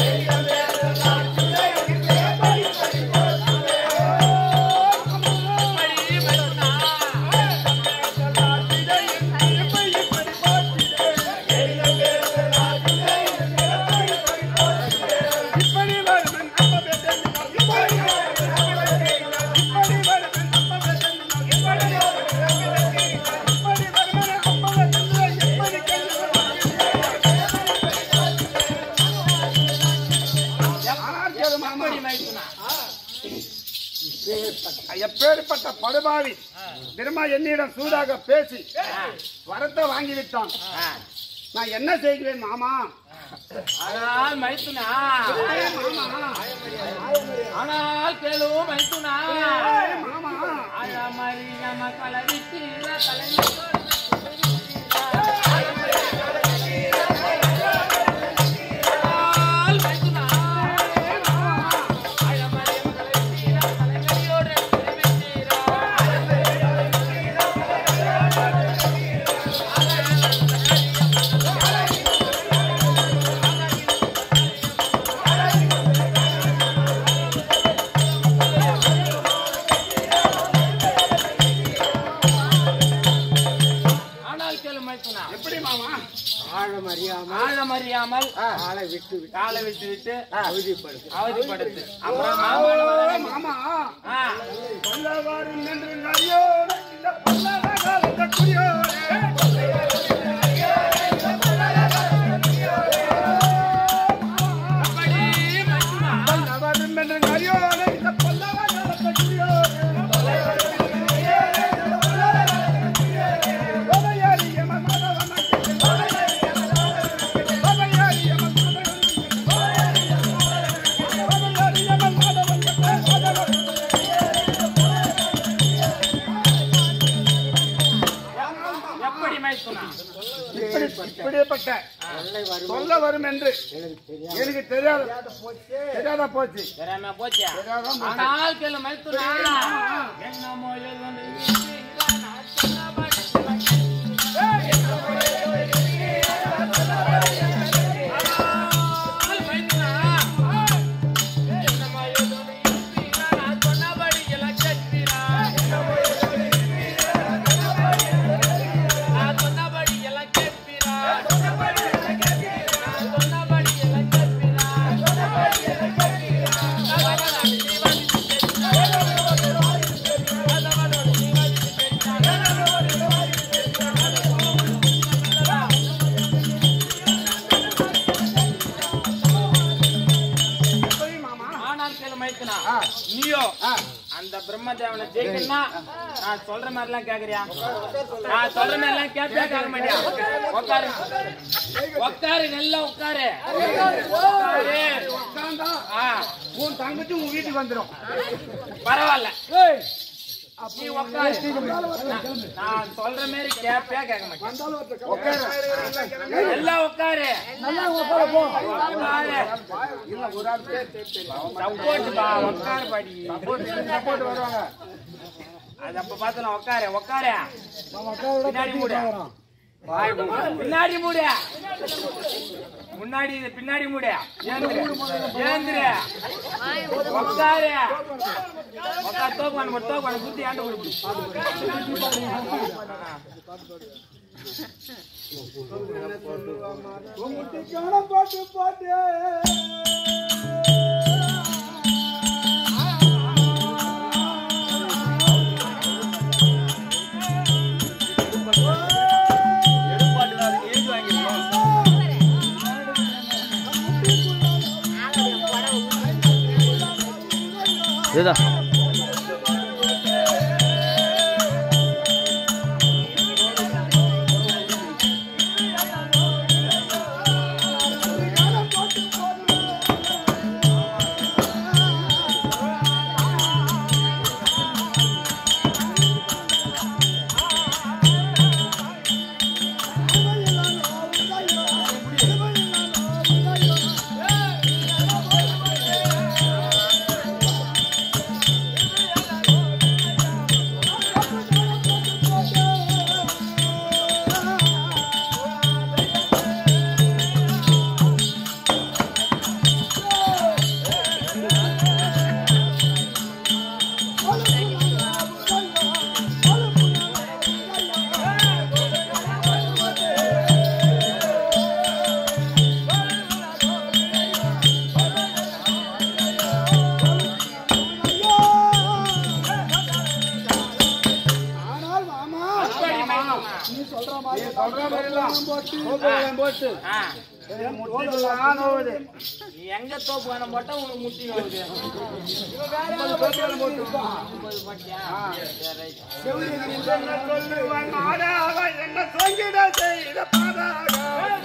எப்பேற்பட்ட படுபாவி. திரும்ப என்னிடம் சூடாக பேசி வரத்தை வாங்கி விட்டான் நான் என்ன செய்கிறேன் மாமா? ஆனால் மைத்துனா. ஆனால் கேளு மைத்துனா. அழமறி நம கலவித்தீர ஆனால் அறியாமல் ஆழம் அறியாமல் ஆளை விட்டு விட்டு. காலை விட்டு விட்டு அவதிப்படுத்து. அவதிப்படுத்து. அப்புறம் மாமா இந்த இப்படிப்பட்ட சொல்ல வரும் என்று. எனக்கு தெரியாத தெரியாத போச்சு? தெரியாம போச்சு? ஆனால் அந்த பிரம்மதேவனை ஜெயிக்கணும்னா நான் சொல்ற மாதிரி எல்லாம் கேக்குறியா? நான் சொல்ற மாதிரி எல்லாம் கேட்பே கேட்க மாட்டியா? உட்காரு உட்காரு நல்லா உட்காரு உன் தங்கச்சி உன் வீட்டுக்கு வந்துடும் பரவாயில்ல. நீ உட்காரு நான் சொல்ற மாதிரி கேட்க மாட்டேன். நல்லா உட்காரு நல்லா உட்கார போ. உட்காரு சப்போர்ட் பா உட்காரு பாடி சப்போர்ட் வருவாங்க. அது அப்ப பார்த்து நான் உட்காரு உட்காரு உட்கார பின்னாடி மூடு. பின்னாடி மூடு. முன்னாடி பின்னாடி மூடு. உட்காரு உட்காரு பண்ண மட்டும் பண்ண குத்தி ஆண்டு கணம் போட்டு போட்டு. இதுதான் ஆ என்ன சொல்லுவான் மாடாக என்ன சொல்லிட செய்த பாடாக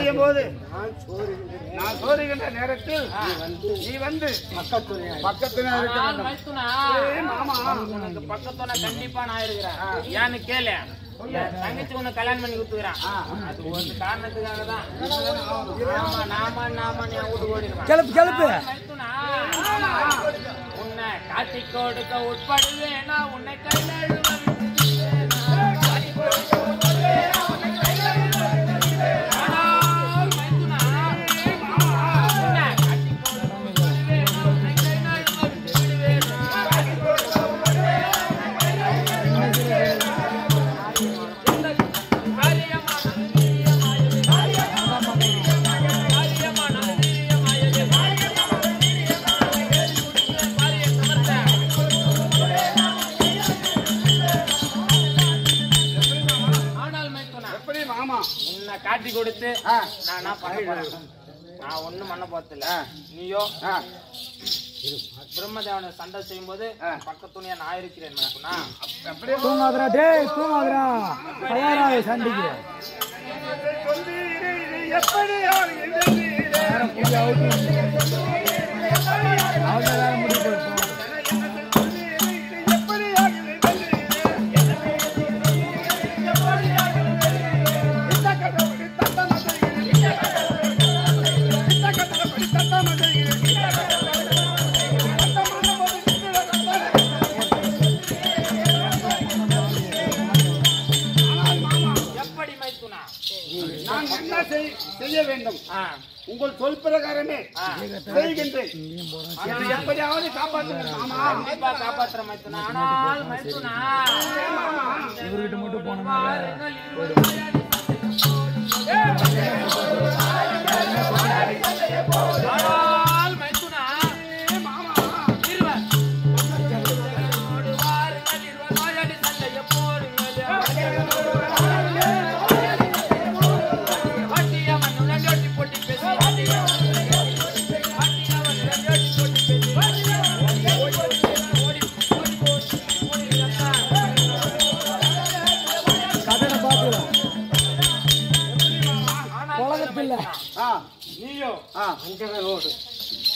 செய்யும் போது நான் சோறுகின்ற நேரத்தில் நீ வந்து மாமா. உனக்கு பக்கத்துல கண்டிப்பா நான் இருக்கிறேன். ஏன்னு கேளு. தங்கச்சி உன்னை கல்யாணம் பண்ணி கொடுத்துக்கிறேன் அது ஒரு காரணத்துக்காக தான். நாம நாம நாம என் வீட்டுக்கு ஓடிடுவேன் கிளப்பு கிளப்பு உன்னை காட்டி கொடுக்க உட்படுவேனா உன்னை கையில் காட்டி கொடுத்து. நான் என்ன பண்ண போறேன்? நான் ஒண்ணும் பண்ண போறதில்ல. நீயோ பிரம்மதேவனை சண்டை செய்யும் போது பக்கத்துணையா நான் இருக்கிறேன் அப்படியே தூங்காதரா டேய் தூங்காதரா தயாராக சண்டைக்கு சொல்வீரே, இது எப்படி ஆகுகிறது? அவங்க வேற முடிவு என்ன செய்ய வேண்டும். உங்கள் சொல் பிரகாரமே செய்கின்றேன். எப்படியாவது இவர்கிட்ட மட்டும் போனோம்னா ஆனால் ஆ.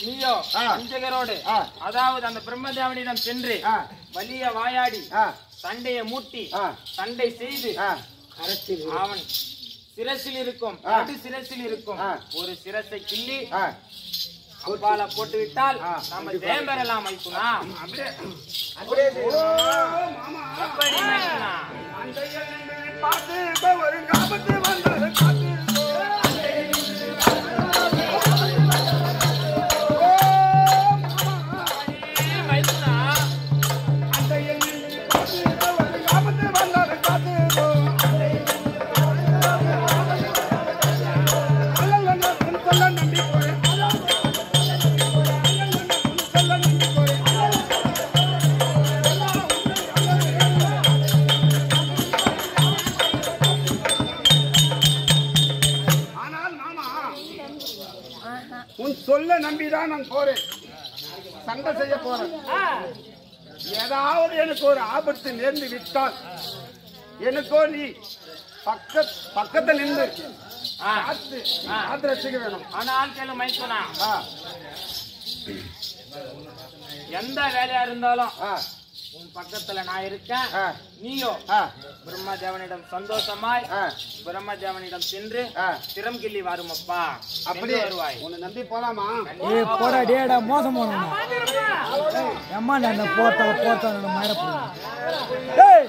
நீயோ ஆ. அஞ்சகரோடு ஆ. அதாவது அந்த பிரம்மதேவனிடம் சென்று ஆ. வலிய வாயாடி ஆ. சண்டையை மூட்டி ஆ. சண்டை செய்து ஆ. அவன் சிரசில் இருக்கும். நடு சிரசில் இருக்கும். ஆ. ஒரு சிரசை கிள்ளி அப்பால போட்டு விட்டால் ஆ. நம்ம ஜெயம் பெறலாம் அந்த எண்ணெய் பார்த்து இப்ப ஒரு காபத்து வந்தது சொல்ல நம்பிதான் நான் போறேன். சண்டை செய்ய போறேன். ஏதாவது எனக்கு ஒரு ஆபத்து நேர்ந்து விட்டால் எனக்கோ நீ பக்க பக்கத்தில் நின்று. காத்து ரசிக்க வேணும். ஆனால் கேளு ஆ, எந்த வேலையா இருந்தாலும் உன் பக்கத்துல நான் இருக்கேன். ஆ. நீயோ ஆ, பிரம்மதேவனிடம் சந்தோஷமாய் ஆ. பிரம்மதேவனிடம் சென்று ஆ. திறம் கிள்ளி வருமப்பா. அப்படியே வருவாய். உன்னை நம்பி போலாமா? ஏய் போடா டேடா மோசம் போனோம் அம்மா நான் போத்தா போத்தா மயிர ஏய்.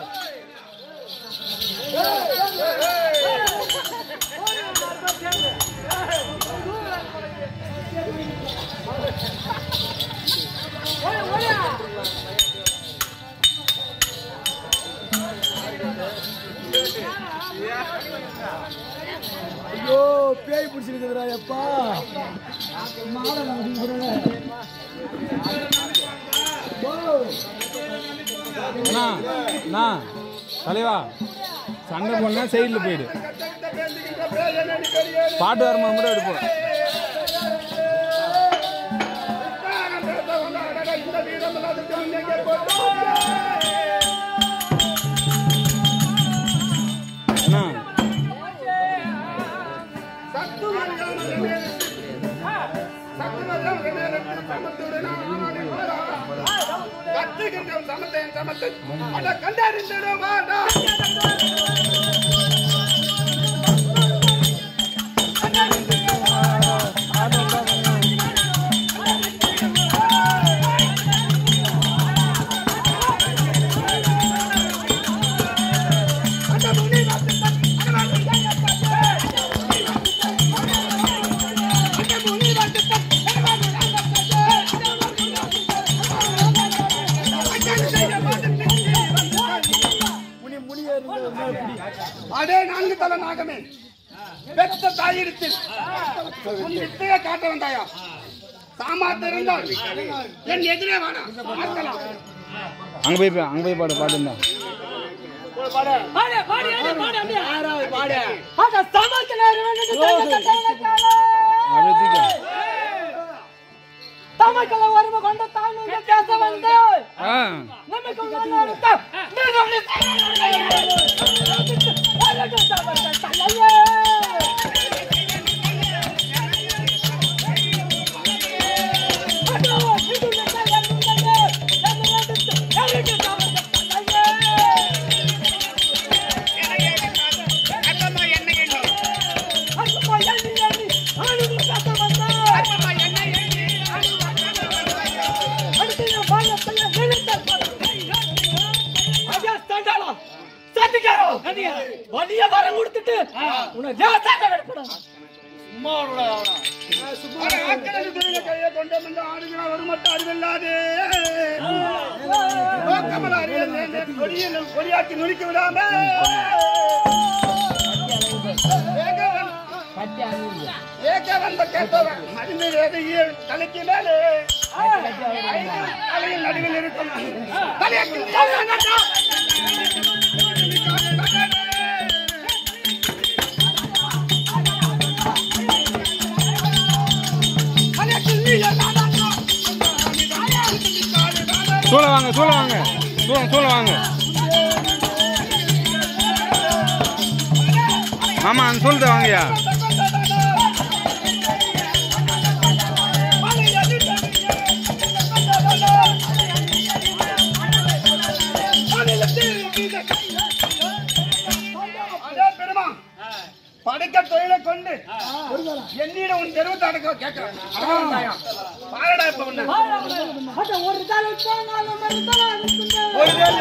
ஐயோ பேய் பிடிச்சிருக்குதுடா எப்பா. மாலை. அண்ணா அண்ணா தலைவா. சண்டை போடனா சைடில் போயிடு. பாட்டு வரும்போது மட்டும் எடுப்போம் இந்த வீரம் கத்துகின்றோம் சமத்தையும் சமத்தை. அட கண்டறிந்திடும் வாடா நாகமே. பெத்த தாயிடத்தில். உன் வித்தையை காட்ட வந்தாயா? சாமாத்த இருந்தால் என் எதிரே பார்க்கலாம் அங்கே போய் அங்கே போய் பாடு நமக்கு முன்னாடி வலிய வரம் கொடுத்துட்டு உனக்கு தேவசாக எடுப்படும் ஆக்கடல் திருவிழா கையை கொண்டு வந்து ஆடுகிறார். ஒரு மட்டும் அறிவில்லாதே நோக்கமல அறியல் கொடியில் கொடியாக்கி நுழைக்க விடாம. தலைக்கு மேலே. தலையில் நடுவில் இருக்கும். தலையக்கு சூழ வாங்க சூழ வாங்க. சூழ சூழ வாங்க. ஆமா அந்த சூழத்தை வாங்கய்யா படைக்க தொழிலை கொண்டு என்னிடம் உன் தெருவத்தை அடக்க கேட்கிறேன்? பாரடா இப்ப ஒரு தலை ஒரு தலை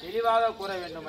தெளிவாக கூற வேண்டும்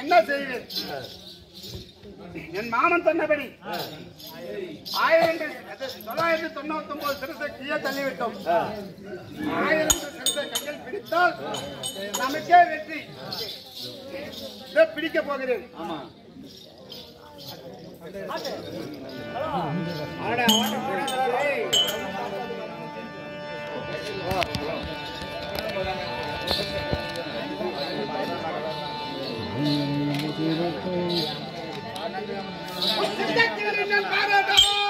என்ன செய்வேன் என் மாமன் சொன்னபடி. ஆயிரத்தி தொள்ளாயிரத்தி தொண்ணூத்தி ஒன்பது சிறுத்தை தள்ளிவிட்டோம். ஆயிரம் சிறுத்தை கையில் பிடித்தால் நமக்கே வெற்றி. பிடிக்க போகிறேன். ஆமா. ஆட ஆட Thank you.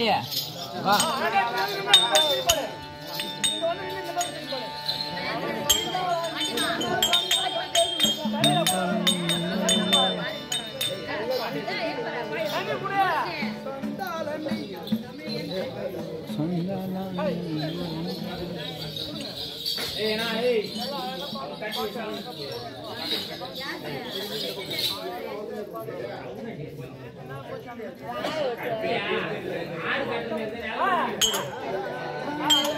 ஏ தங்கப்பாண்டியா வா Thank you. ஆறு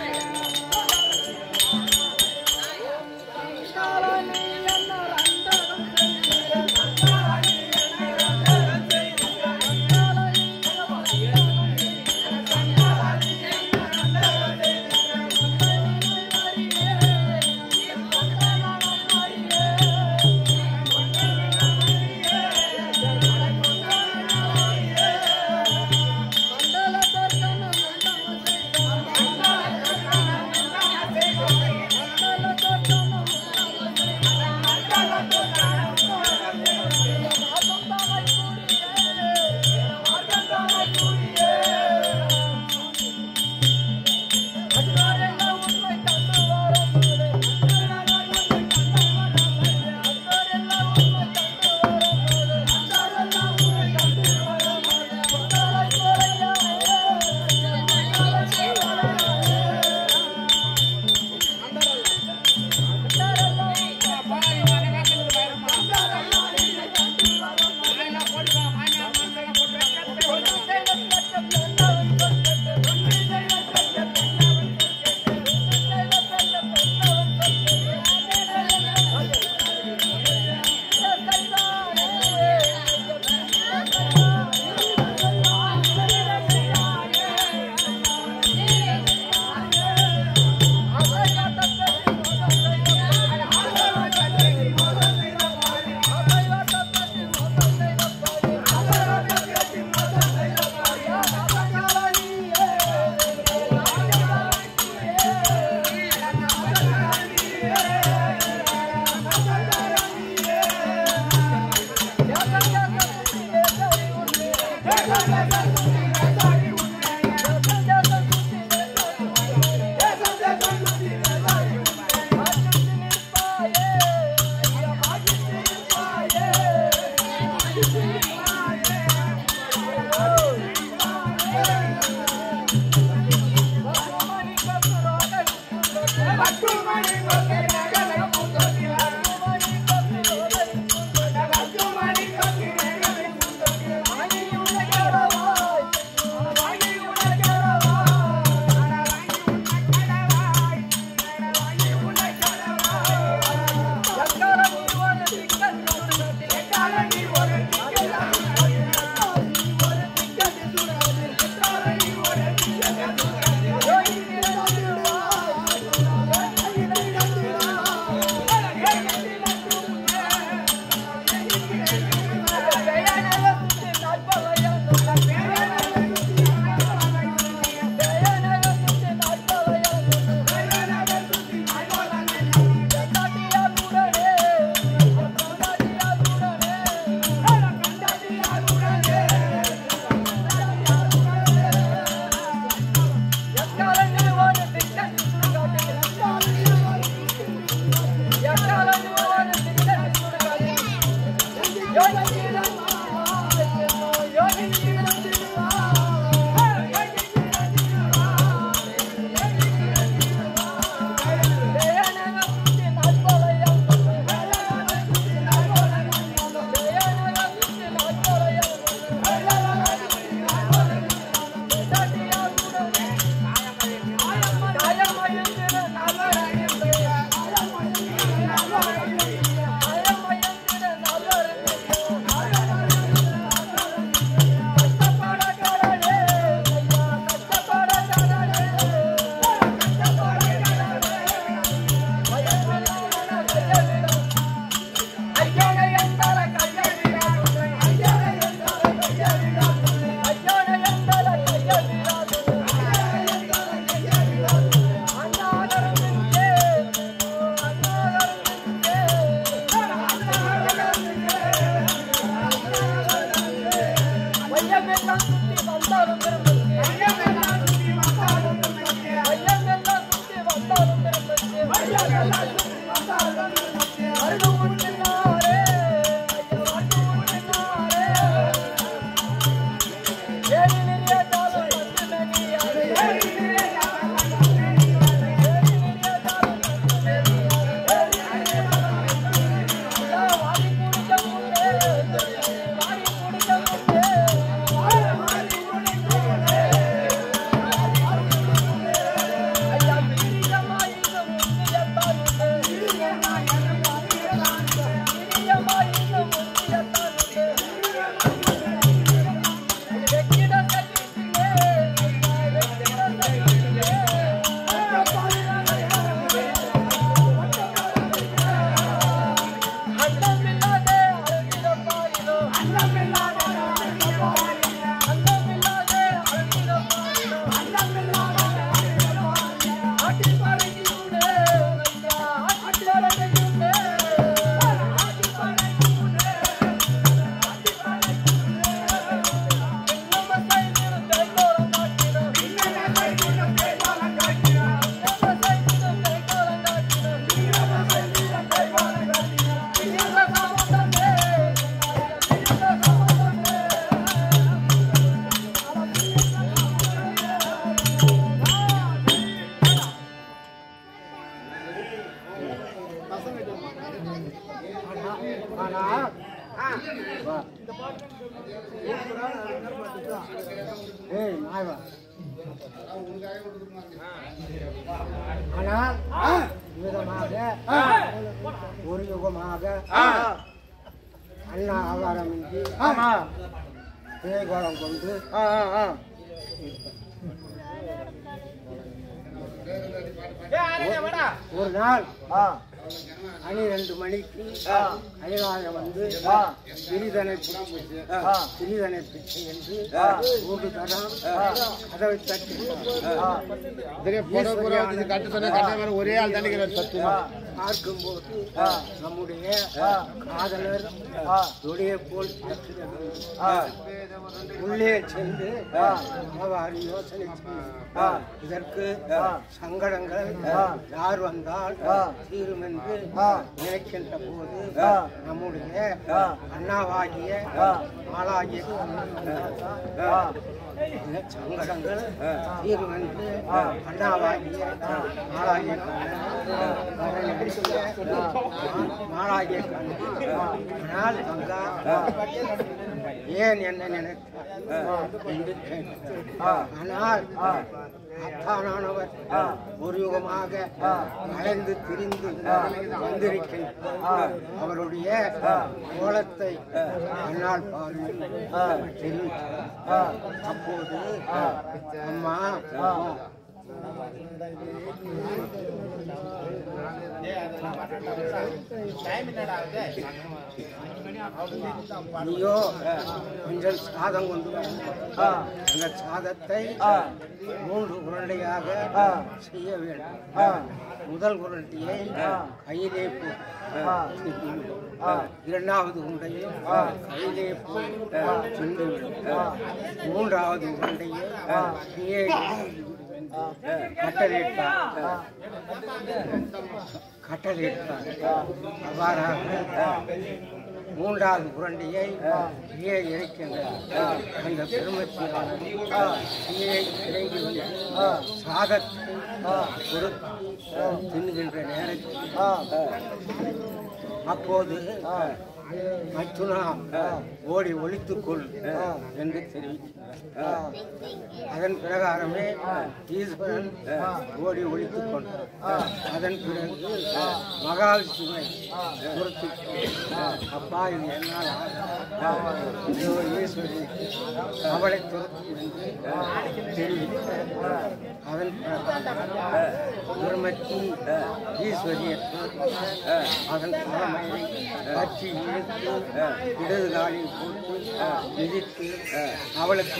தேகோளம் கொண்டு ஒரு நாள் பனிரெண்டு மணிக்கு அயலாக வந்து பிரிதனை பிடிச்சு பிரிதனை பிடிச்சு என்று மூன்று தரம் கதவை தட்டி ஒரே ஆள் தண்டிக்கிறார் சத்தியமா பார்க்கும்போது நம்முடைய காதலர் நொடியை போல். உள்ளே சென்று அவர் யோசனை இதற்கு சங்கடங்கள் யார் வந்தால் தீரும் என்று நினைக்கின்ற போது நம்முடைய அண்ணாவாகிய ஆளாகிய சங்கடங்கள் தீரும் என்று அண்ணாவாகிய ஆளாகிய நாளாகிய ஆனால் தங்கா ஏன் என்ன என்று கேட்டார். ஆனால் அத்தானானவர் ஒரு யுகமாக அலைந்து திரிந்து வந்திருக்கின்றார். அவருடைய கோலத்தை அன்னால் பாருங்கள் அப்போது அம்மா நீயோ கொஞ்சம் சாதம் கொண்டு. அந்த சாதத்தை மூன்று உருண்டையாக செய்ய வேண்டும். முதல் உருண்டையை கையிலே இரண்டாவது உருண்டையை கையிலே போட்டு தின்றுவிடும் மூன்றாவது உருண்டையை கீழே கட்டளையிட்டார். கட்டளையிட்டார். அவ்வாறாக மூன்றாவது புரண்டியை கீழே இறைக்கின்ற அந்த பெருமத்தியானது தீயை இறங்கி வந்து சாதத்தை பொறுத்து தின்னுகின்ற நேரத்தில் அப்போது மச்சுனா ஓடி ஒழித்துக்கொள் என்று தெரிவித்தார் அதன் பிரகாரமே ஈஸ்வரன் ஓடி ஒழித்துக் கொண்டார். அதன் பிறகு மகாவிஷ்ணுவை பொறுத்து அப்பா இது என்னால் ஈஸ்வரி அவளை துரத்து என்று தெரிவித்தார். அதன் பிரகாரம் பிரம்மத்தி ஈஸ்வரியை அதன் தலைமையை கட்சி இழுத்து இடது காலில் போட்டு மிதித்து அவளுக்கு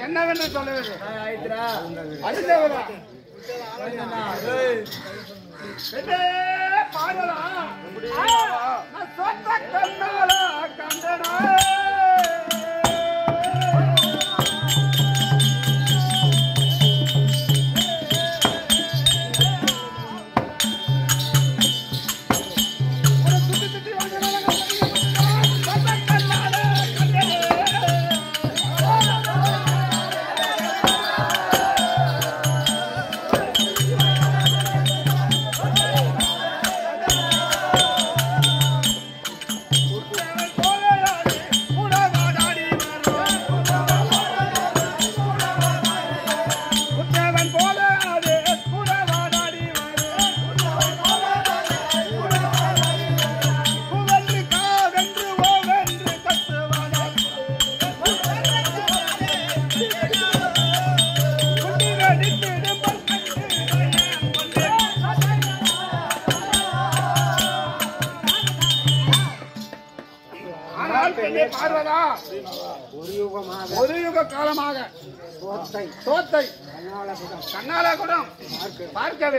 என்னவென்று சொல்லுவது அடுத்தவரா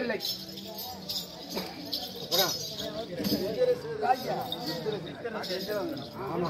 இல்லை ஆமா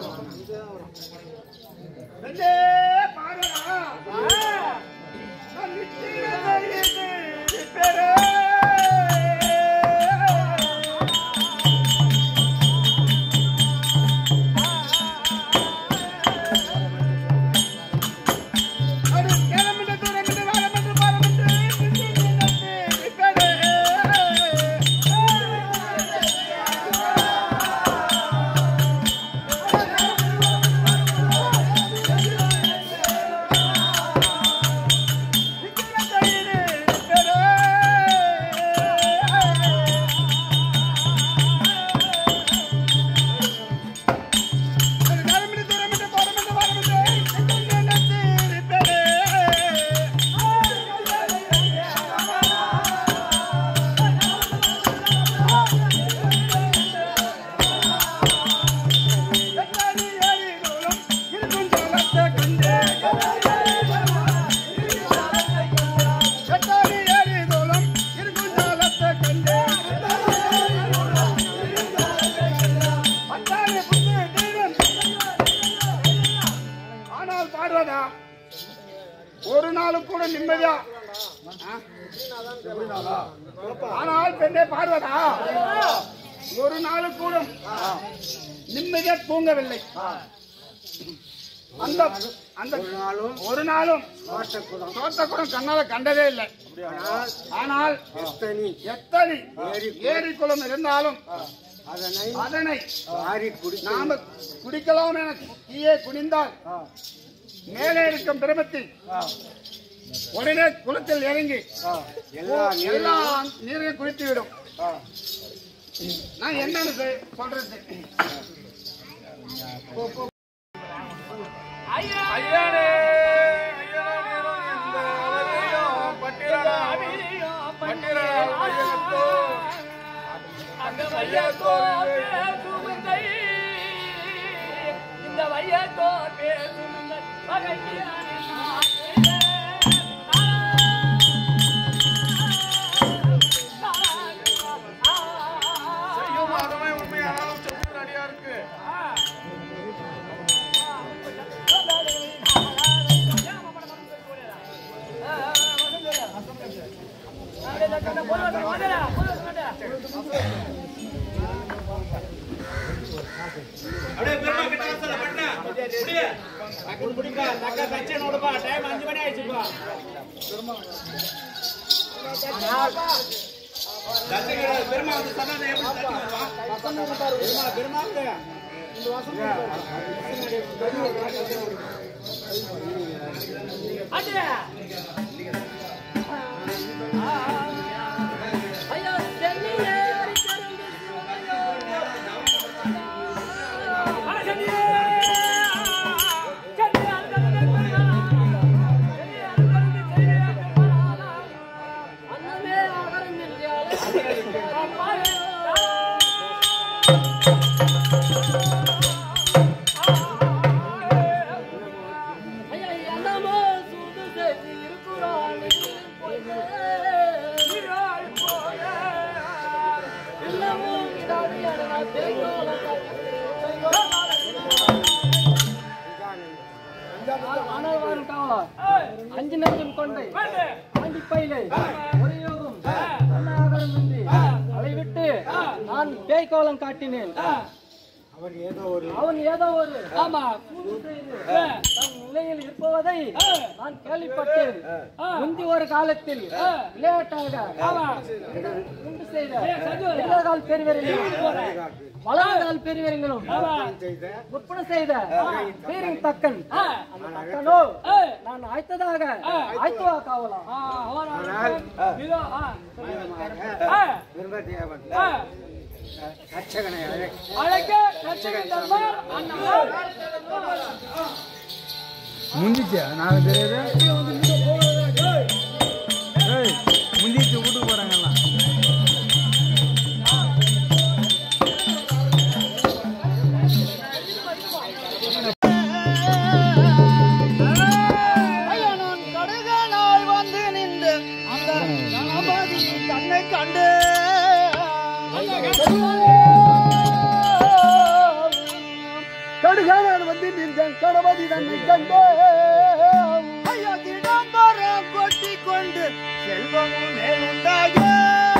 நாம குடிக்கலாம் என கீழே குனிந்தால் மேலே இருக்கும் பிரமத்தில் உடனே குளத்தில் இறங்கி எல்லா நீரையும் குளித்து விடும் நான் என்னன்னு சொல்றது? ஐயானே பட்டிரா பட்டிரா அப்படியே பெருமாள் குடிப்பா தக்க தச்சு நோடுப்பா டைம் அஞ்சு மணி ஆயிடுச்சுப்பா பெருமா வந்து சொன்னா பெருமா அஞ்சு நஞ்சம் கொண்டை ஆண்டிப்பையிலே ஒரு யோகம். அன்னாகரம் இன்றி அதை விட்டு நான் பேய் கோலம் காட்டினேன் அவன் ஏதோ ஒரு ஆமா செய்து தன் நிலையில் இருப்பதை நான் கேள்விப்பட்டேன். முந்தி ஒரு காலத்தில் விளையாட்டாக உண்டு செய்த இடகால் பெருவரையும் வலதுகால் பெருவரைங்களும் விற்பனை செய்த வீரின் தக்கன். தக்கனோ நான் ஆய்த்ததாக ஆய்த்துவா காவலாம். ரட்சகன் தர்மர் அண்ணாவார் முடிஞ்சிச்சா நாலு பேர்? ஏய் முடிஞ்சிச்சு வீட்டுக்கு போறாங்க கணபதி தன்னை கண்டு ஐயா திடம்பரம் கொட்டி கொண்டு செல்வமும் உண்டாகும்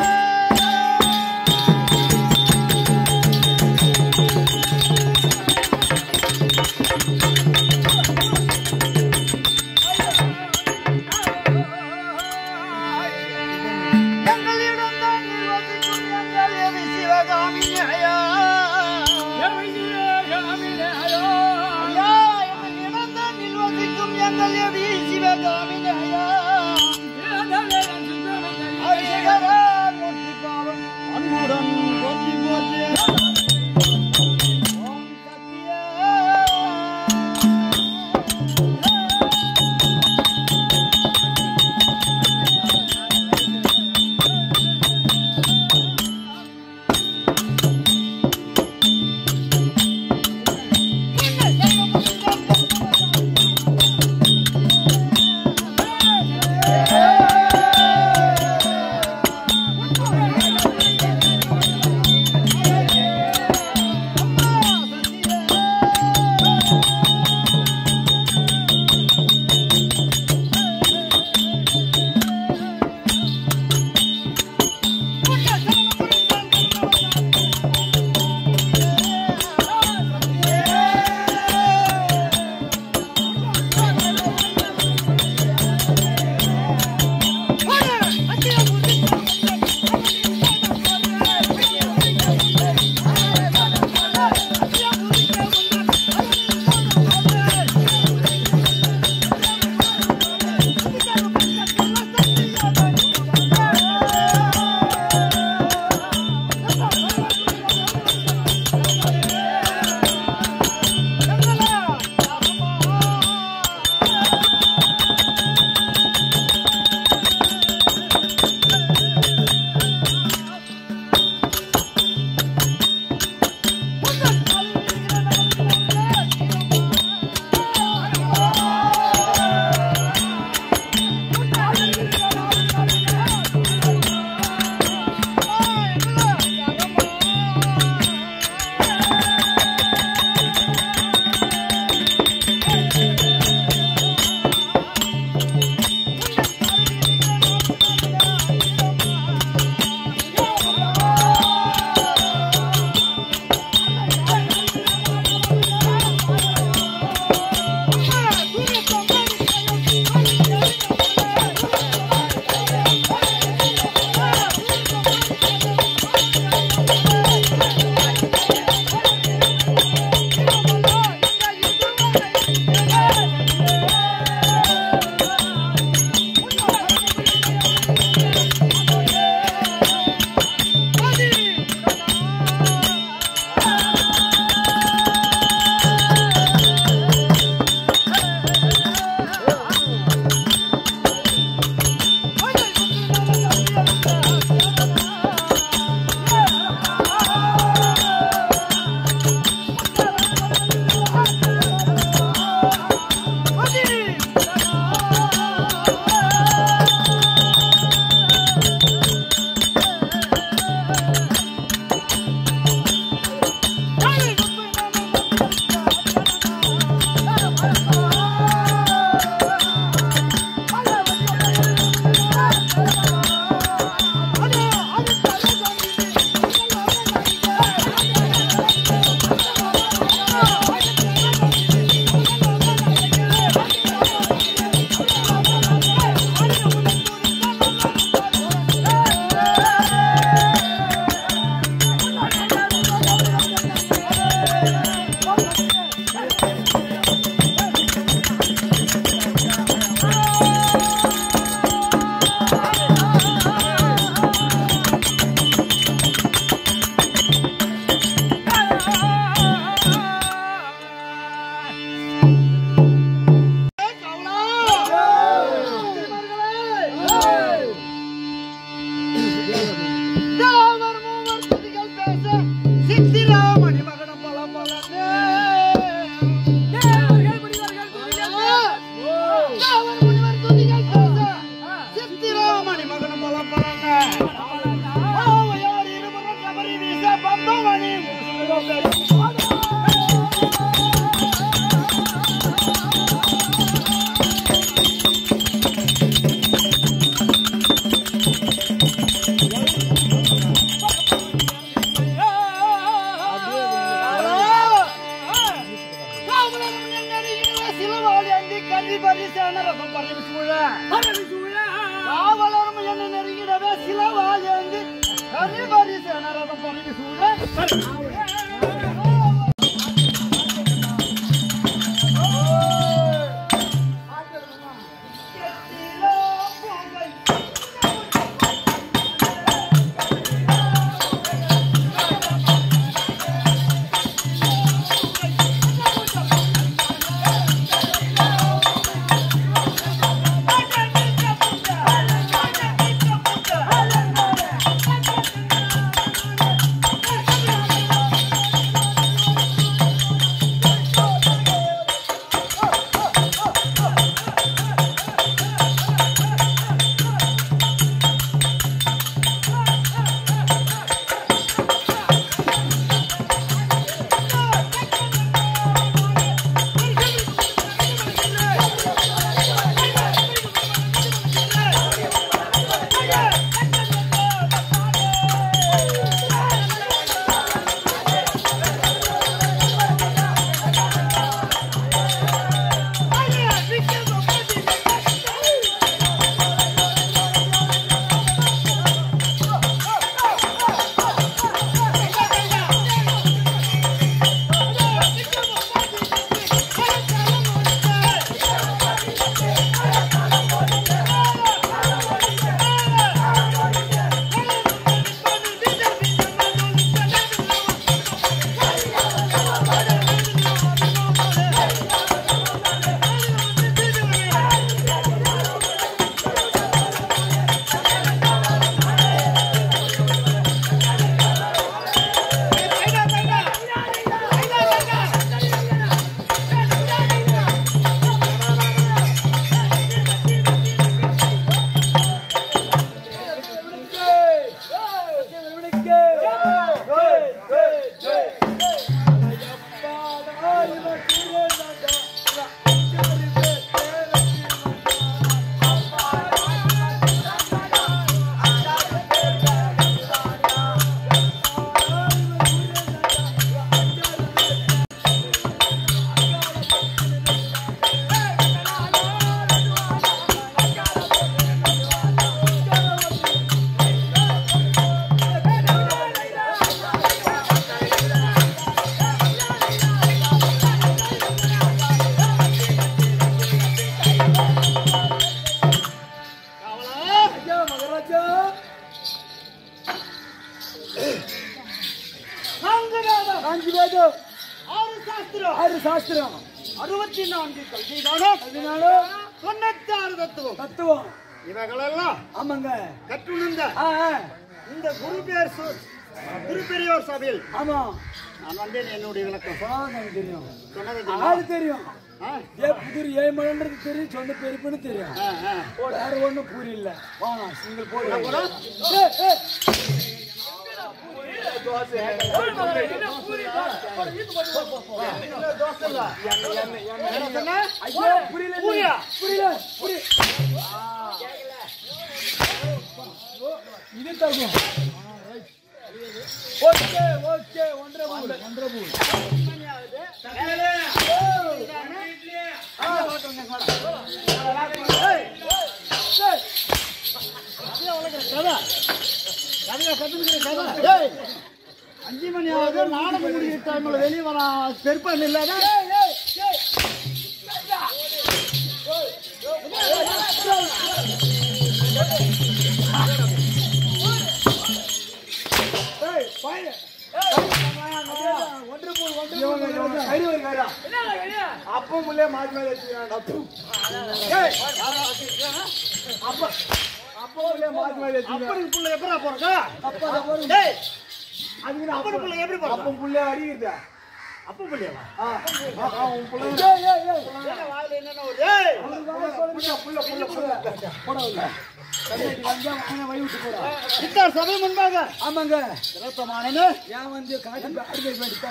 ஆமாங்க சிறப்பமானனே ஏன் வந்து காட்டு அடிக்க.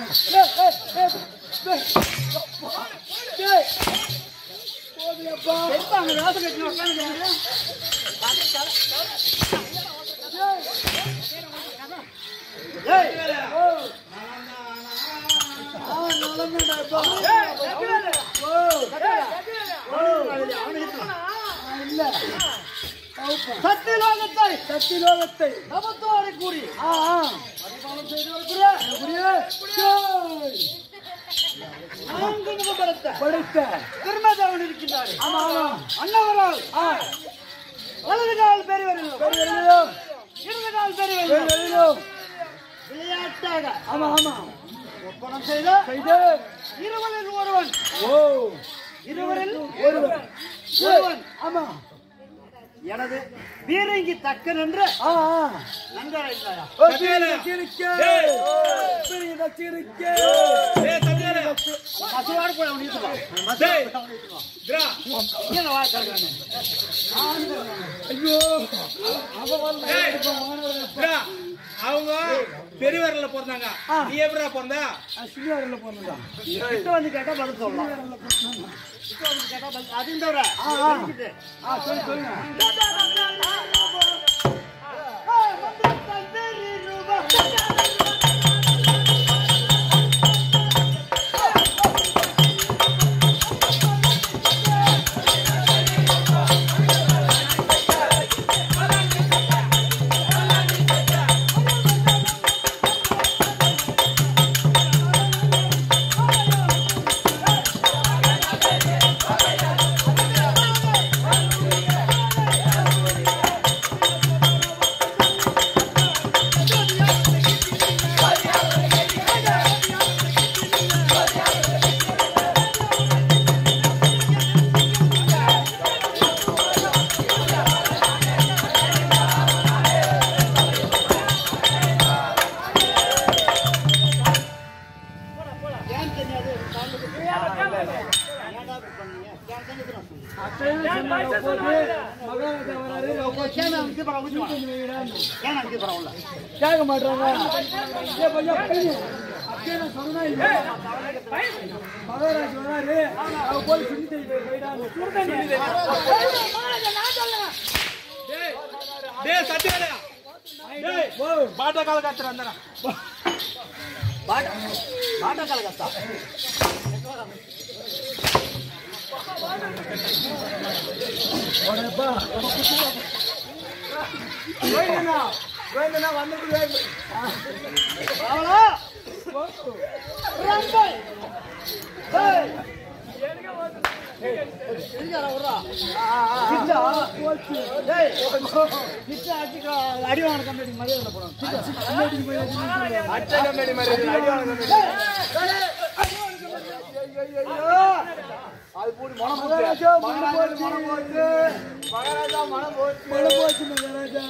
ஆ, இல்ல. கூறி. பரிபாலம் செய்து வருகிற அப்படியே ஜெய். நான்கு முகபலத்த படைத்த திருமதவன் இருக்கின்றார். ஆ வலது கால் பெரியவர்கள் பெரியவர்களோ, இடது கால் பெரியவர்கள் பெரியவர்களோ. விளையாட்டாக. ஆமா ஆமா ஒப்பனம் செய்த செய்து இருவரில் ஒருவன். ஓ. இருவரில் ஒருவன். ஒருவன். ஆமா எனது வீரங்கி. இப்ப மாணவர்கள் அவங்க பெரியவர்ல பிறந்தாங்க. நீ எப்படிடா பிறந்தா? சினியாரில் போனதா கிட்ட வந்து கேட்டா பதில் சொல்லலாம் கிட்ட வந்து கேட்டா பதில் அதையும் தவிர ஆ, சொல்லு சொல்லுங்க. ஏன் போயிடாங்க டேய் சத்தியவேலையா டேய் பாட்ட கால காத்துற அந்தடா பாட்டா பாட்டா கலகத்தா உடனேப்பா வேணுண்ணா வேணுண்ணா வந்து அவளா ரம்பை ஏய் எங்கடா வர்றா கிட்டா டேய் கிட்டா அடிக்க அடி வாங்க கம்பெனி மரியாதை போறோம் அச்சை கம்பெனி மாதிரி இருக்கு, அடி வாங்க கம்பெனி. அது போடு மனம் போச்சு மகாராஜா மனம் போச்சு மகாராஜா மனம் போச்சு மனம் போச்சு மகாராஜா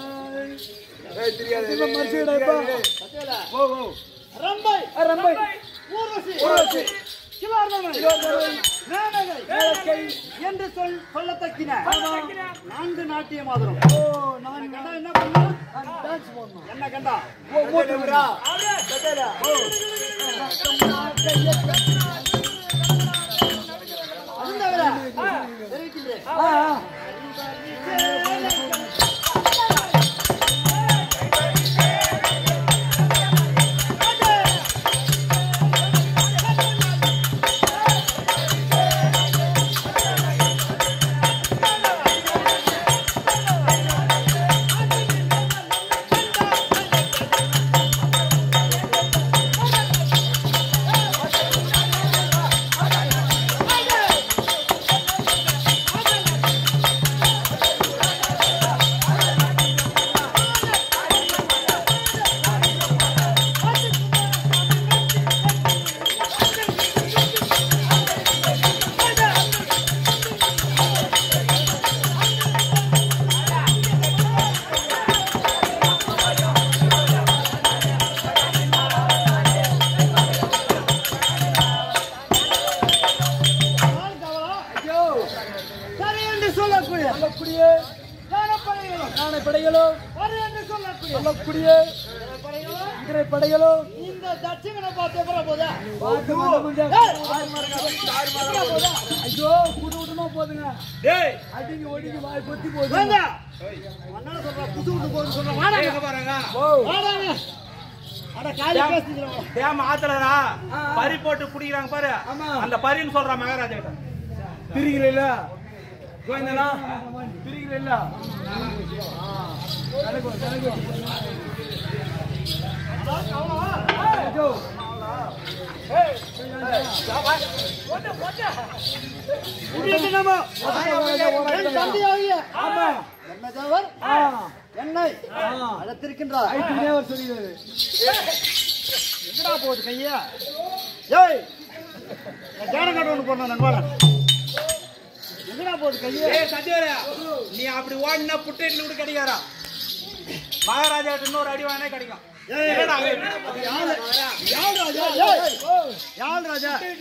ஏய், தெரியாது. இப்ப மரிச்சிடாப்பா ஓ ஓ ரம்பை ரம்பை ஊர்வசி. ஊர்வசி. என்று சொல் சொல்லத்தக்கின நான்கு நாட்டிய மாதிரம் ஓ நான் கண்டா என்ன பண்ணா டான்ஸ் போடணும் என்ன கண்டா? தெரிவிக்கின்றேன். உனக்கு இன்னொரு அடி வாங்கினே கிடைக்கும்.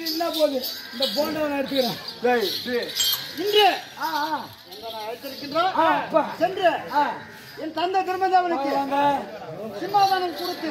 என்ன போகுது இந்த போண்டா நான் எடுத்துக்கிறேன். இன்று. சென்று. என் தந்தை திருமதாவனுக்கு சிம்மாதானம் கொடுத்து.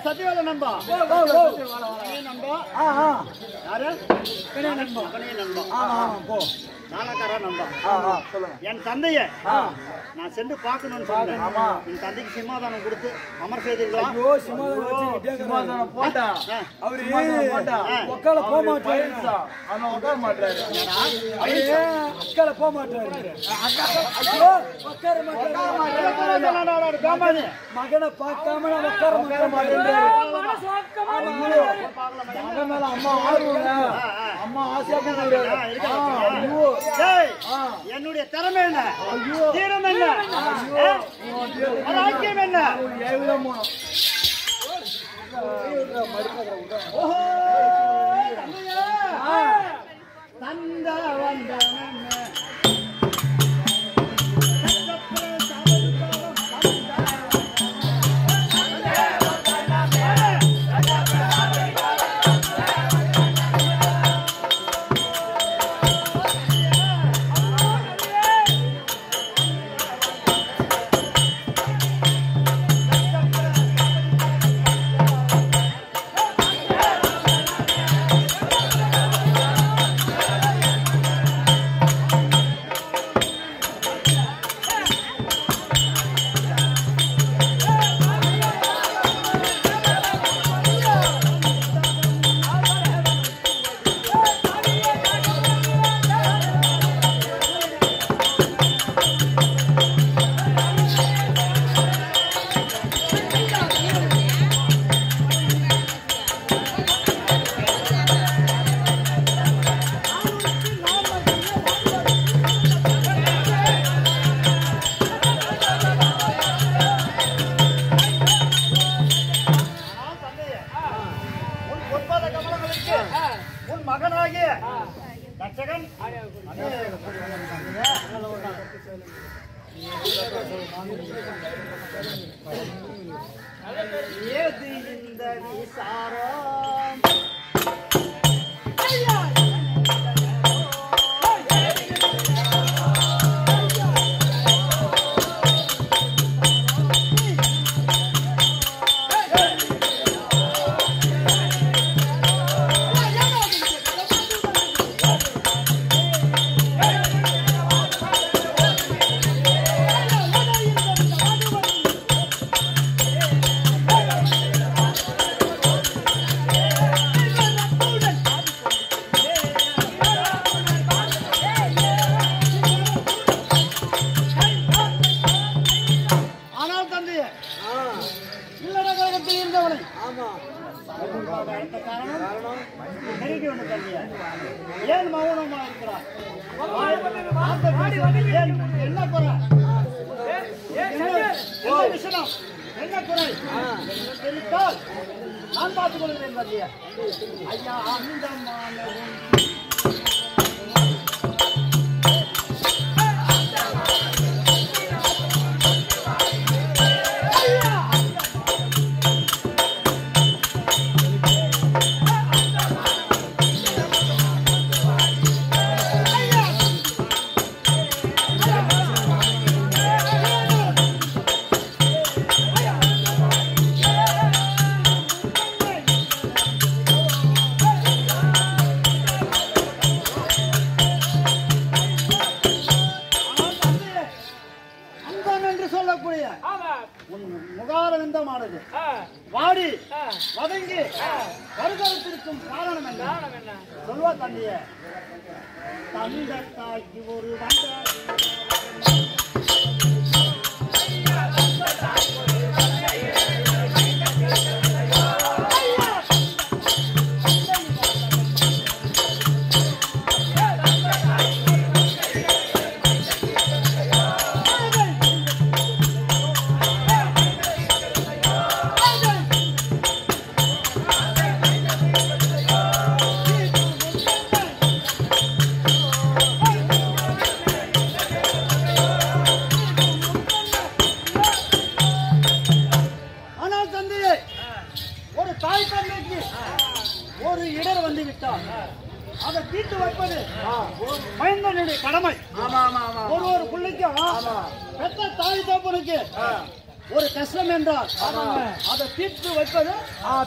சத்தியவால நண்பா நண்பா யாரு நண்பா நண்பா போ நாணக்காரா நண்பா. என் தந்தைய நான் சென்று பார்க்கணும்னு சொன்னேன். என் தந்தைக்கு சிம்மாதானம் கொடுத்து அமர் செய்தீர்களா? சிம்மாதானம் போட்டா? அவரு ஒக்கால போக மாட்டாரு ஆனா உட்கார மாட்டாரு அக்கால போக மாட்டாரு உட்கார மாட்டாரு மகனை பார்க்காம உட்கார உட்கார மாட்டேன். மகன் மேல அம்மா ஆடுவாங்க அம்மா ஆசையா என்னுடைய திறமை என்ன? தீரம் என்ன? ராக்கியம் என்ன? ஓஹோ தந்த வந்த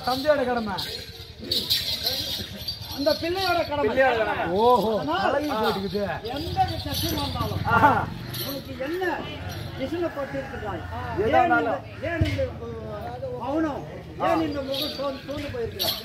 தந்தையோட கடமை. அந்த பிள்ளையோட கடமை. ஓஹோ அழகி போட்டுக்குது எந்த விஷயத்தையும் வந்தாலும் உனக்கு என்ன விசுல போட்டிருக்கிறாய் ஏன் இந்த மௌனம்? ஏன் இந்த முகம் சோர்ந்து போயிருக்கிறாய்?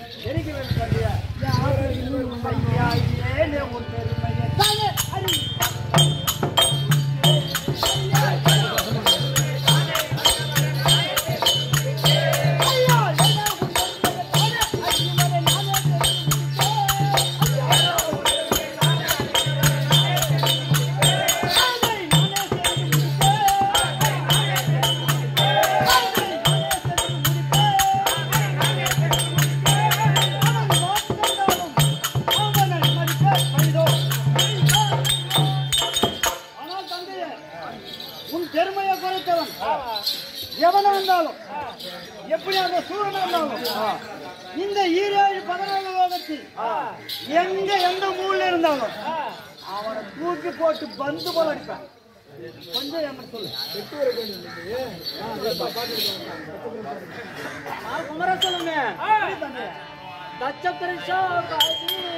Chandrasekhar Babu.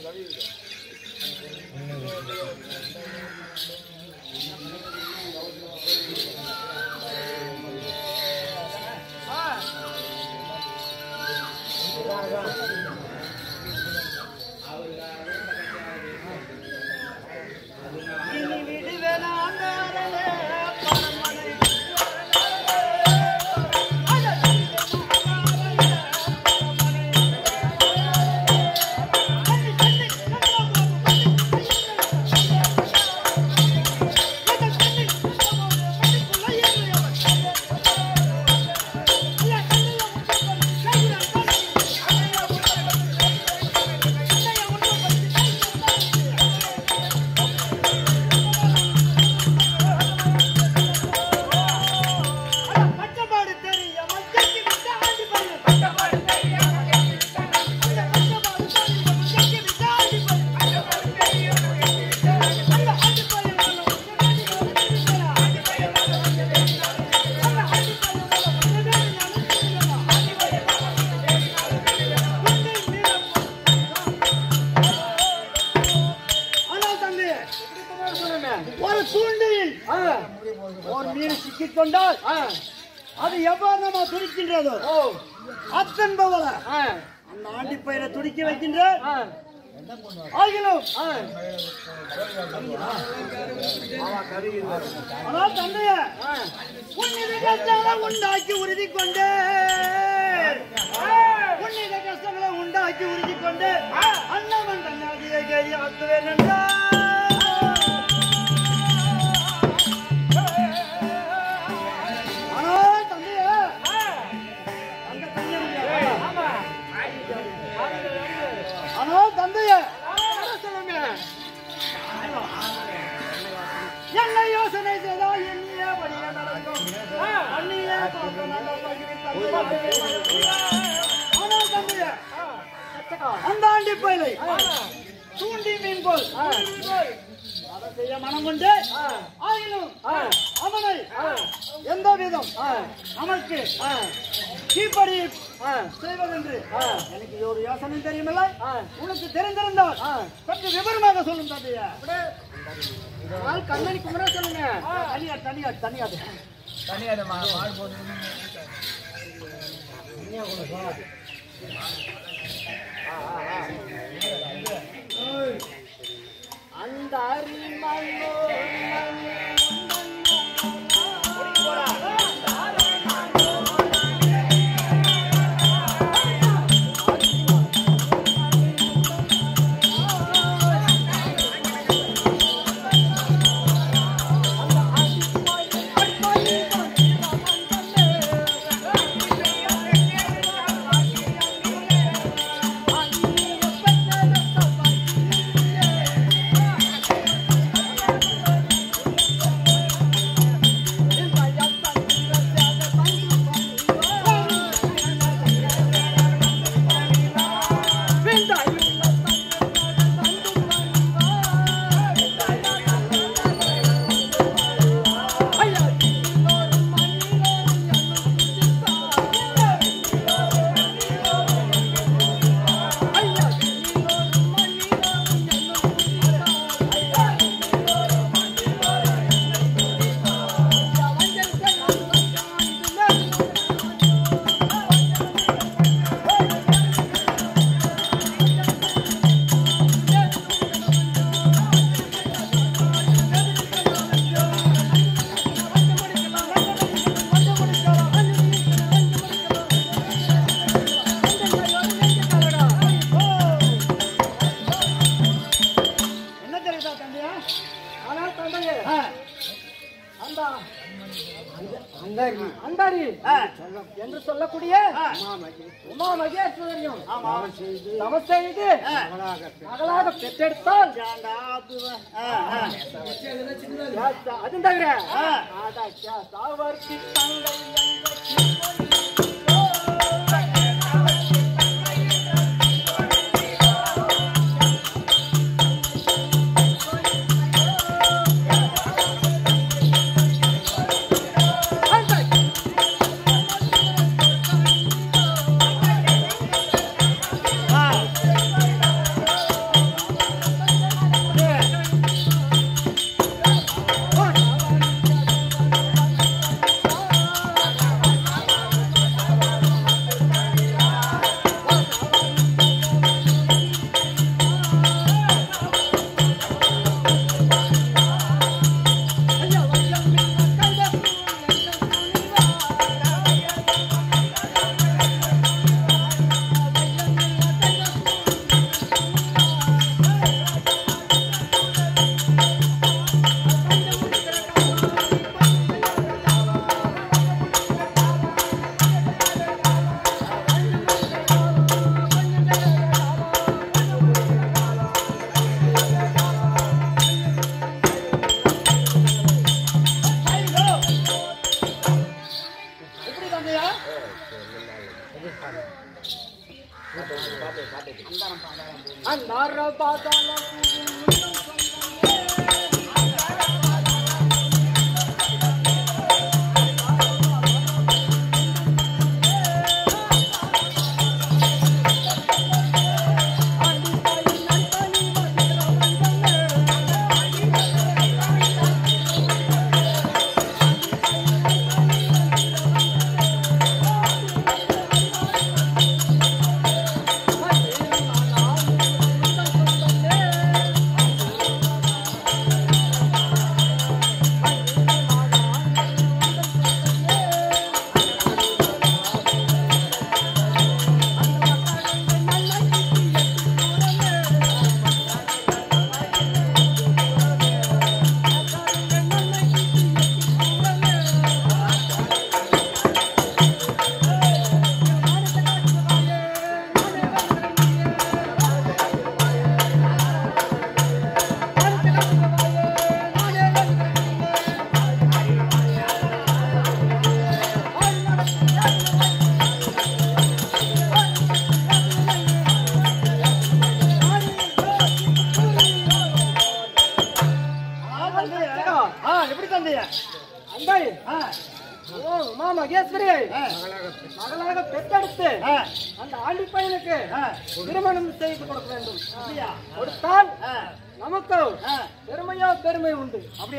Gracias.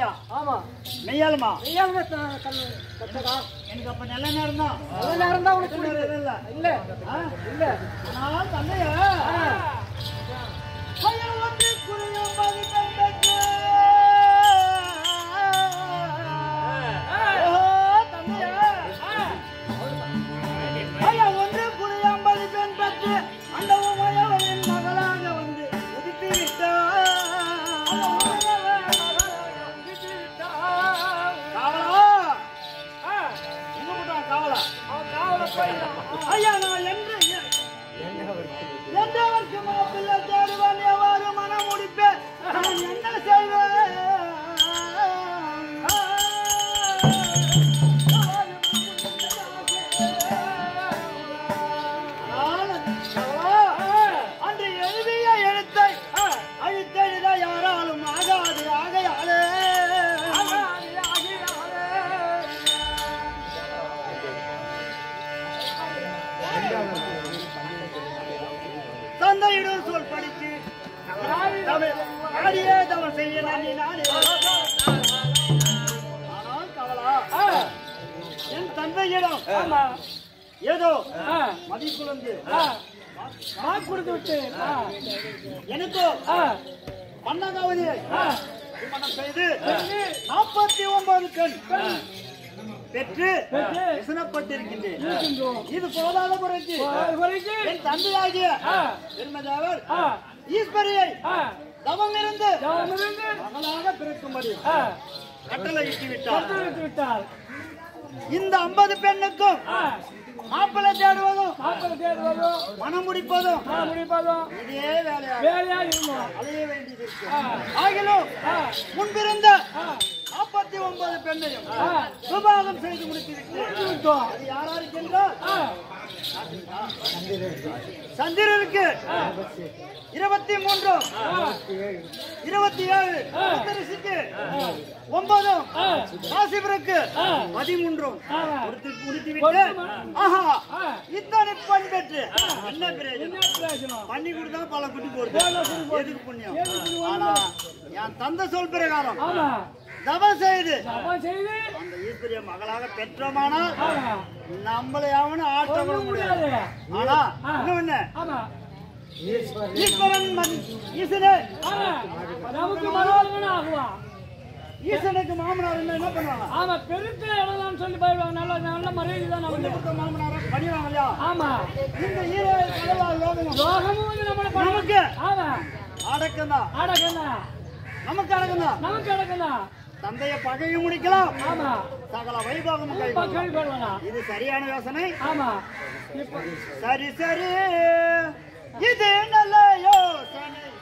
இல்லையா ஆமா. மெய்யாலுமா மெய்யாலுமா எனக்கு அப்ப நல்ல நேரம் தான். நல்ல நேரம் தான் உனக்கு இல்ல. இல்ல. இல்ல. நான் தன்னை கடமைப்பட்டிருக்கின்றேன் இது போதாத குறைக்கு. என் தந்தையாகிய பெருமதாவர் ஈஸ்வரியை தவமிருந்து மகளாக பிறக்கும்படி கட்டளையிட்டு விட்டார் இந்த ஐம்பது பெண்ணுக்கும் மாப்பிள்ளை தேடுவதும் மாப்பிள்ளை தேடுவதும் மனம் முடிப்பதும் மனம் முடிப்பதும் இதே வேலையா வேலையா இருந்தோம் அலைய வேண்டியது ஆகிலும் முன்பிருந்த நாற்பத்தி ஒன்பது பெண்ணையும் விவாகம் செய்து முடித்து விட்டோம். அது யாராருக்கு என்றால் சந்திரனுக்கு. இருபத்தி மூன்று. இருபத்தி ஏழு. ரிஷிக்கு ஒன்பதும் காசிபுருக்கு பதிமூன்றும். கொடுத்து முடித்து விட்டு ஆஹா இத்தனை பண் பெற்று. என்ன பிரயோஜனம்? பண்ணி கொடுத்தா பல குட்டி போடுது. எதுக்கு புண்ணியம்? ஆனா என் தந்தை சொல் பிரகாரம். தவம் செய்து. அந்த ஈஸ்வரிய மகளாக பெற்றோமானால் நம்மளை அவனு ஆட்ட முடியாது. ஆனா இன்னொன்னு ஆமா. ஈஸ்வரன் ஈசனே நமக்கு மனோரமன் ஆகுவான் ஈசனுக்கு மாமனார் என்ன பண்ணுவாங்க? ஆமா பெருத்த இடம் சொல்லி போயிடுவாங்க நல்ல நல்ல மரியாதை தான் மாமனார? பண்ணிடுவாங்க இல்லையா? ஆமா. இந்த ஈரோ லோகமும் வந்து நம்மளை நமக்கு. ஆமா. அடக்கம் தான் நமக்கு அடக்கம் தான் நமக்கு அடக்கண்ணா தந்தைய பகையும் முடிக்கலாம். ஆமா. சகல போடுவானா இது சரியான யோசனை. ஆமா. இப்ப சரி. சரி இது நல்ல யோசனை சரி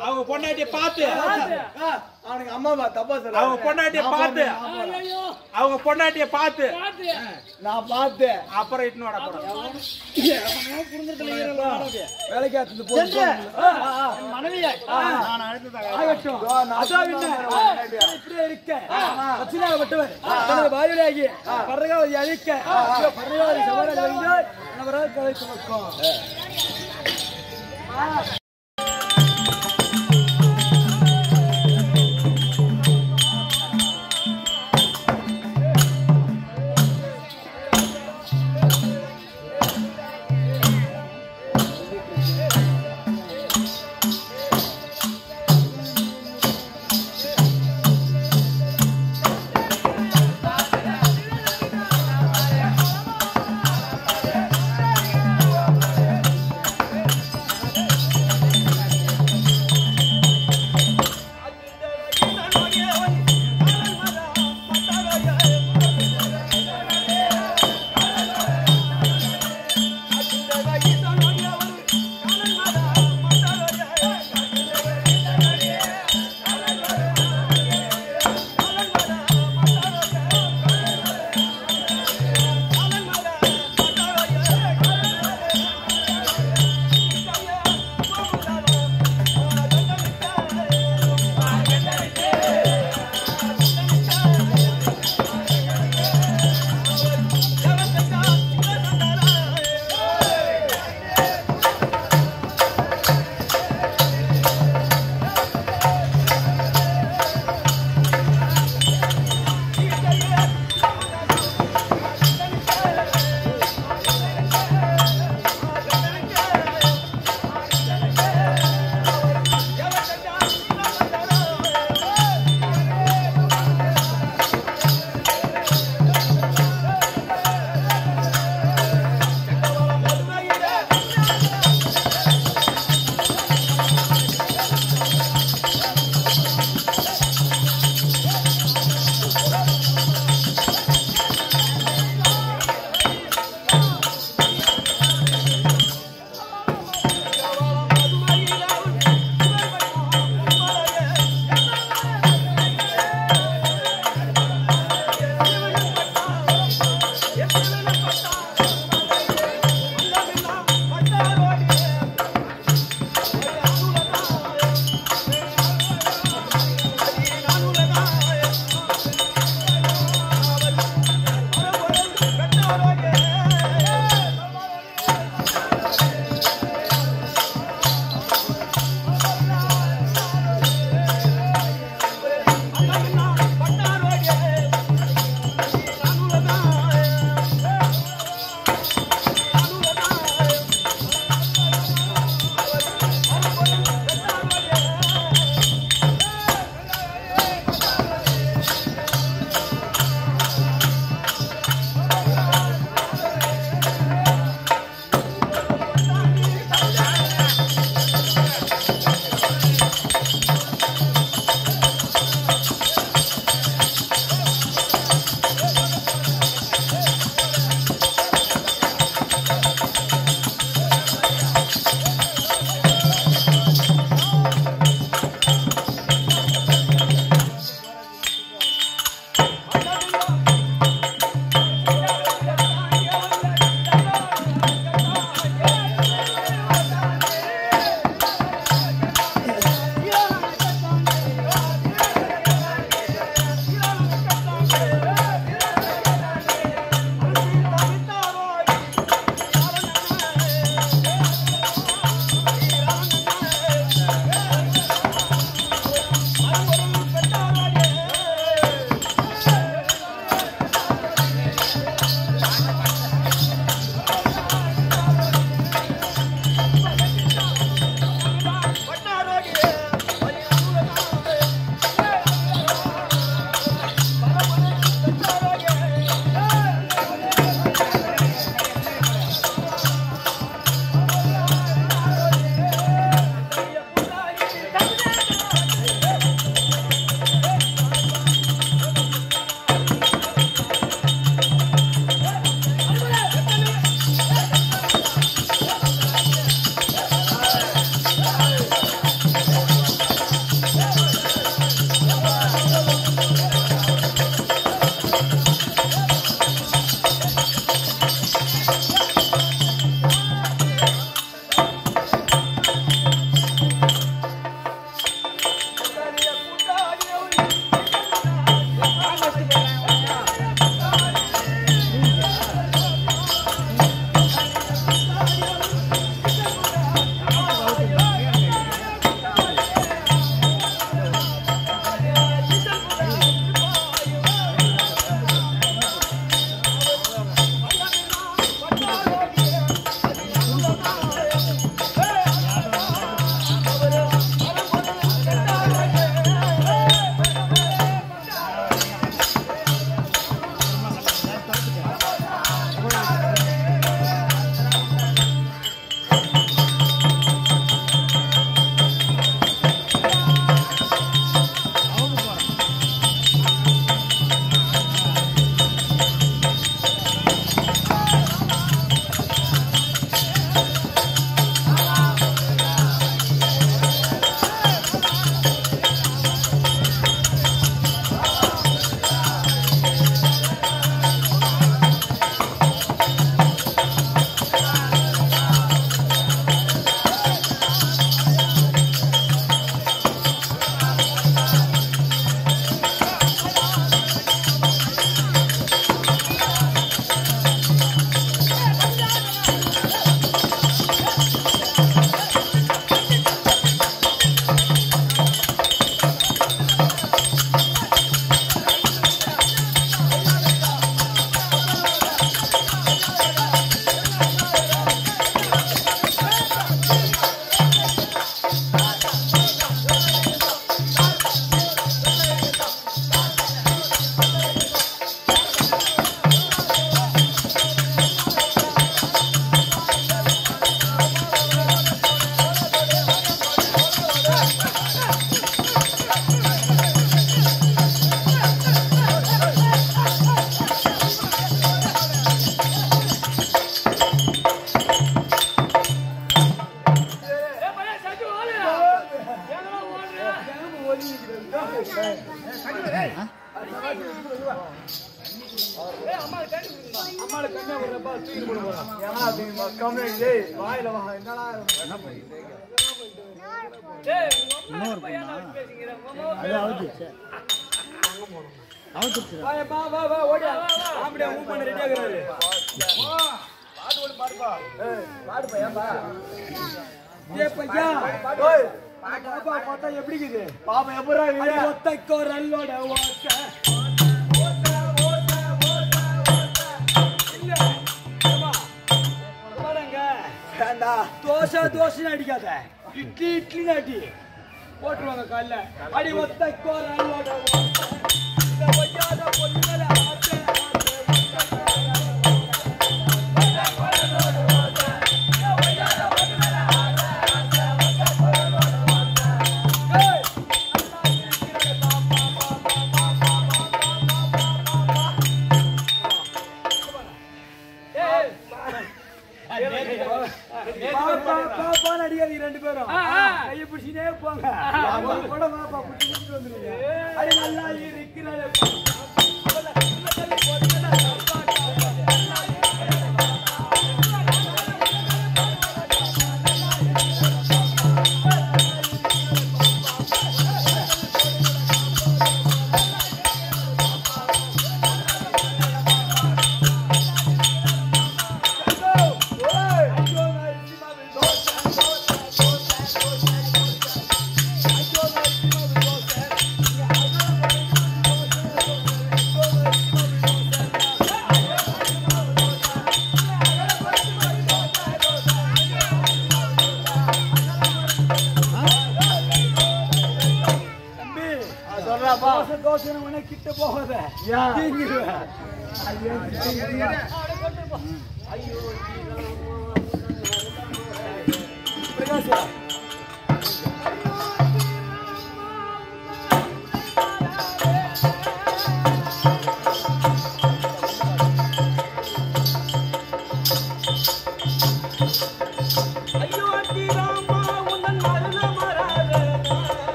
அவங்க பொண்டாட்டிய பார்த்து அவனுக்கு அம்மாவா தப்பா சொல்ல அவங்க பொண்டாட்டிய பார்த்து அவங்க பொண்டாட்டிய பார்த்து நான் பார்த்தேன் அப்புறம் இட்டுன்னு வாடா போறோம். வேலைக்கு ஆத்துது போட்டு மனைவியா. நான் ஆகட்டும்.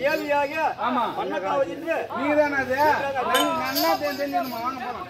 தேவியாக ஆமா. மன்னக்காவது என்று நீங்க தானே அது நன்- நன்னா தெரிஞ்சு தெரிஞ்சுக்கணுமா வாங்க போலாம்.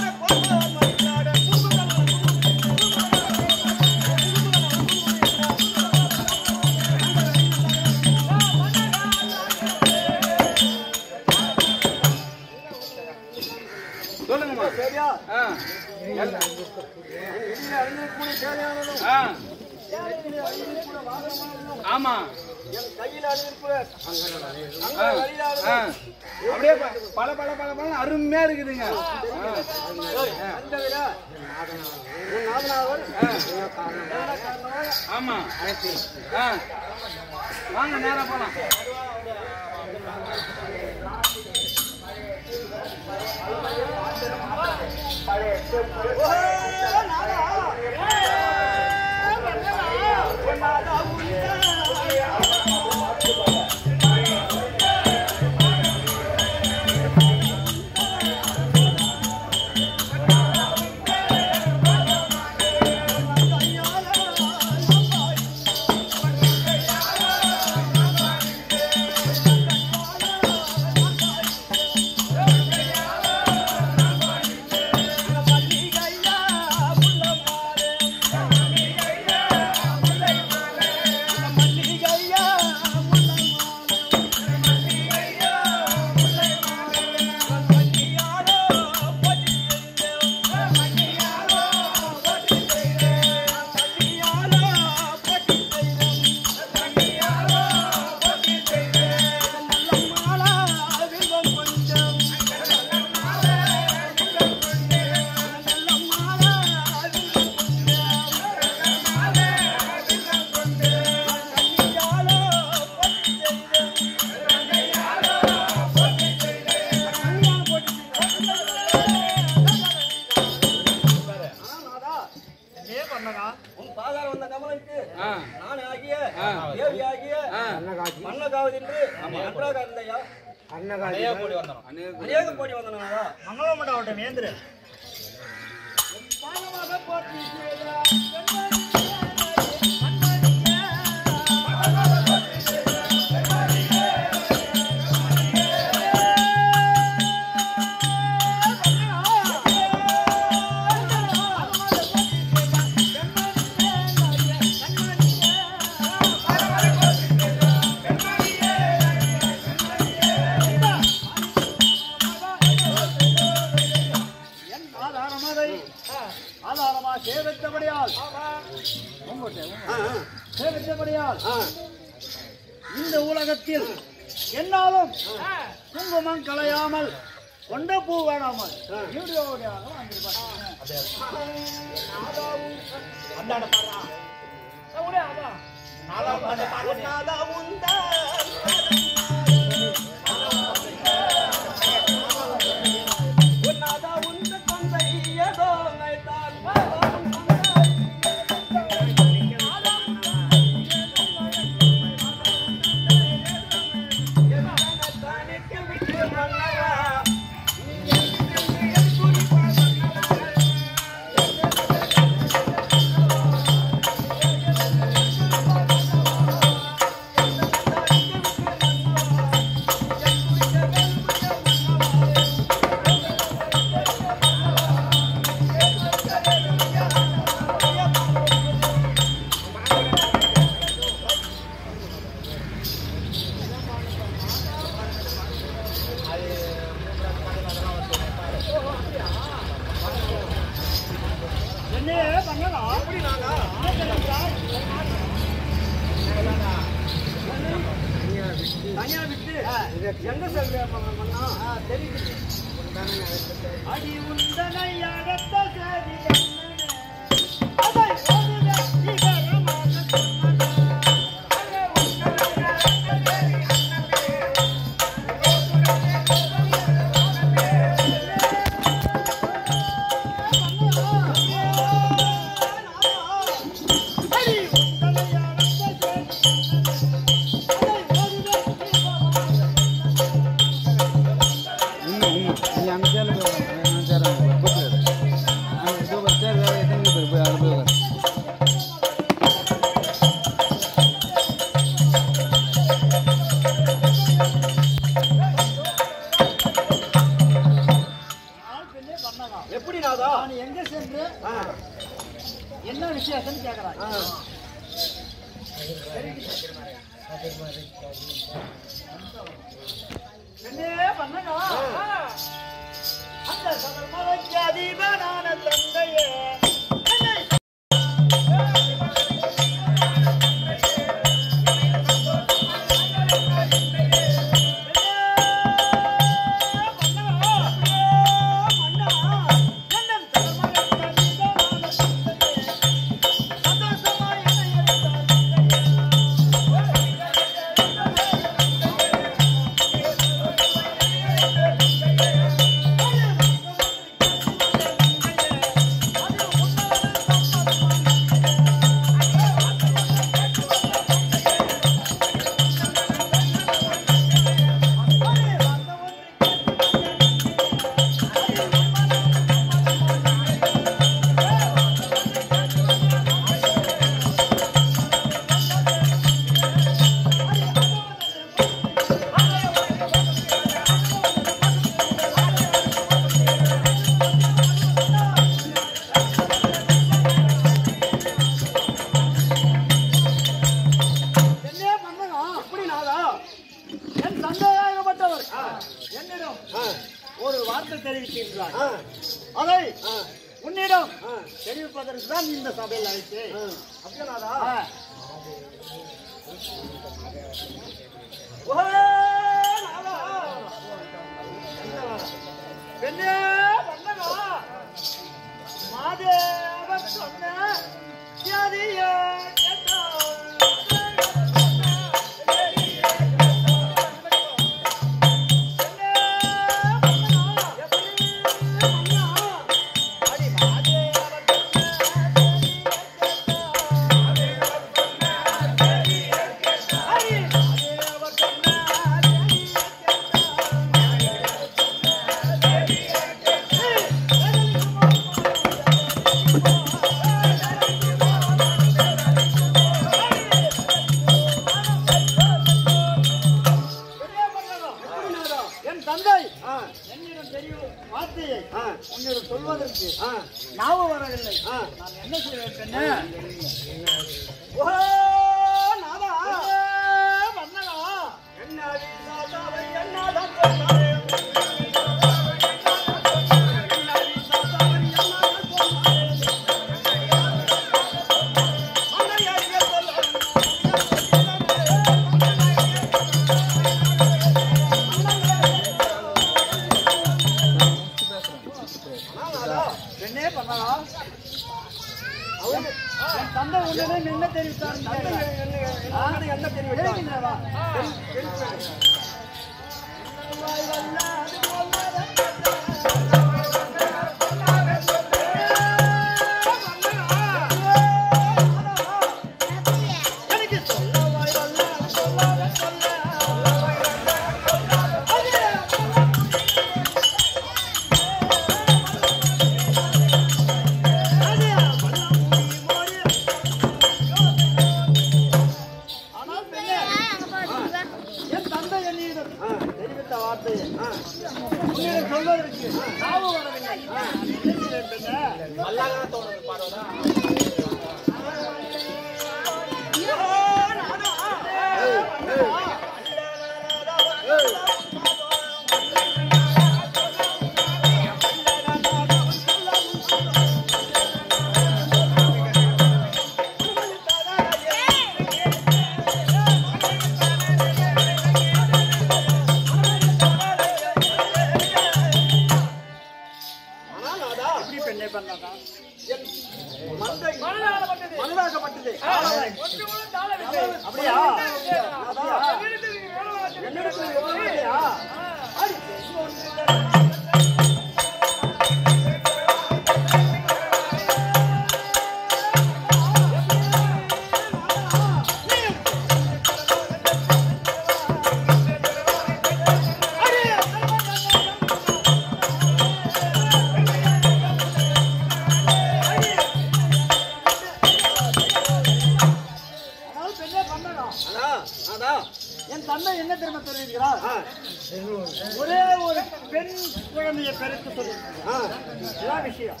குழந்தையை பெருக்க சொல்லியிருக்கிறார் இதான் விஷயம்?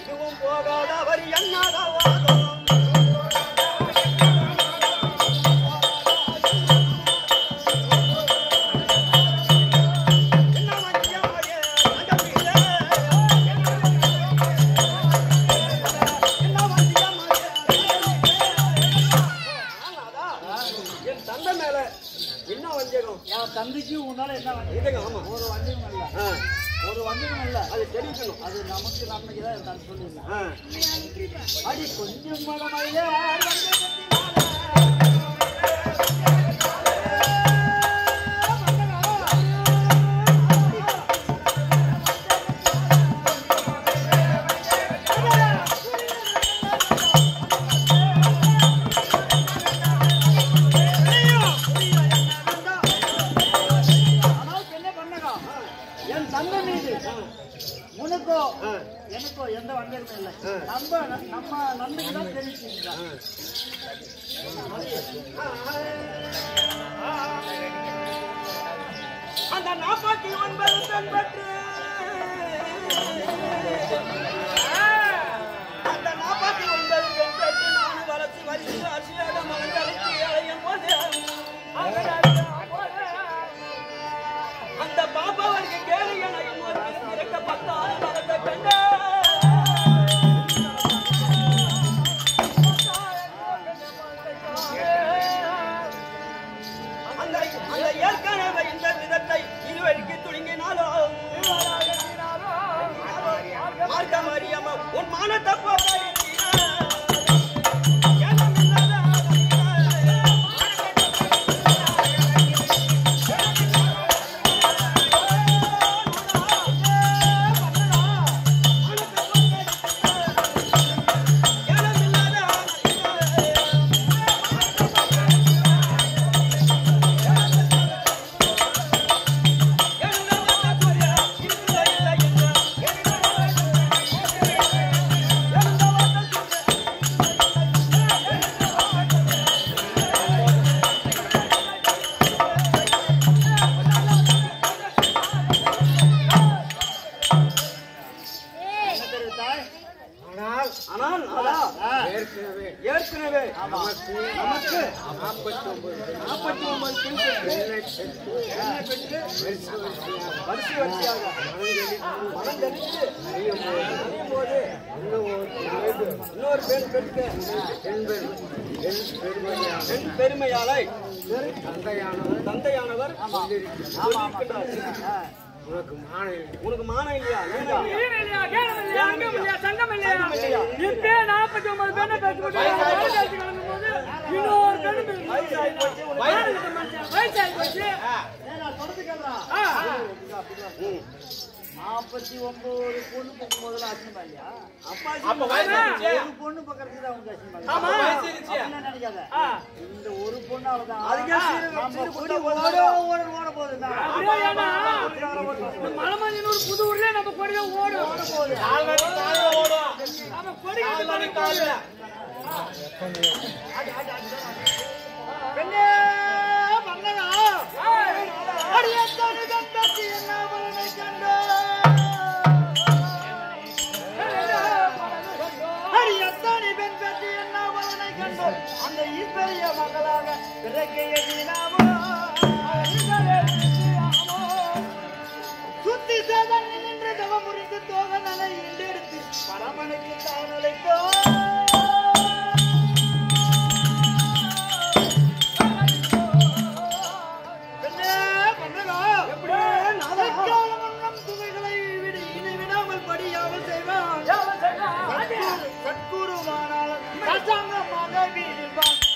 இதுவும் போகாத வரி என்னாத மலமஞ்சனூர் புது ஊர்ல நம்ம கொடிய ஓடும். நம்ம கொடி மகளாக பிறகைய தினமோ சுத்தி சேதன் நின்று தவமுறிந்து தோக நலை இண்டெடுத்து பரமனுக்கு தான் அழைத்தோ? Bye.